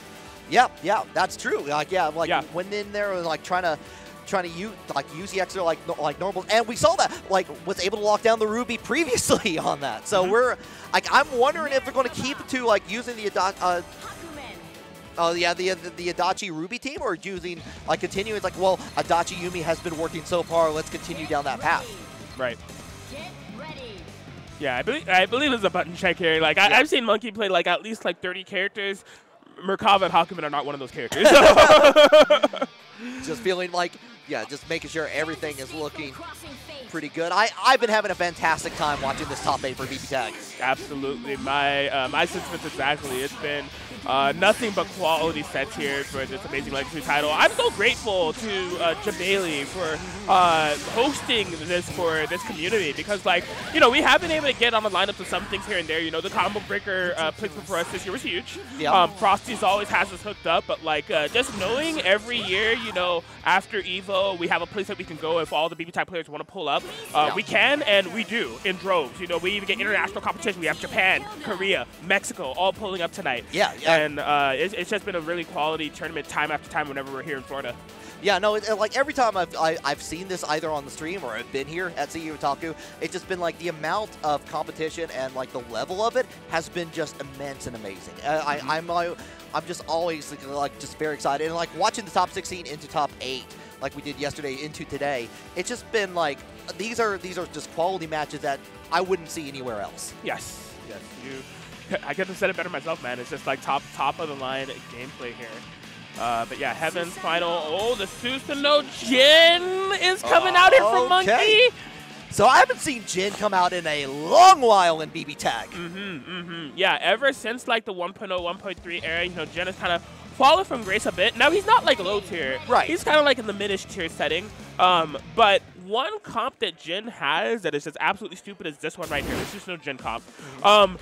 Yeah, yeah, that's true. Like, yeah, like Yeah. went in there and like trying to trying to use like use the extra like no- like normal, and we saw that like was able to lock down the ruby <laughs> previously on that. So Mhm. we're like I'm wondering if they're going to keep to like using the Ada- uh, oh yeah the, the the Adachi Ruby team or using like continuing it's like well Adachi Yumi has been working so far. Let's continue down that path. Right. Yeah, I believe I believe it's a button check here. Like I, Yeah. I've seen Monkey play like at least like 30 characters. Merkava and Hakumen are not one of those characters. <laughs> <laughs> Just feeling like yeah, just making sure everything is looking. Pretty good. I I've been having a fantastic time watching this top eight for BB Tag. Absolutely, my uh, my sentiments exactly. It's been uh, nothing but quality sets here for this amazing legacy title. I'm so grateful to uh, Jebailey for uh, hosting this for this community because, like, you know, we have been able to get on the lineups of some things here and there. You know, the combo breaker uh, placement for us this year was huge. Yeah. Um, Frosty's always has us hooked up, but like uh, just knowing every year, you know, after Evo, we have a place that we can go if all the BB Tag players want to pull up. Uh, Yeah. We can and we do in droves. You know, we even get international competition. We have Japan, Korea, Mexico, all pulling up tonight. Yeah, yeah. And uh, it's, it's just been a really quality tournament time after time whenever we're here in Florida. Yeah, no, it, like every time I've I, I've seen this either on the stream or I've been here at CEOtaku, it's just been like the amount of competition and like the level of it has been just immense and amazing. Uh, I, I'm uh, I'm just always like, like just very excited and like watching the top 16 into top eight like we did yesterday into today. It's just been like these are these are just quality matches that I wouldn't see anywhere else. Yes, yes, you. <laughs> I could have said it better myself, man. It's just like top top of the line gameplay here. Uh, but yeah, Heaven's final. Oh, the Susanoo Jin is coming out here from Okay. Monkey. So I haven't seen Jin come out in a long while in BB Tag. Mm-hmm. Yeah, ever since like the 1.0, 1.3 era, you know, Jin has kind of fallen from grace a bit. Now he's not like low tier. Right. He's kind of like in the midish tier setting. Um, but one comp that Jin has that is just absolutely stupid is this one right here. There's just no Jin comp. Um,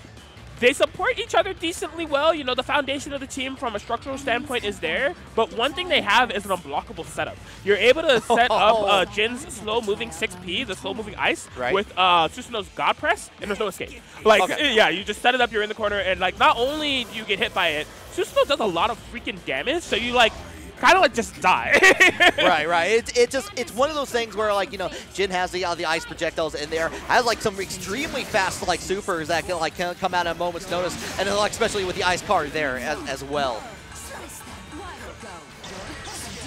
they support each other decently well. You know, the foundation of the team from a structural standpoint is there. But one thing they have is an unblockable setup. You're able to set up uh, <laughs> Jin's slow-moving 6P, the slow-moving ice, Right. with uh, Susanoo's God Press, and there's no escape. Like, Okay. yeah, you just set it up, you're in the corner, and like, not only do you get hit by it, Susanoo does a lot of freaking damage, so you like, kind of like just die. <laughs> right, right. It, it just it's one of those things where like you know Jin has the uh, the ice projectiles in there, has like some extremely fast like supers that can like can come out at a moment's notice, and then like especially with the ice card there as, as well.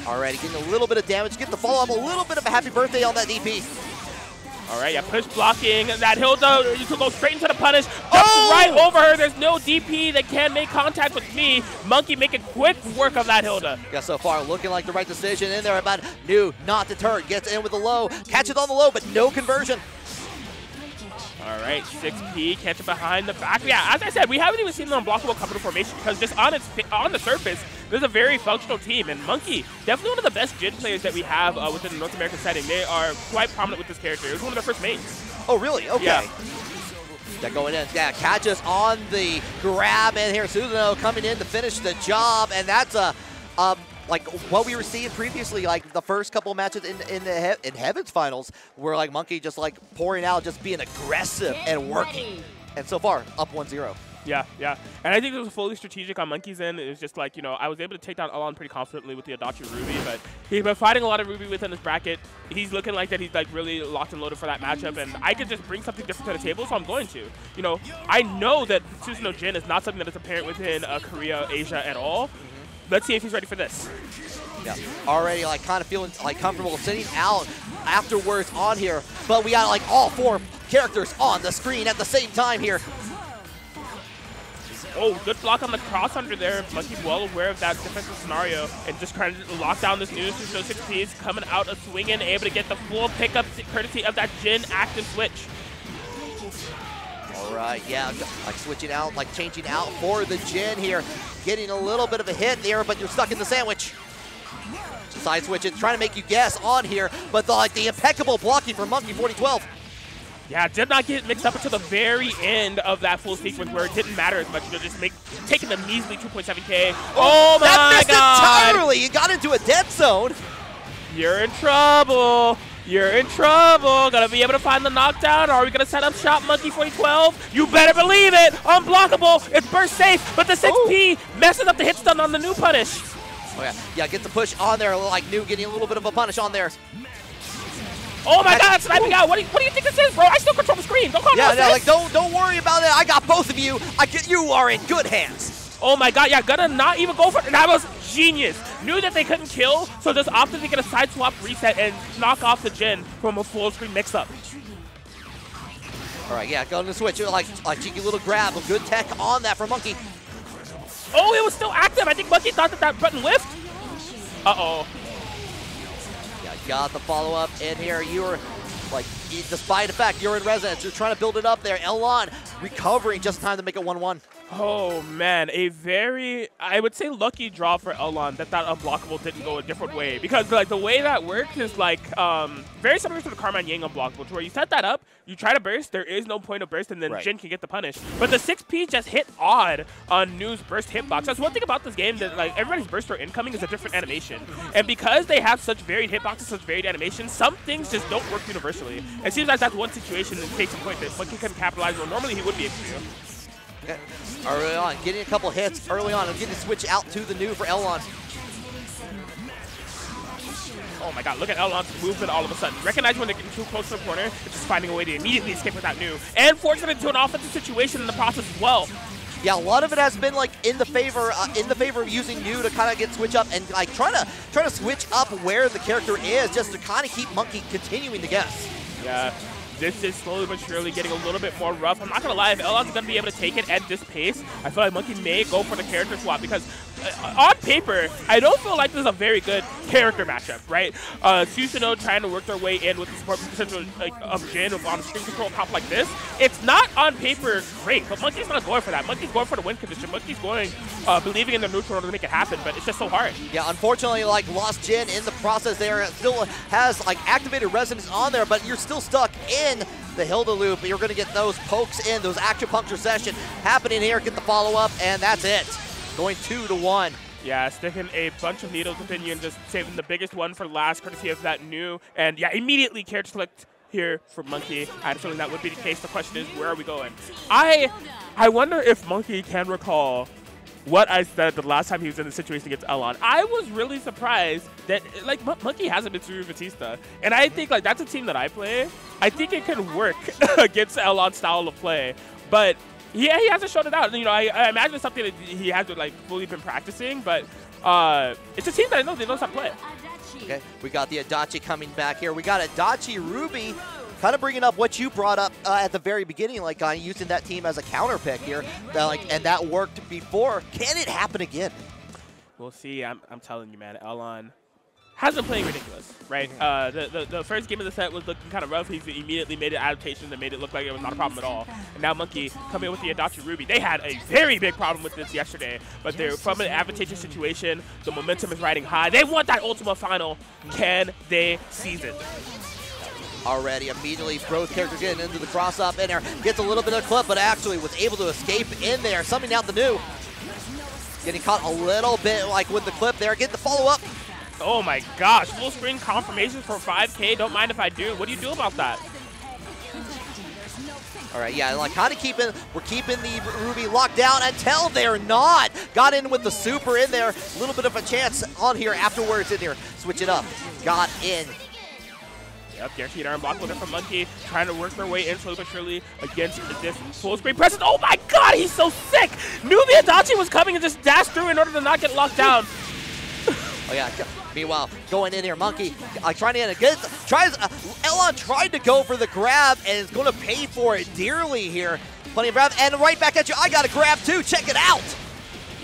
Alrighty, getting a little bit of damage, get the follow up, a little bit of a happy birthday on that DP. All right, yeah, push blocking. That Hilda, you could go straight into the punish. Jumps Oh! right over her. There's no DP that can make contact with me. Monkey making quick work of that Hilda. Yeah, so far looking like the right decision in there, but Nu, not deterred, gets in with the low, catches on the low, but no conversion. All right, 6P, catch it behind the back. Yeah, as I said, we haven't even seen an unblockable to formation because just on its on the surface, there's a very functional team. And Monkey, definitely one of the best Jin players that we have uh, within the North American setting. They are quite prominent with this character. It was one of their first mains. Oh, really? Okay. Yeah. They're going in. Yeah, catches on the grab, and here Susanoo coming in to finish the job, and that's a, um, like what we were seeing previously, like the first couple matches in in the he in Heaven's finals, where like Monkey just like pouring out, just being aggressive Get and working, ready. and so far up 1-0. Yeah, yeah. And I think it was fully strategic on Monkey's end. It was just like, you know, I was able to take down Alon pretty confidently with the Adachi Ruby, but he's been fighting a lot of Ruby within his bracket. He's looking like that he's like really locked and loaded for that matchup, and I could just bring something different to the table, so I'm going to. You know, I know that Susanoo Jin is not something that is apparent within uh, Korea, Asia at all. Let's see if he's ready for this. Yeah, already like kind of feeling like comfortable sitting out afterwards on here, but we got like all four characters on the screen at the same time here. Oh, good block on the cross under there. Monkey well aware of that defensive scenario and just trying to lock down this new Susanoo 6Ps, coming out a swinging, able to get the full pickup courtesy of that Jin active switch. Right, yeah, like switching out, like changing out for the Jin here. Getting a little bit of a hit there, but you're stuck in the sandwich. Side switching, trying to make you guess on here, but the, like the impeccable blocking from Monkey 4012. Yeah, did not get mixed up until the very end of that full sequence where it didn't matter as much. You know, just make taking the measly 2.7k. Oh, oh my that missed god! entirely. You got into a dead zone. You're in trouble. You're in trouble. Gonna be able to find the knockdown. Or are we gonna set up shop Monkey 4012? You better believe it. Unblockable. It's burst safe, but the 6P messes up the hit stun on the new punish. Oh yeah, yeah, get the push on there, like Nu getting a little bit of a punish on there. Oh my god, sniping out. What do, you, what do you think this is, bro? I still control the screen. Don't call me Yeah, out, no, like don't don't worry about it. I got both of you. I get you are in good hands. Oh my god, yeah, gonna not even go for it. That was genius. Knew that they couldn't kill, so just opted to get a side swap reset and knock off the Jin from a full screen mix up. All right, yeah, going to switch. Like like cheeky little grab, a good tech on that for Monkey. Oh, it was still active. I think Monkey thought that that button whiffed. Uh oh. Yeah, got the follow up in here. You were like, despite the fact you're in resonance, you're trying to build it up there. Elon recovering just in time to make it 1-1. Oh man, a very I would say lucky draw for Elon that that unblockable didn't go a different way because like the way that works is like um very similar to the Carmine Yang unblockable, to where you set that up, you try to burst, there is no point of burst, and then Right. Jin can get the punish. But the 6P just hit odd on Nu's burst hitbox. That's one thing about this game that like everybody's burst or incoming is a different animation, and because they have such varied hitboxes, such varied animations, some things just don't work universally. It seems like that's one situation in case in point that Monkey can capitalize on. Normally he would be able to. <laughs> Early on, getting a couple hits early on and getting to switch out to the Nu for Elon. Oh my god, look at Elon's movement all of a sudden. Recognize when they're getting too close to the corner, it's just finding a way to immediately escape without Nu. And forcing it into an offensive situation in the process as well. Yeah, a lot of it has been like in the favor, uh, in the favor of using Nu to kind of get switch up and like trying to trying to switch up where the character is, just to kind of keep Monkey continuing to guess. Yeah, this is slowly but surely getting a little bit more rough. I'm not gonna lie, if Elon's gonna be able to take it at this pace, I feel like Monkey may go for the character swap because uh, on paper, I don't feel like this is a very good character matchup, right? Uh, Susanoo trying to work their way in with the support potential like, of Jin on a string control top like this. It's not on paper great, but Monkey's not going for that. Monkey's going for the win condition. Monkey's going, uh, believing in the neutral order to make it happen, but it's just so hard. Yeah, unfortunately, like Lost Jin in the process there still has like activated resonance on there, but you're still stuck in the Hilda loop. You're going to get those pokes in, those acupuncture session happening here. Get the follow up, and that's it. Going two to one. Yeah, sticking a bunch of needles within you and just saving the biggest one for last, courtesy of that Nu. And yeah, immediately character select here for Monkey. I had a feeling that would be the case. The question is, where are we going? I, I wonder if Monkey can recall what I said the last time he was in the situation against Elon. I was really surprised that like M Monkey hasn't been through Batista, and I think like that's a team that I play. I think it can work <laughs> against Elon's style of play, but yeah, he hasn't shown it out. You know, I, I imagine it's something that he hasn't like fully been practicing, but uh, it's a team that I know they know how to play. Okay, we got the Adachi coming back here. We got Adachi Ruby kind of bringing up what you brought up uh, at the very beginning, like uh, using that team as a counter pick here, that, like, and that worked before. Can it happen again? We'll see. I'm, I'm telling you, man. Elon has been playing ridiculous, right? Uh, the, the, the first game of the set was looking kind of rough. He immediately made an adaptation that made it look like it was not a problem at all. And now Monkey coming with the Adachi Ruby. They had a very big problem with this yesterday, but they're from an advantageous situation. The momentum is riding high. They want that Ultima Final. Can they seize it? Already. Immediately, Bro's character getting into the cross up in there. Gets a little bit of a clip, but actually was able to escape in there. Something out the new. Getting caught a little bit like with the clip there. Getting the follow up. Oh my gosh, full screen confirmations for 5K. Don't mind if I do. What do you do about that? All right, yeah, like kind of keeping, we're keeping the Ruby locked down until they're not. Got in with the super in there. A little bit of a chance on here afterwards in here. Switch it up. Got in. Yep, guaranteed iron block looking from Monkey, trying to work their way in slowly but surely against this full screen presence. Oh my god, he's so sick! Knew the Adachi was coming and just dashed through in order to not get locked down. <laughs> oh yeah, meanwhile, going in here, Monkey, uh, trying to get a good, Tries, uh, Elon tried to go for the grab and is going to pay for it dearly here. Plenty of grab, and right back at you, I got a grab too, check it out!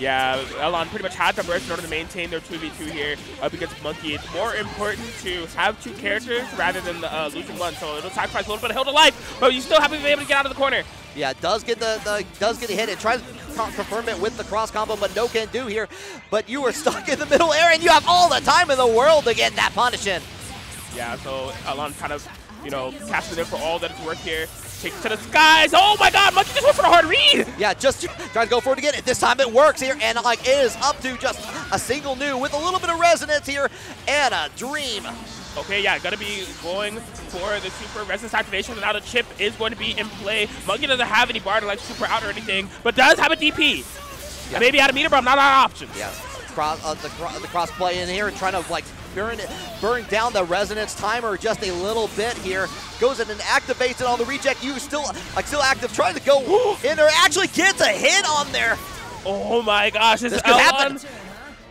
Yeah, Elon pretty much had to burst in order to maintain their 2v2 here up against Monkey. It's more important to have two characters rather than uh, losing one, so it'll sacrifice a little bit of health to life, but you still have to be able to get out of the corner. Yeah, does get the, the does get a hit. It tries to confirm it with the cross combo, but no can do here. But you are <laughs> stuck in the middle air, and you have all the time in the world to get that punish in. Yeah, so Elon kind of, you know, casting in for all that it's worth here. Takes to the skies. Oh my god, Monkey just went for a hard read. Yeah, just trying to go for it again. This time it works here, and like it is up to just a single Nu with a little bit of resonance here, and a dream. Okay, yeah, gonna be going for the super resonance activation, and now the chip is going to be in play. Monkey doesn't have any bar to like super out or anything, but does have a DP. Yeah. Maybe out of meter, but I'm not out of options. Yeah, cross, uh, the, the cross play in here, trying to like burn, burn down the resonance timer just a little bit here. Goes in and activates it on the reject. You still like still active, trying to go <gasps> in there. Actually gets a hit on there. Oh my gosh, this, this could happen.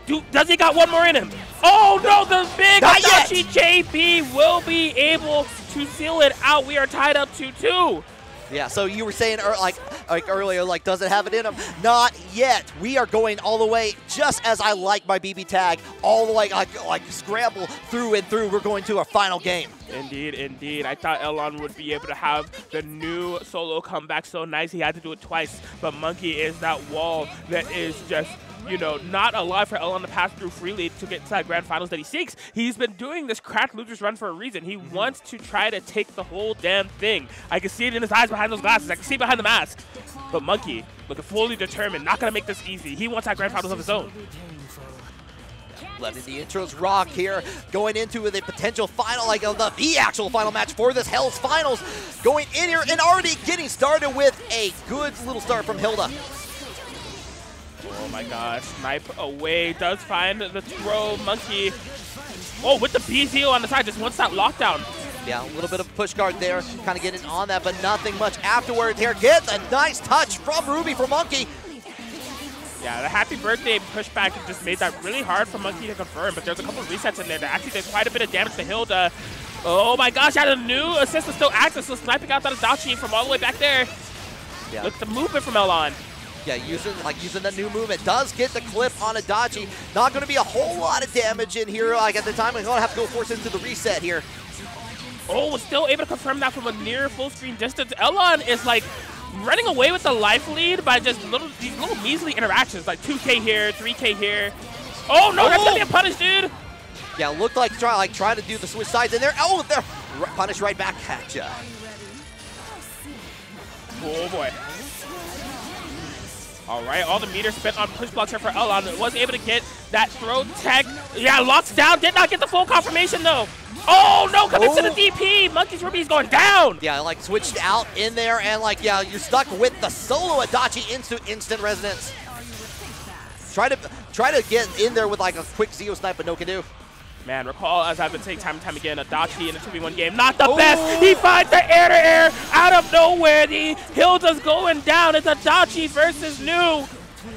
Do, does he got one more in him? Oh no, the big Adachi JP will be able to seal it out. We are tied up 2-2. Yeah, so you were saying er, like like earlier, like does it have it in him? Not yet. We are going all the way, just as I like my BB tag, all the way like like scramble through and through. We're going to our final game. Indeed, indeed. I thought Elon would be able to have the Nu solo comeback so nice. He had to do it twice, but Monkey is that wall that is just you know, not allowed for Elon to pass through freely to get to that grand finals that he seeks. He's been doing this cracked losers run for a reason. He mm-hmm. wants to try to take the whole damn thing. I can see it in his eyes behind those glasses. I can see it behind the mask. But Monkey, looking fully determined, not going to make this easy. He wants that grand finals of his own. Letting the intros rock here, going into the potential final, like uh, the, the actual final match for this Hell's Finals. Going in here and already getting started with a good little start from Hilda. Oh my gosh, snipe away, does find the throw, Monkey. Oh, with the BZO on the side, just one-stop lockdown. Yeah, a little bit of push guard there, kind of getting on that, but nothing much afterwards here. Gets a nice touch from Ruby for Monkey. Yeah, the happy birthday pushback just made that really hard for Monkey to confirm, but there's a couple resets in there that actually did quite a bit of damage to Hilda. Oh my gosh, had a Nu assist is still active, still sniping out that Adachi from all the way back there. Yeah. Look at the movement from Elon. Yeah, using like using the Nu movement does get the clip on Adachi. Not going to be a whole lot of damage in here. Like at the time, I'm going to have to go force into the reset here. Oh, was still able to confirm that from a near full screen distance. Elon is like running away with the life lead by just little these little measly interactions, like 2k here, 3k here. Oh no, that's gonna be a oh! punish, dude. Yeah, looked like try like trying to do the switch sides in there. Oh, they're r- punish right back at ya. Oh boy. All right, all the meter spent on push blocks here for Elon. Was able to get that throw tech. Yeah, locks down. Did not get the full confirmation though. Oh no, coming to the Oh. DP. Monkey's Ruby's going down. Yeah, like switched out in there, and like yeah, you're stuck with the solo Adachi into instant resonance. Try to try to get in there with like a quick Zeo snipe, but no can do. Man, recall as I've been saying time and time again, Adachi in a 2v1 game, not the Oh. best. He finds the air to air out of nowhere. The Hilda's going down. It's Adachi versus Nu.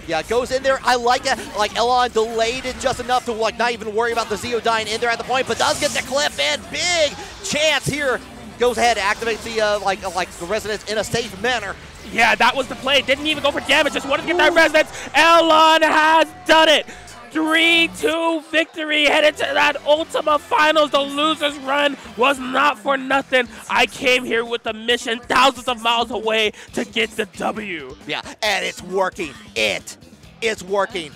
Yeah, goes in there. I like it. Like Elon delayed it just enough to like not even worry about the Zeo dying in there at the point, but does get the clip in. Big chance here. Goes ahead, activates the uh, like uh, like the resonance in a safe manner. Yeah, that was the play. Didn't even go for damage. Just wanted to get that resonance. Elon has done it. 3-2 victory headed to that Ultima Finals. The loser's run was not for nothing. I came here with a mission thousands of miles away to get the W. Yeah, and it's working. It is working.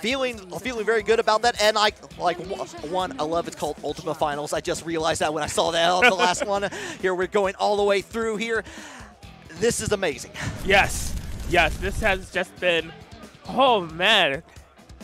Feeling feeling very good about that, and like like one, I love it's called Ultima Finals. I just realized that when I saw that on the last <laughs> one. Here we're going all the way through here. This is amazing. Yes, yes, this has just been, oh man.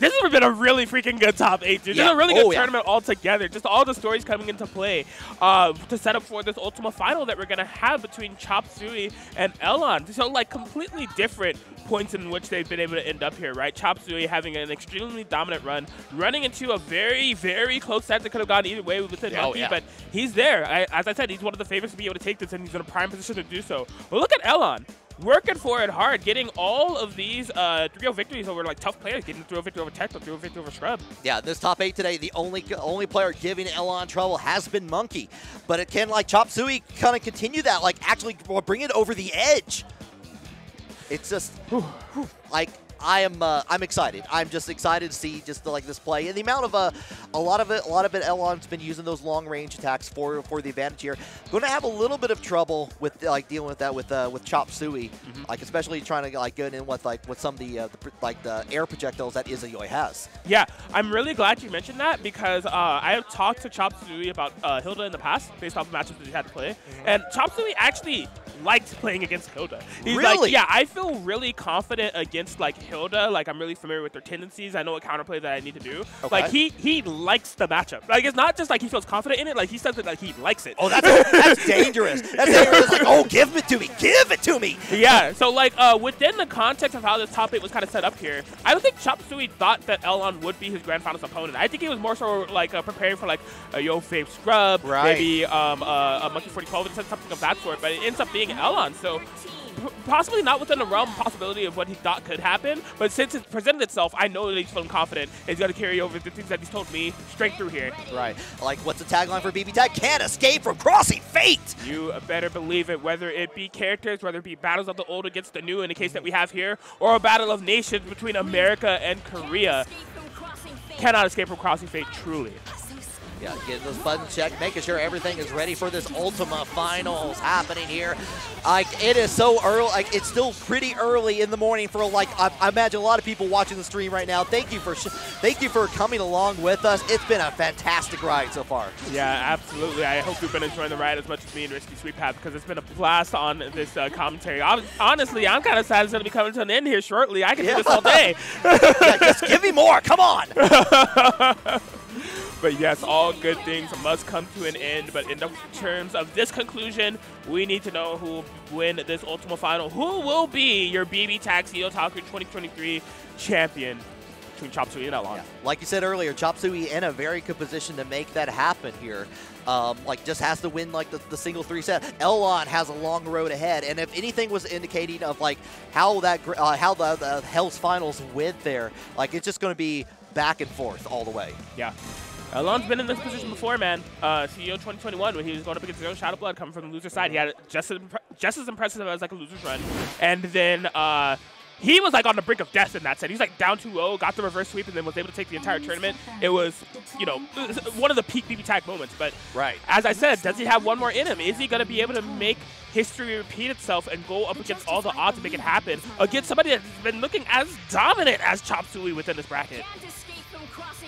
This has been a really freaking good top eight, dude. This is a really good Oh, yeah. tournament altogether. Just all the stories coming into play uh, to set up for this Ultima final that we're going to have between Chopsuey and Elon. So, like, completely different points in which they've been able to end up here, right? Chopsuey having an extremely dominant run, running into a very, very close set that could have gone either way within Oh, Monkey, yeah. but he's there. I, as I said, he's one of the favorites to be able to take this, and he's in a prime position to do so. But look at Elon. Working for it hard, getting all of these uh, 3-0 victories over like tough players, getting 3-0 victory over Tech, 3-0 victory over Scrub. Yeah, this top eight today, the only only player giving Elon trouble has been Monkey, but it can like Chop Suey kind of continue that, like actually bring it over the edge. It's just like I am uh, I'm excited. I'm just excited to see just like this play and the amount of uh, a lot of it a lot of it Elon's been using those long range attacks for for the advantage here. Going to have a little bit of trouble with like dealing with that with uh, with Chopsuey, like especially trying to like get in with like with some of the, uh, the like the air projectiles that Izayoi has. Yeah, I'm really glad you mentioned that because uh, I have talked to Chop Suey about uh, Hilda in the past based off the matchups that he had to play, and Chopsuey actually liked playing against Hilda. He's Really? like, yeah, I feel really confident against like Hilda. Like I'm really familiar with their tendencies. I know what counterplay that I need to do. Okay. Like he he likes the matchup. Like it's not just like he feels confident in it. Like he says it like he likes it. Oh, that's that's <laughs> dangerous. That's <laughs> dangerous. Like, oh, give it to me, give it to me. Yeah, so like uh, within the context of how this top eight was kind of set up here, I don't think Chopsuey thought that Elon would be his grand finals opponent. I think he was more so like uh, preparing for like a Yo Fave Scrub, Right. maybe um, uh, a Monkey 4012 and something of that sort, but it ends up being Elon. So possibly not within the realm of possibility of what he thought could happen, but since it presented itself, I know that he's feeling confident. and He's going to carry over the things that he's told me straight through here. Right. Like, what's the tagline for BB Tag? Can't escape from crossing fate. You better believe it, whether it be characters, whether it be battles of the old against the new in the case that we have here, or a battle of nations between America and Korea. Escape from crossing fate. Cannot escape from crossing fate, truly. Yeah, getting those buttons checked, making sure everything is ready for this Ultima Finals happening here. Like, it is so early. Like, it's still pretty early in the morning for like I, I imagine a lot of people watching the stream right now. Thank you for sh- thank you for coming along with us. It's been a fantastic ride so far. Yeah, absolutely. I hope you've been enjoying the ride as much as me and Risky Sweep have because it's been a blast on this uh, commentary. I'm, honestly, I'm kind of sad it's going to be coming to an end here shortly. I can Yeah. do this all <laughs> day. Yeah, just give me more. Come on. <laughs> But yes, all good things must come to an end. But in the terms of this conclusion, we need to know who will win this Ultima Final. Who will be your BB Tag CEOtaku 2023 champion between Chopsuey and Elon? Yeah, like you said earlier, Chopsuey in a very good position to make that happen here. Um, like just has to win like the, the single three set. Elon has a long road ahead, and if anything was indicating of like how that gr- uh, how the, the Hell's Finals went there, like it's just going to be back and forth all the way. Yeah. Elon's been in this position before, man. Uh, CEO 2021, when he was going up against Zero Shadow Blood coming from the loser side, he had just as, just as impressive as like a loser's run. And then uh, he was like on the brink of death in that set. He's like down 2-0, got the reverse sweep, and then was able to take the entire tournament. It was, you know, one of the peak BB Tag moments. But Right. as I said, does he have one more in him? Is he going to be able to make history repeat itself and go up against all the odds to make it happen against somebody that's been looking as dominant as Chopsuey within this bracket?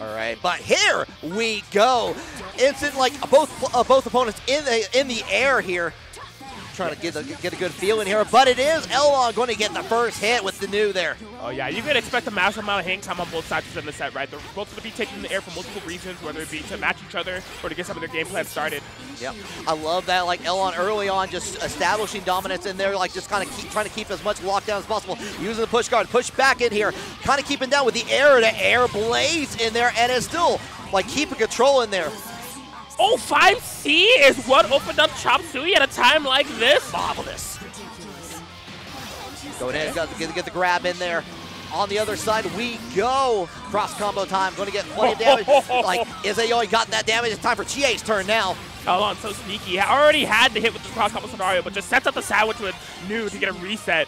All right, but here we go. Instant like both uh, both opponents in the in the air here. Trying to get a, get a good feeling here, but it is Elon going to get the first hit with the Nu there. Oh yeah, you can expect a massive amount of hang time on both sides within the set, right? They're both going to be taking the air for multiple reasons, whether it be to match each other or to get some of their game plans started. Yep, I love that. Like Elon early on, just establishing dominance in there, like just kind of keep trying to keep as much lockdown as possible, using the push guard, push back in here, kind of keeping down with the air to air blaze in there, and it's still like keeping control in there. Oh, 5C is what opened up Chopsuey at a time like this? Marvelous. Go ahead, got to get, get the grab in there. On the other side we go. Cross combo time, going to get plenty of damage. <laughs> like Izayoi got that damage. It's time for Chie's turn now. Elon so sneaky. He already had the hit with the cross combo scenario, but just sets up the sandwich with Nu to get a reset.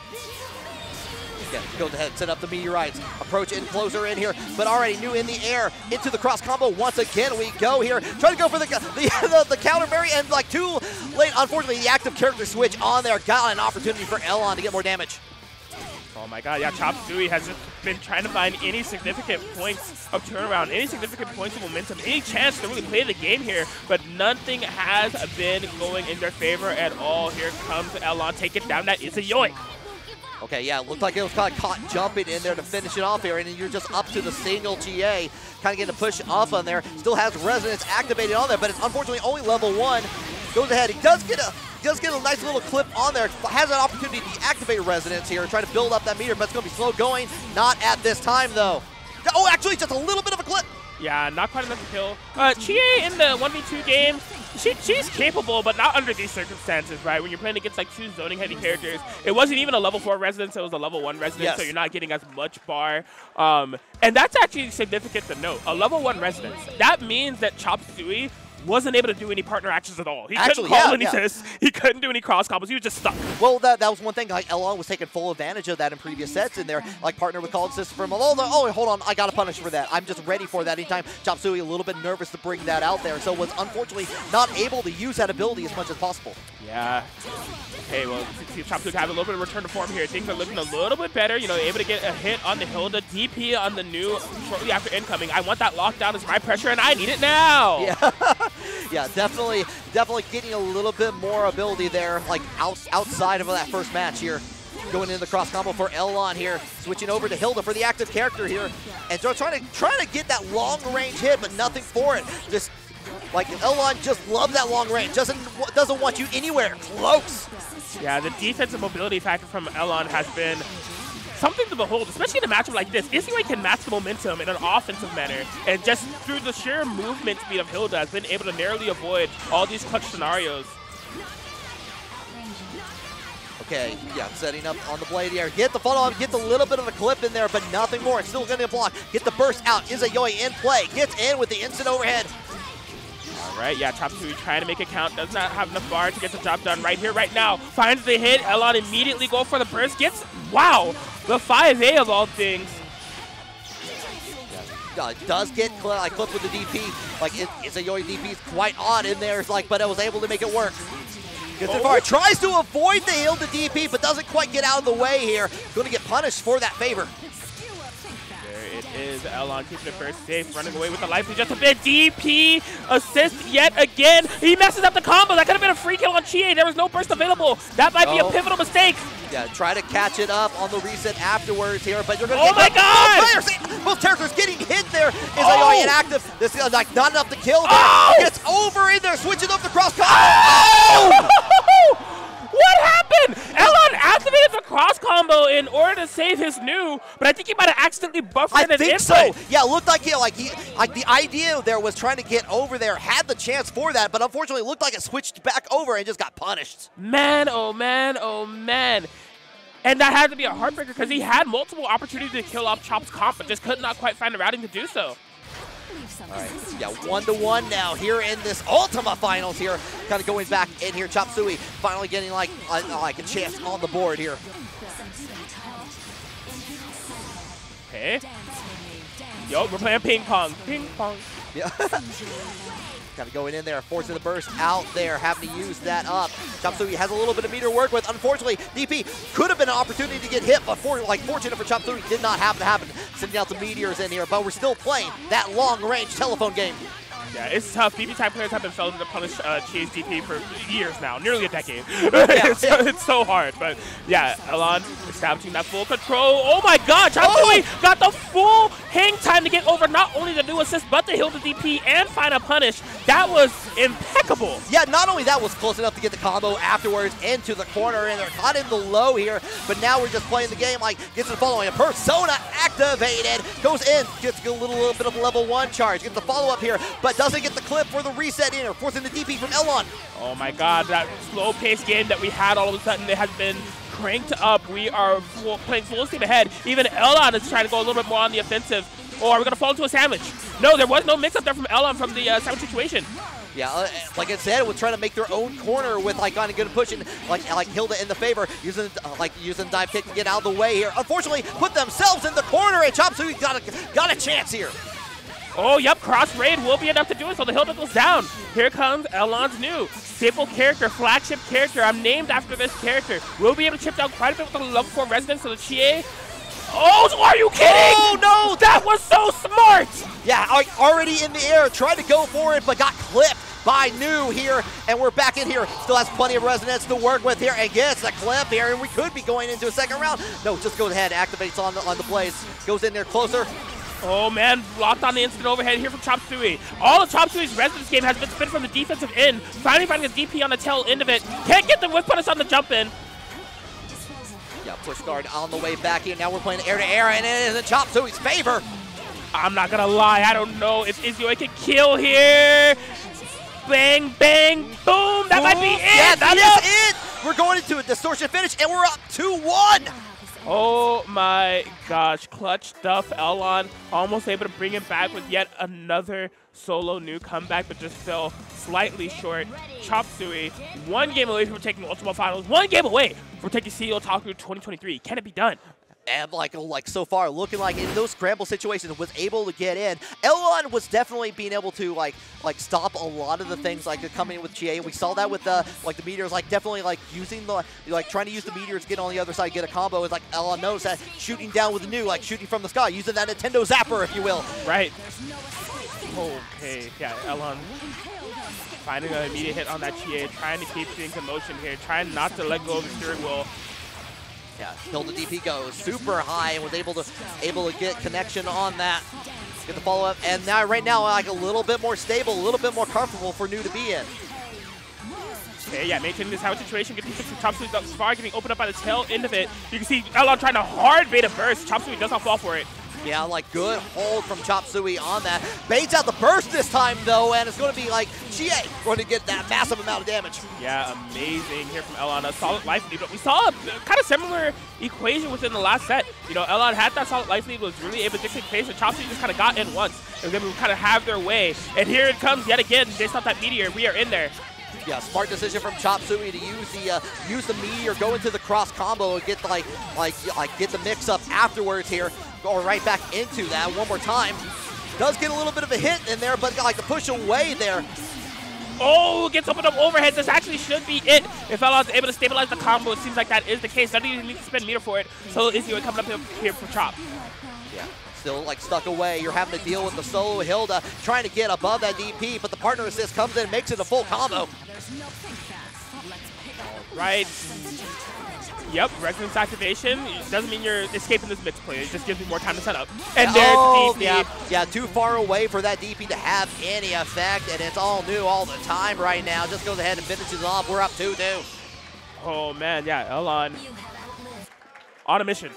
Go ahead, set up the meteorites. Approach in closer in here, but already Nu in the air into the cross combo. Once again, we go here. Try to go for the <laughs> the, the, the counter berry and like too late. Unfortunately, the active character switch on there got an opportunity for Elon to get more damage. Oh my god, yeah, Chop Suey has been trying to find any significant points of turnaround, any significant points of momentum, any chance to really play the game here, but nothing has been going in their favor at all. Here comes Elon taking down that is a yoink. Okay, yeah, it looked like it was kind of caught jumping in there to finish it off here, and you're just up to the single GA, kind of getting a push off on there. Still has resonance activated on there, but it's unfortunately only level one. Goes ahead, he does get a does get a nice little clip on there. Has an opportunity to deactivate resonance here, try to build up that meter, but it's going to be slow going. Not at this time though. Oh, actually, just a little bit of a clip. Yeah, not quite enough to kill. Uh, Chie in the 1v2 game, she, she's capable, but not under these circumstances, right? When you're playing against like two zoning heavy characters, it wasn't even a level 4 resonance, it was a level 1 resonance, Yes. so you're not getting as much bar. Um, and that's actually significant to note. A level 1 resonance, that means that Chop Suey wasn't able to do any partner actions at all. He Actually, couldn't call yeah, any yeah. assists, he couldn't do any cross combos, he was just stuck. Well, that, that was one thing. Like Elon was taking full advantage of that in previous sets in there. Like partner with call assist from the, oh, hold on, I got to punish for that. I'm just ready for that anytime. Chopsuey a little bit nervous to bring that out there, so was unfortunately not able to use that ability as much as possible. Yeah. Hey, well, Chopsuey have a little bit of return to form here. Things are looking a little bit better. You know, able to get a hit on the Hilda. DP on the Nu shortly after incoming. I want that lockdown as my pressure, and I need it now. Yeah, <laughs> yeah, definitely, definitely getting a little bit more ability there, like out, outside of that first match here. Going into the cross combo for Elon here, switching over to Hilda for the active character here, and so trying to trying to get that long range hit, but nothing for it. Just like Elon just loves that long range, doesn't doesn't want you anywhere close. Yeah, the defensive mobility factor from Elon has been something to behold, especially in a matchup like this. Izzy can match the momentum in an offensive manner, and just through the sheer movement speed of Hilda has been able to narrowly avoid all these clutch scenarios. Okay, yeah, setting up on the blade here. Get the follow up, get the little bit of a clip in there, but nothing more. It's still going to block. Get the burst out. Izayoi in play. Gets in with the instant overhead. All right, yeah, Top 2 trying to make it count. Does not have enough bar to get the job done right here, right now. Finds the hit. Elon immediately go for the burst. Gets, wow, the 5A of all things. uh, does get cl- like clipped with the DP. Like it, it's Izayoi DP is quite odd in there. It's like, but it was able to make it work. It Oh. Tries to avoid the Hilda DP, but doesn't quite get out of the way here. Going to get punished for that favor. It is. Elon keeping it first safe, running away with the life. Just a bit DP assist yet again. He messes up the combo. That could have been a free kill on Chie. There was no burst available. That might be Oh. a pivotal mistake. Yeah, try to catch it up on the reset afterwards here, but you're going to Oh my oh, God! Both, both characters getting hit there. Is Oh! Yoi inactive. This is like not enough to kill. There. Oh! Gets over in there, switching up the cross combo. Oh! oh! <laughs> what happened? Elon activated the cross combo in order to save his Nu, but I think he might have accidentally buffered I an think so. Yeah, it looked like he like he like the idea there was trying to get over there, had the chance for that, but unfortunately it looked like it switched back over and just got punished. Man, oh man, oh man. And that had to be a heartbreaker because he had multiple opportunities to kill off Chop's comp, but just could not quite find the routing to do so. All right, yeah, one to one now here in this Ultima Finals here, kind of going back in here. Chopsuey finally getting like a, like a chance on the board here. Okay. Dance with me. Dance. Yo, we're playing ping pong. Ping pong. Yeah. <laughs> kind of going in there, forcing the burst out there, having to use that up. Chopsuey has a little bit of meter to work with. Unfortunately, DP could have been an opportunity to get hit, but for, like fortunate for Chopsuey, did not happen to happen. Sending out some meteors in here, but we're still playing that long-range telephone game. Yeah, it's tough. BB Tag players have been failing to punish uh, Chie's DP for years now, nearly a decade. <laughs> it's, it's so hard. But yeah, Elon establishing that full control. Oh my god, Chop Oh! Got the full hang time to get over not only the Nu assist, but the Hilda DP and find a punish. That was impeccable. Yeah, not only that was close enough to get the combo afterwards into the corner, and they're caught in the low here, but now we're just playing the game like gets the following. A Persona activated, goes in, gets a little, little bit of level one charge, gets the follow-up here, but doesn't get the clip for the reset in, or forcing the DP from Elon. Oh my god, that slow-paced game that we had all of a sudden, it has been cranked up. We are playing full steam ahead. Even Elon is trying to go a little bit more on the offensive. Or are we going to fall into a sandwich? No, there was no mix-up there from Elon from the uh, sandwich situation. Yeah, uh, like I said, was trying to make their own corner with like kind of good pushing, like like Hilda in the favor, using uh, like using dive kick to get out of the way here. Unfortunately, put themselves in the corner, and Chopsuey got a got a chance here. Oh, yep, cross raid will be enough to do it, so the hill goes down. Here comes Elon's new staple character, flagship character. I'm named after this character. We'll be able to chip down quite a bit with the level 4 resonance, of the Chie. Oh, are you kidding? Oh no, That was so smart! Yeah, already in the air, tried to go for it, but got clipped by Nu here, and we're back in here. Still has plenty of resonance to work with here, and gets the clip here, and we could be going into a second round. No, just goes ahead, activates on the on the blaze, goes in there closer. Oh man, locked on the instant overhead here from Chopsuey. All of Chop Suey's resonance game has been spent from the defensive end. Finally finding a DP on the tail end of it. Can't get the whip punish on the jump in. Yeah, push guard on the way back in. Now we're playing air to air, and it is in Chopsuey's favor. I'm not gonna lie, I don't know if Izayoi can kill here. Bang, bang, boom. That might be it. Yeah, that Yep. is it. We're going into a distortion finish, and we're up 2-1. Oh my gosh, clutch stuff. Elon almost able to bring it back with yet another solo Nu comeback, but just fell slightly short. Chopsuey, one game away from taking Ultimate Finals, one game away from taking CEOtaku 2023. Can it be done? And like like so far looking like in those scramble situations was able to get in. Elon was definitely being able to like like stop a lot of the things like coming in with Chie. We saw that with the like the meteors, like definitely like using the like trying to use the meteors get on the other side, get a combo. Is like Elon knows that shooting down with the Nu, like shooting from the sky, using that Nintendo Zapper, if you will. Right. Okay, yeah, Elon finding an immediate hit on that Chie, trying to keep things in motion here, trying not to let go of the steering wheel. Yeah, the DP goes super high and was able to able to get connection on that. Get the follow up, and now right now like a little bit more stable, a little bit more comfortable for Nu to be in. Okay, yeah, maintaining this house situation, getting fixed Chopsuey far, getting opened up by the tail end of it. You can see Elon trying to hard bait a burst. Chopsuey does not fall for it. Yeah, like good hold from Chopsuey on that. Baits out the burst this time though, and it's going to be like Chie going to get that massive amount of damage. Yeah, amazing here from Elon. A solid life lead. But we saw a kind of similar equation within the last set. You know, Elon had that solid life lead, was really able to dictate pace, and Chopsuey just kind of got in once. And then we kind of have their way. And here it comes yet again, based off that meteor. We are in there. Yeah, smart decision from Chopsuey to use the uh, use the meteor, go into the cross combo, and get like like like get the mix up afterwards here. Go right back into that one more time. Does get a little bit of a hit in there, but like the push away there. Oh, gets opened up overhead. This actually should be it. If Elon's able to stabilize the combo, it seems like that is the case. Doesn't even need to spend meter for it. So Izzy coming up here for Chop. Yeah, still like stuck away. You're having to deal with the solo Hilda trying to get above that DP, but the partner assist comes in, and makes it a full combo. There's no think fast. Let's pick up. Right. Yep, resonance activation doesn't mean you're escaping this mix play. It just gives me more time to set up. And there's oh, DP. yeah, yeah, too far away for that DP to have any effect, and it's all Nu all the time right now. Just goes ahead and finishes off. We're up 2-2. Oh man, yeah, Elon on a mission.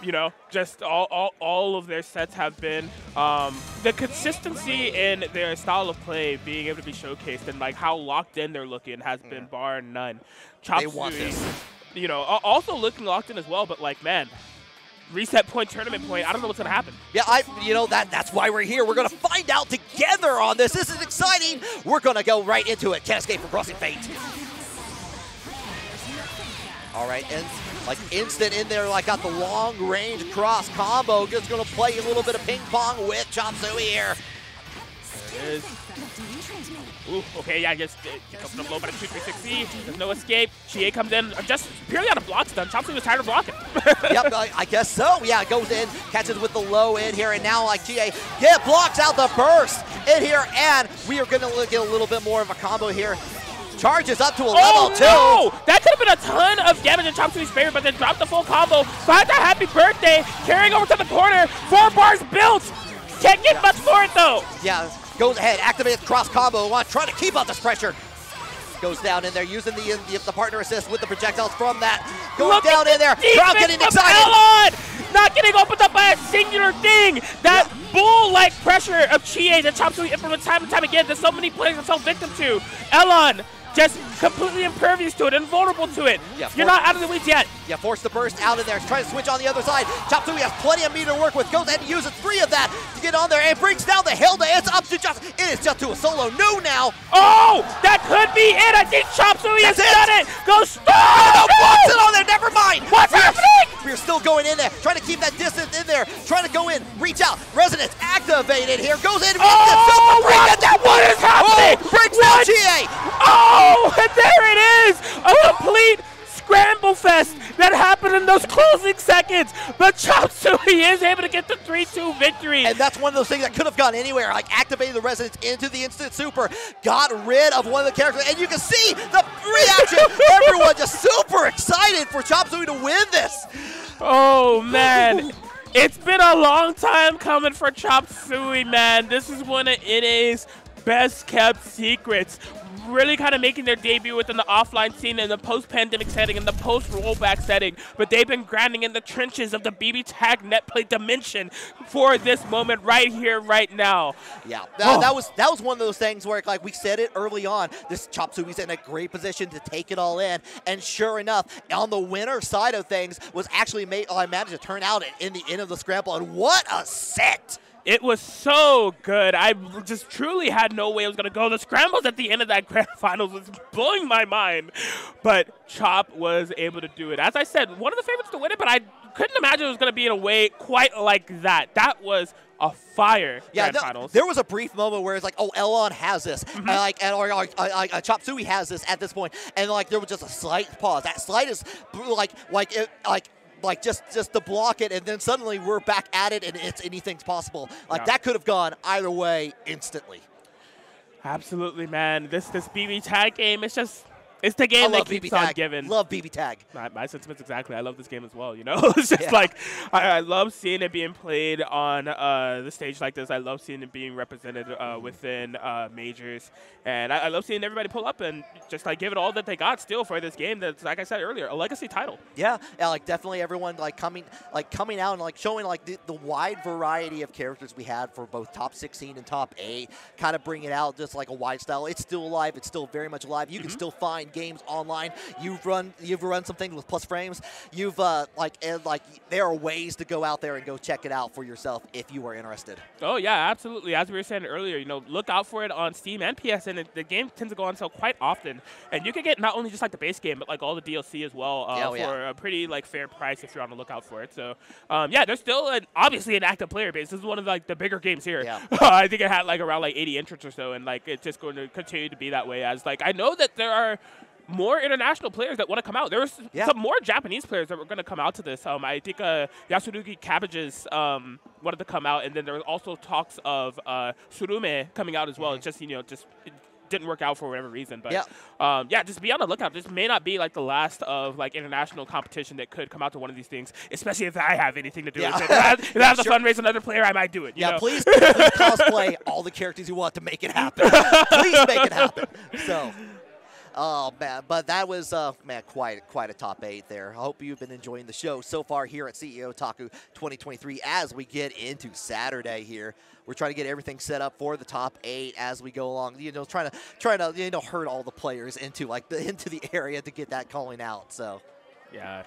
You know, just all, all, all of their sets have been um, the consistency in their style of play being able to be showcased and like how locked in they're looking has been bar none. Chop They want this. You know, also looking locked in as well, but like man, reset point, tournament point. I don't know what's gonna happen. Yeah, I, you know, that that's why we're here. We're going to find out together on this. This is exciting. We're going to go right into it. Can't escape from Crossing Fate. All right, and Like instant in there, like got the long range cross combo. Just gonna play a little bit of ping pong with Chopsuey here. Is Ooh, okay, yeah, just uh, comes low by the 2 360. There's no escape. Chie comes in uh, just purely on a block stun. Chopsuey was tired of blocking. <laughs> yep, I, I guess so. Yeah, goes in, catches with the low in here, and now like GA, yeah, blocks out the burst in here, and we are gonna look at a little bit more of a combo here. Charges up to a oh, level two. no! That could have been a ton of damage in Chopsuey's favor, but then dropped the full combo. Finds a happy birthday, carrying over to the corner. Four bars built. Can't get much for it though. Yeah, goes ahead, activates cross combo. Want trying to keep up this pressure. Goes down in there, using the, the, the partner assist with the projectiles from that. Going Look down in there. the Crowd getting excited. Elon! Not getting opened up by a singular thing. That bull-like pressure of Chie that Chopsuey implements time and time again that so many players have fell victim to. Elon just completely impervious to it, invulnerable to it. Yeah, You're not out of the weeds yet. Yeah, force the burst out in there. Trying to switch on the other side. Chopsuey has plenty of meter to work with. Goes ahead and uses three of that to get on there and brings down the Hilda. It's up to just. It is just to a solo Nu now. Oh, that could be it. I think Chopsuey has it. done it. Go Oh, stop! blocks it on there. Never mind. What's We're- happening? We're still going in there, trying to keep that distance in there, trying to go in, reach out. Resonance activated here. Goes in. Oh, what? it. What is oh, happening? Oh, breaks What? down GA. Oh, and there it is! A complete scramble fest that happened in those closing seconds. But Chopsuey is able to get the 3-2 victory. And that's one of those things that could have gone anywhere. Like activating the resonance into the instant super, got rid of one of the characters, and you can see the reaction. <laughs> Everyone just super excited for Chopsuey to win this. Oh man. It's been a long time coming for Chopsuey, man. This is one of NA's best kept secrets. Really kind of making their debut within the offline scene in the post-pandemic setting and the post-rollback setting, but they've been grinding in the trenches of the BB Tag net play dimension for this moment right here, right now. Yeah, that, Oh. that was that was one of those things where, like we said it early on, this Chopsuey's in a great position to take it all in. And sure enough, on the winner side of things, was actually made. Oh, I managed to turn out in the end of the scramble, and what a set! It was so good. I just truly had no way it was going to go. The scrambles at the end of that <laughs> grand finals was blowing my mind. But Chop was able to do it. As I said, one of the favorites to win it, but I couldn't imagine it was going to be in a way quite like that. That was a fire Yeah, grand finals. there was a brief moment where it's like, oh, Elon has this, Mm-hmm. and like, and, or, or, uh, uh, Chopsuey has this at this point, and like there was just a slight pause. That slight is like, like, it, like. Like just just to block it, and then suddenly we're back at it, and it's anything's possible. Like Yeah. that could have gone either way instantly. Absolutely, man. This this BB tag game, it's just it's the I game that love keeps BB on Tag. giving. Love BB Tag. My, my sentiments exactly. I love this game as well. You know, <laughs> it's just Yeah. like I, I love seeing it being played on uh, the stage like this. I love seeing it being represented uh, within uh, majors, and I, I love seeing everybody pull up and just like give it all that they got still for this game. That's like I said earlier, a legacy title. Yeah, yeah, like definitely everyone like coming like coming out and like showing like the, the wide variety of characters we had for both top 16 and top 8, kind of bring it out just like a wide style. It's still alive, it's still very much alive. You can still find games online. You've run you've run some things with plus frames. You've uh like and like there are ways to go out there and go check it out for yourself if you are interested. Oh yeah, absolutely. As we were saying earlier, you know, look out for it on Steam and PSN. The game tends to go on sale quite often, and you can get not only just like the base game, but like all the DLC as well uh, oh, for yeah. a pretty like fair price if you're on the lookout for it. So um, yeah, there's still an, obviously an active player base. This is one of like the bigger games here. Yeah. <laughs> I think it had like around like 80 entrants or so, and like it's just going to continue to be that way. As like I know that there are. More international players that want to come out. There was Yeah. some more Japanese players that were going to come out to this. Um, I think uh, Yasurugi Cabbages um, wanted to come out, and then there was also talks of uh, Surume coming out as well. It's just you know just it didn't work out for whatever reason. But Yeah. um, yeah, just be on the lookout. This may not be like the last of like international competition that could come out to one of these things, especially if I have anything to do Yeah. with it. If I have, if I have to Sure. fundraise another player, I might do it. you Yeah, know? please, please cosplay all the characters you want to make it happen. <laughs> please make it happen. So, oh man, but that was uh, man quite quite a top eight there. I hope you've been enjoying the show so far here at CEOtaku 2023 as we get into Saturday here. We're trying to get everything set up for the top eight as we go along. You know, trying to trying to you know herd all the players into like the <laughs> into the area to get that calling out. So. Yeah,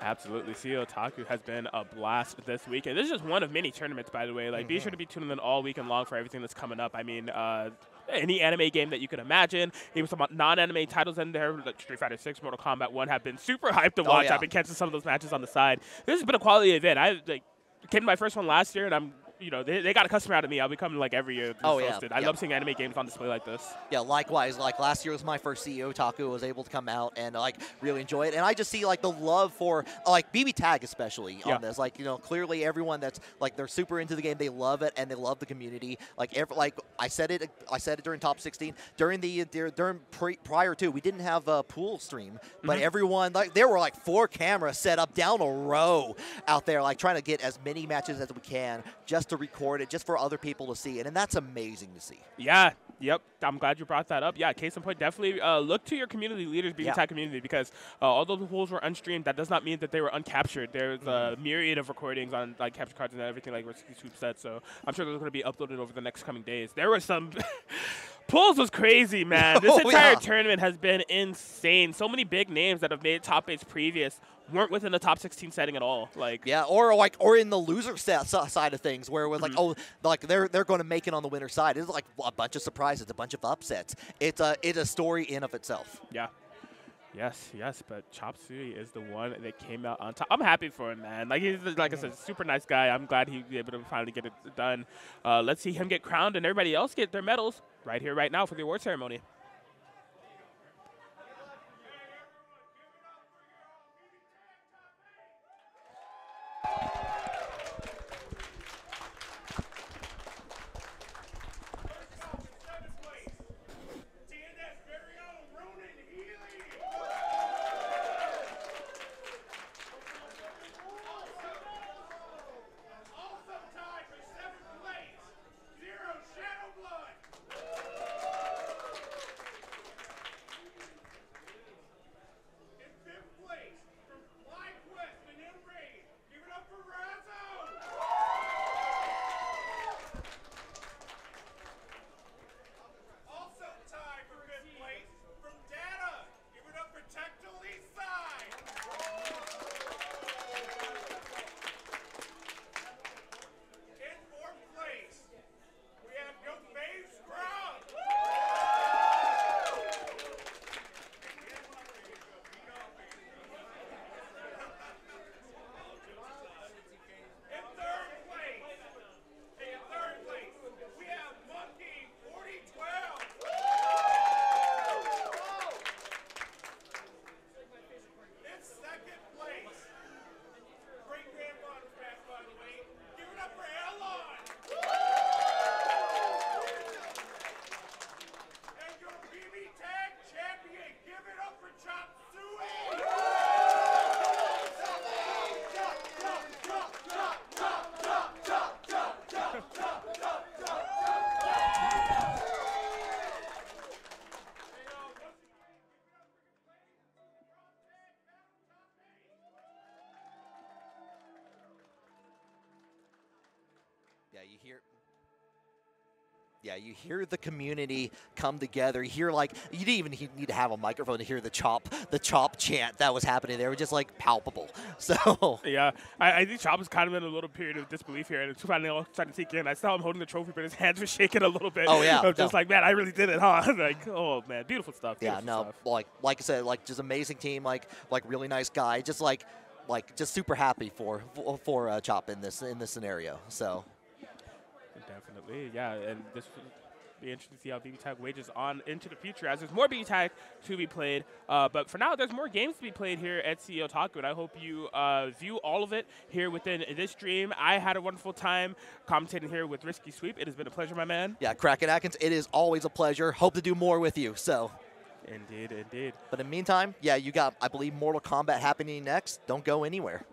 absolutely. CEOtaku has been a blast this weekend. This is just one of many tournaments, by the way. Like, be sure to be tuning in all weekend long for everything that's coming up. I mean, uh, any anime game that you could imagine. Even some non-anime titles in there, like Street Fighter 6, Mortal Kombat 1, have been super <laughs> hyped to Oh, watch. yeah. I've been catching some of those matches on the side. This has been a quality event. I like came to my first one last year, and I'm you know they, they got a customer out of me. I'll be coming like every year. Oh, yeah. hosted. I Yeah. love seeing anime games on display like this. Yeah, likewise. Like last year was my first CEOtaku. was able to come out and like really enjoy it, and I just see like the love for like BB Tag especially Yeah. on this. Like you know, clearly everyone that's like they're super into the game. They love it and they love the community. Like every, like I said it. I said it during top 16. During the during pre, prior to we didn't have a pool stream, but mm-hmm. everyone like there were like four cameras set up down a row out there, like trying to get as many matches as we can just to record it, just for other people to see it, and that's amazing to see. Yeah. Yep. I'm glad you brought that up. Yeah. Case in point, definitely uh, look to your community leaders, BB Yeah. Tag community, because uh, although the pools were unstreamed, that does not mean that they were uncaptured. There's Mm-hmm. a myriad of recordings on like capture cards and everything like Sweep said. So I'm sure those are going to be uploaded over the next coming days. There were some. <laughs> Pools was crazy, <laughs> man. This Oh, entire yeah. tournament has been insane. So many big names that have made top eights previous weren't within the top 16 setting at all. Like, Yeah, or like, or in the loser side of things, where it was like, mm-hmm. oh, like they're they're going to make it on the winner side. It's like a bunch of surprises, a bunch of upsets. It's a it's a story in of itself. Yeah. Yes, yes, but Chopsuey is the one that came out on top. I'm happy for him, man. Like he's like I said, super nice guy. I'm glad he was able to finally get it done. Uh, let's see him get crowned and everybody else get their medals right here, right now for the award ceremony. Yeah, you hear the community come together. You hear like you didn't even need to have a microphone to hear the chop, the chop chant that was happening there. It was just like palpable. <laughs> So Yeah, I, I think Chop is kind of in a little period of disbelief here, and it's finally all starting to sink in. I saw him holding the trophy, but his hands were <laughs> shaking a little bit. Oh, yeah, I was just no. like, man, I really did it, huh? <laughs> like, oh man, beautiful stuff. yeah, beautiful no, stuff. like like I said, like just amazing team, like like really nice guy, just like like just super happy for for, for uh, Chop in this in this scenario. So Definitely, yeah, and this will be interesting to see how BB Tag wages on into the future as there's more BB Tag to be played. Uh, but for now, there's more games to be played here at CEOtaku, and I hope you uh, view all of it here within this stream. I had a wonderful time commentating here with Risky Sweep. It has been a pleasure, my man. yeah, Crackin Atkins, it is always a pleasure. Hope to do more with you. So, Indeed, indeed. but in the meantime, yeah, you got I believe Mortal Kombat happening next. Don't go anywhere.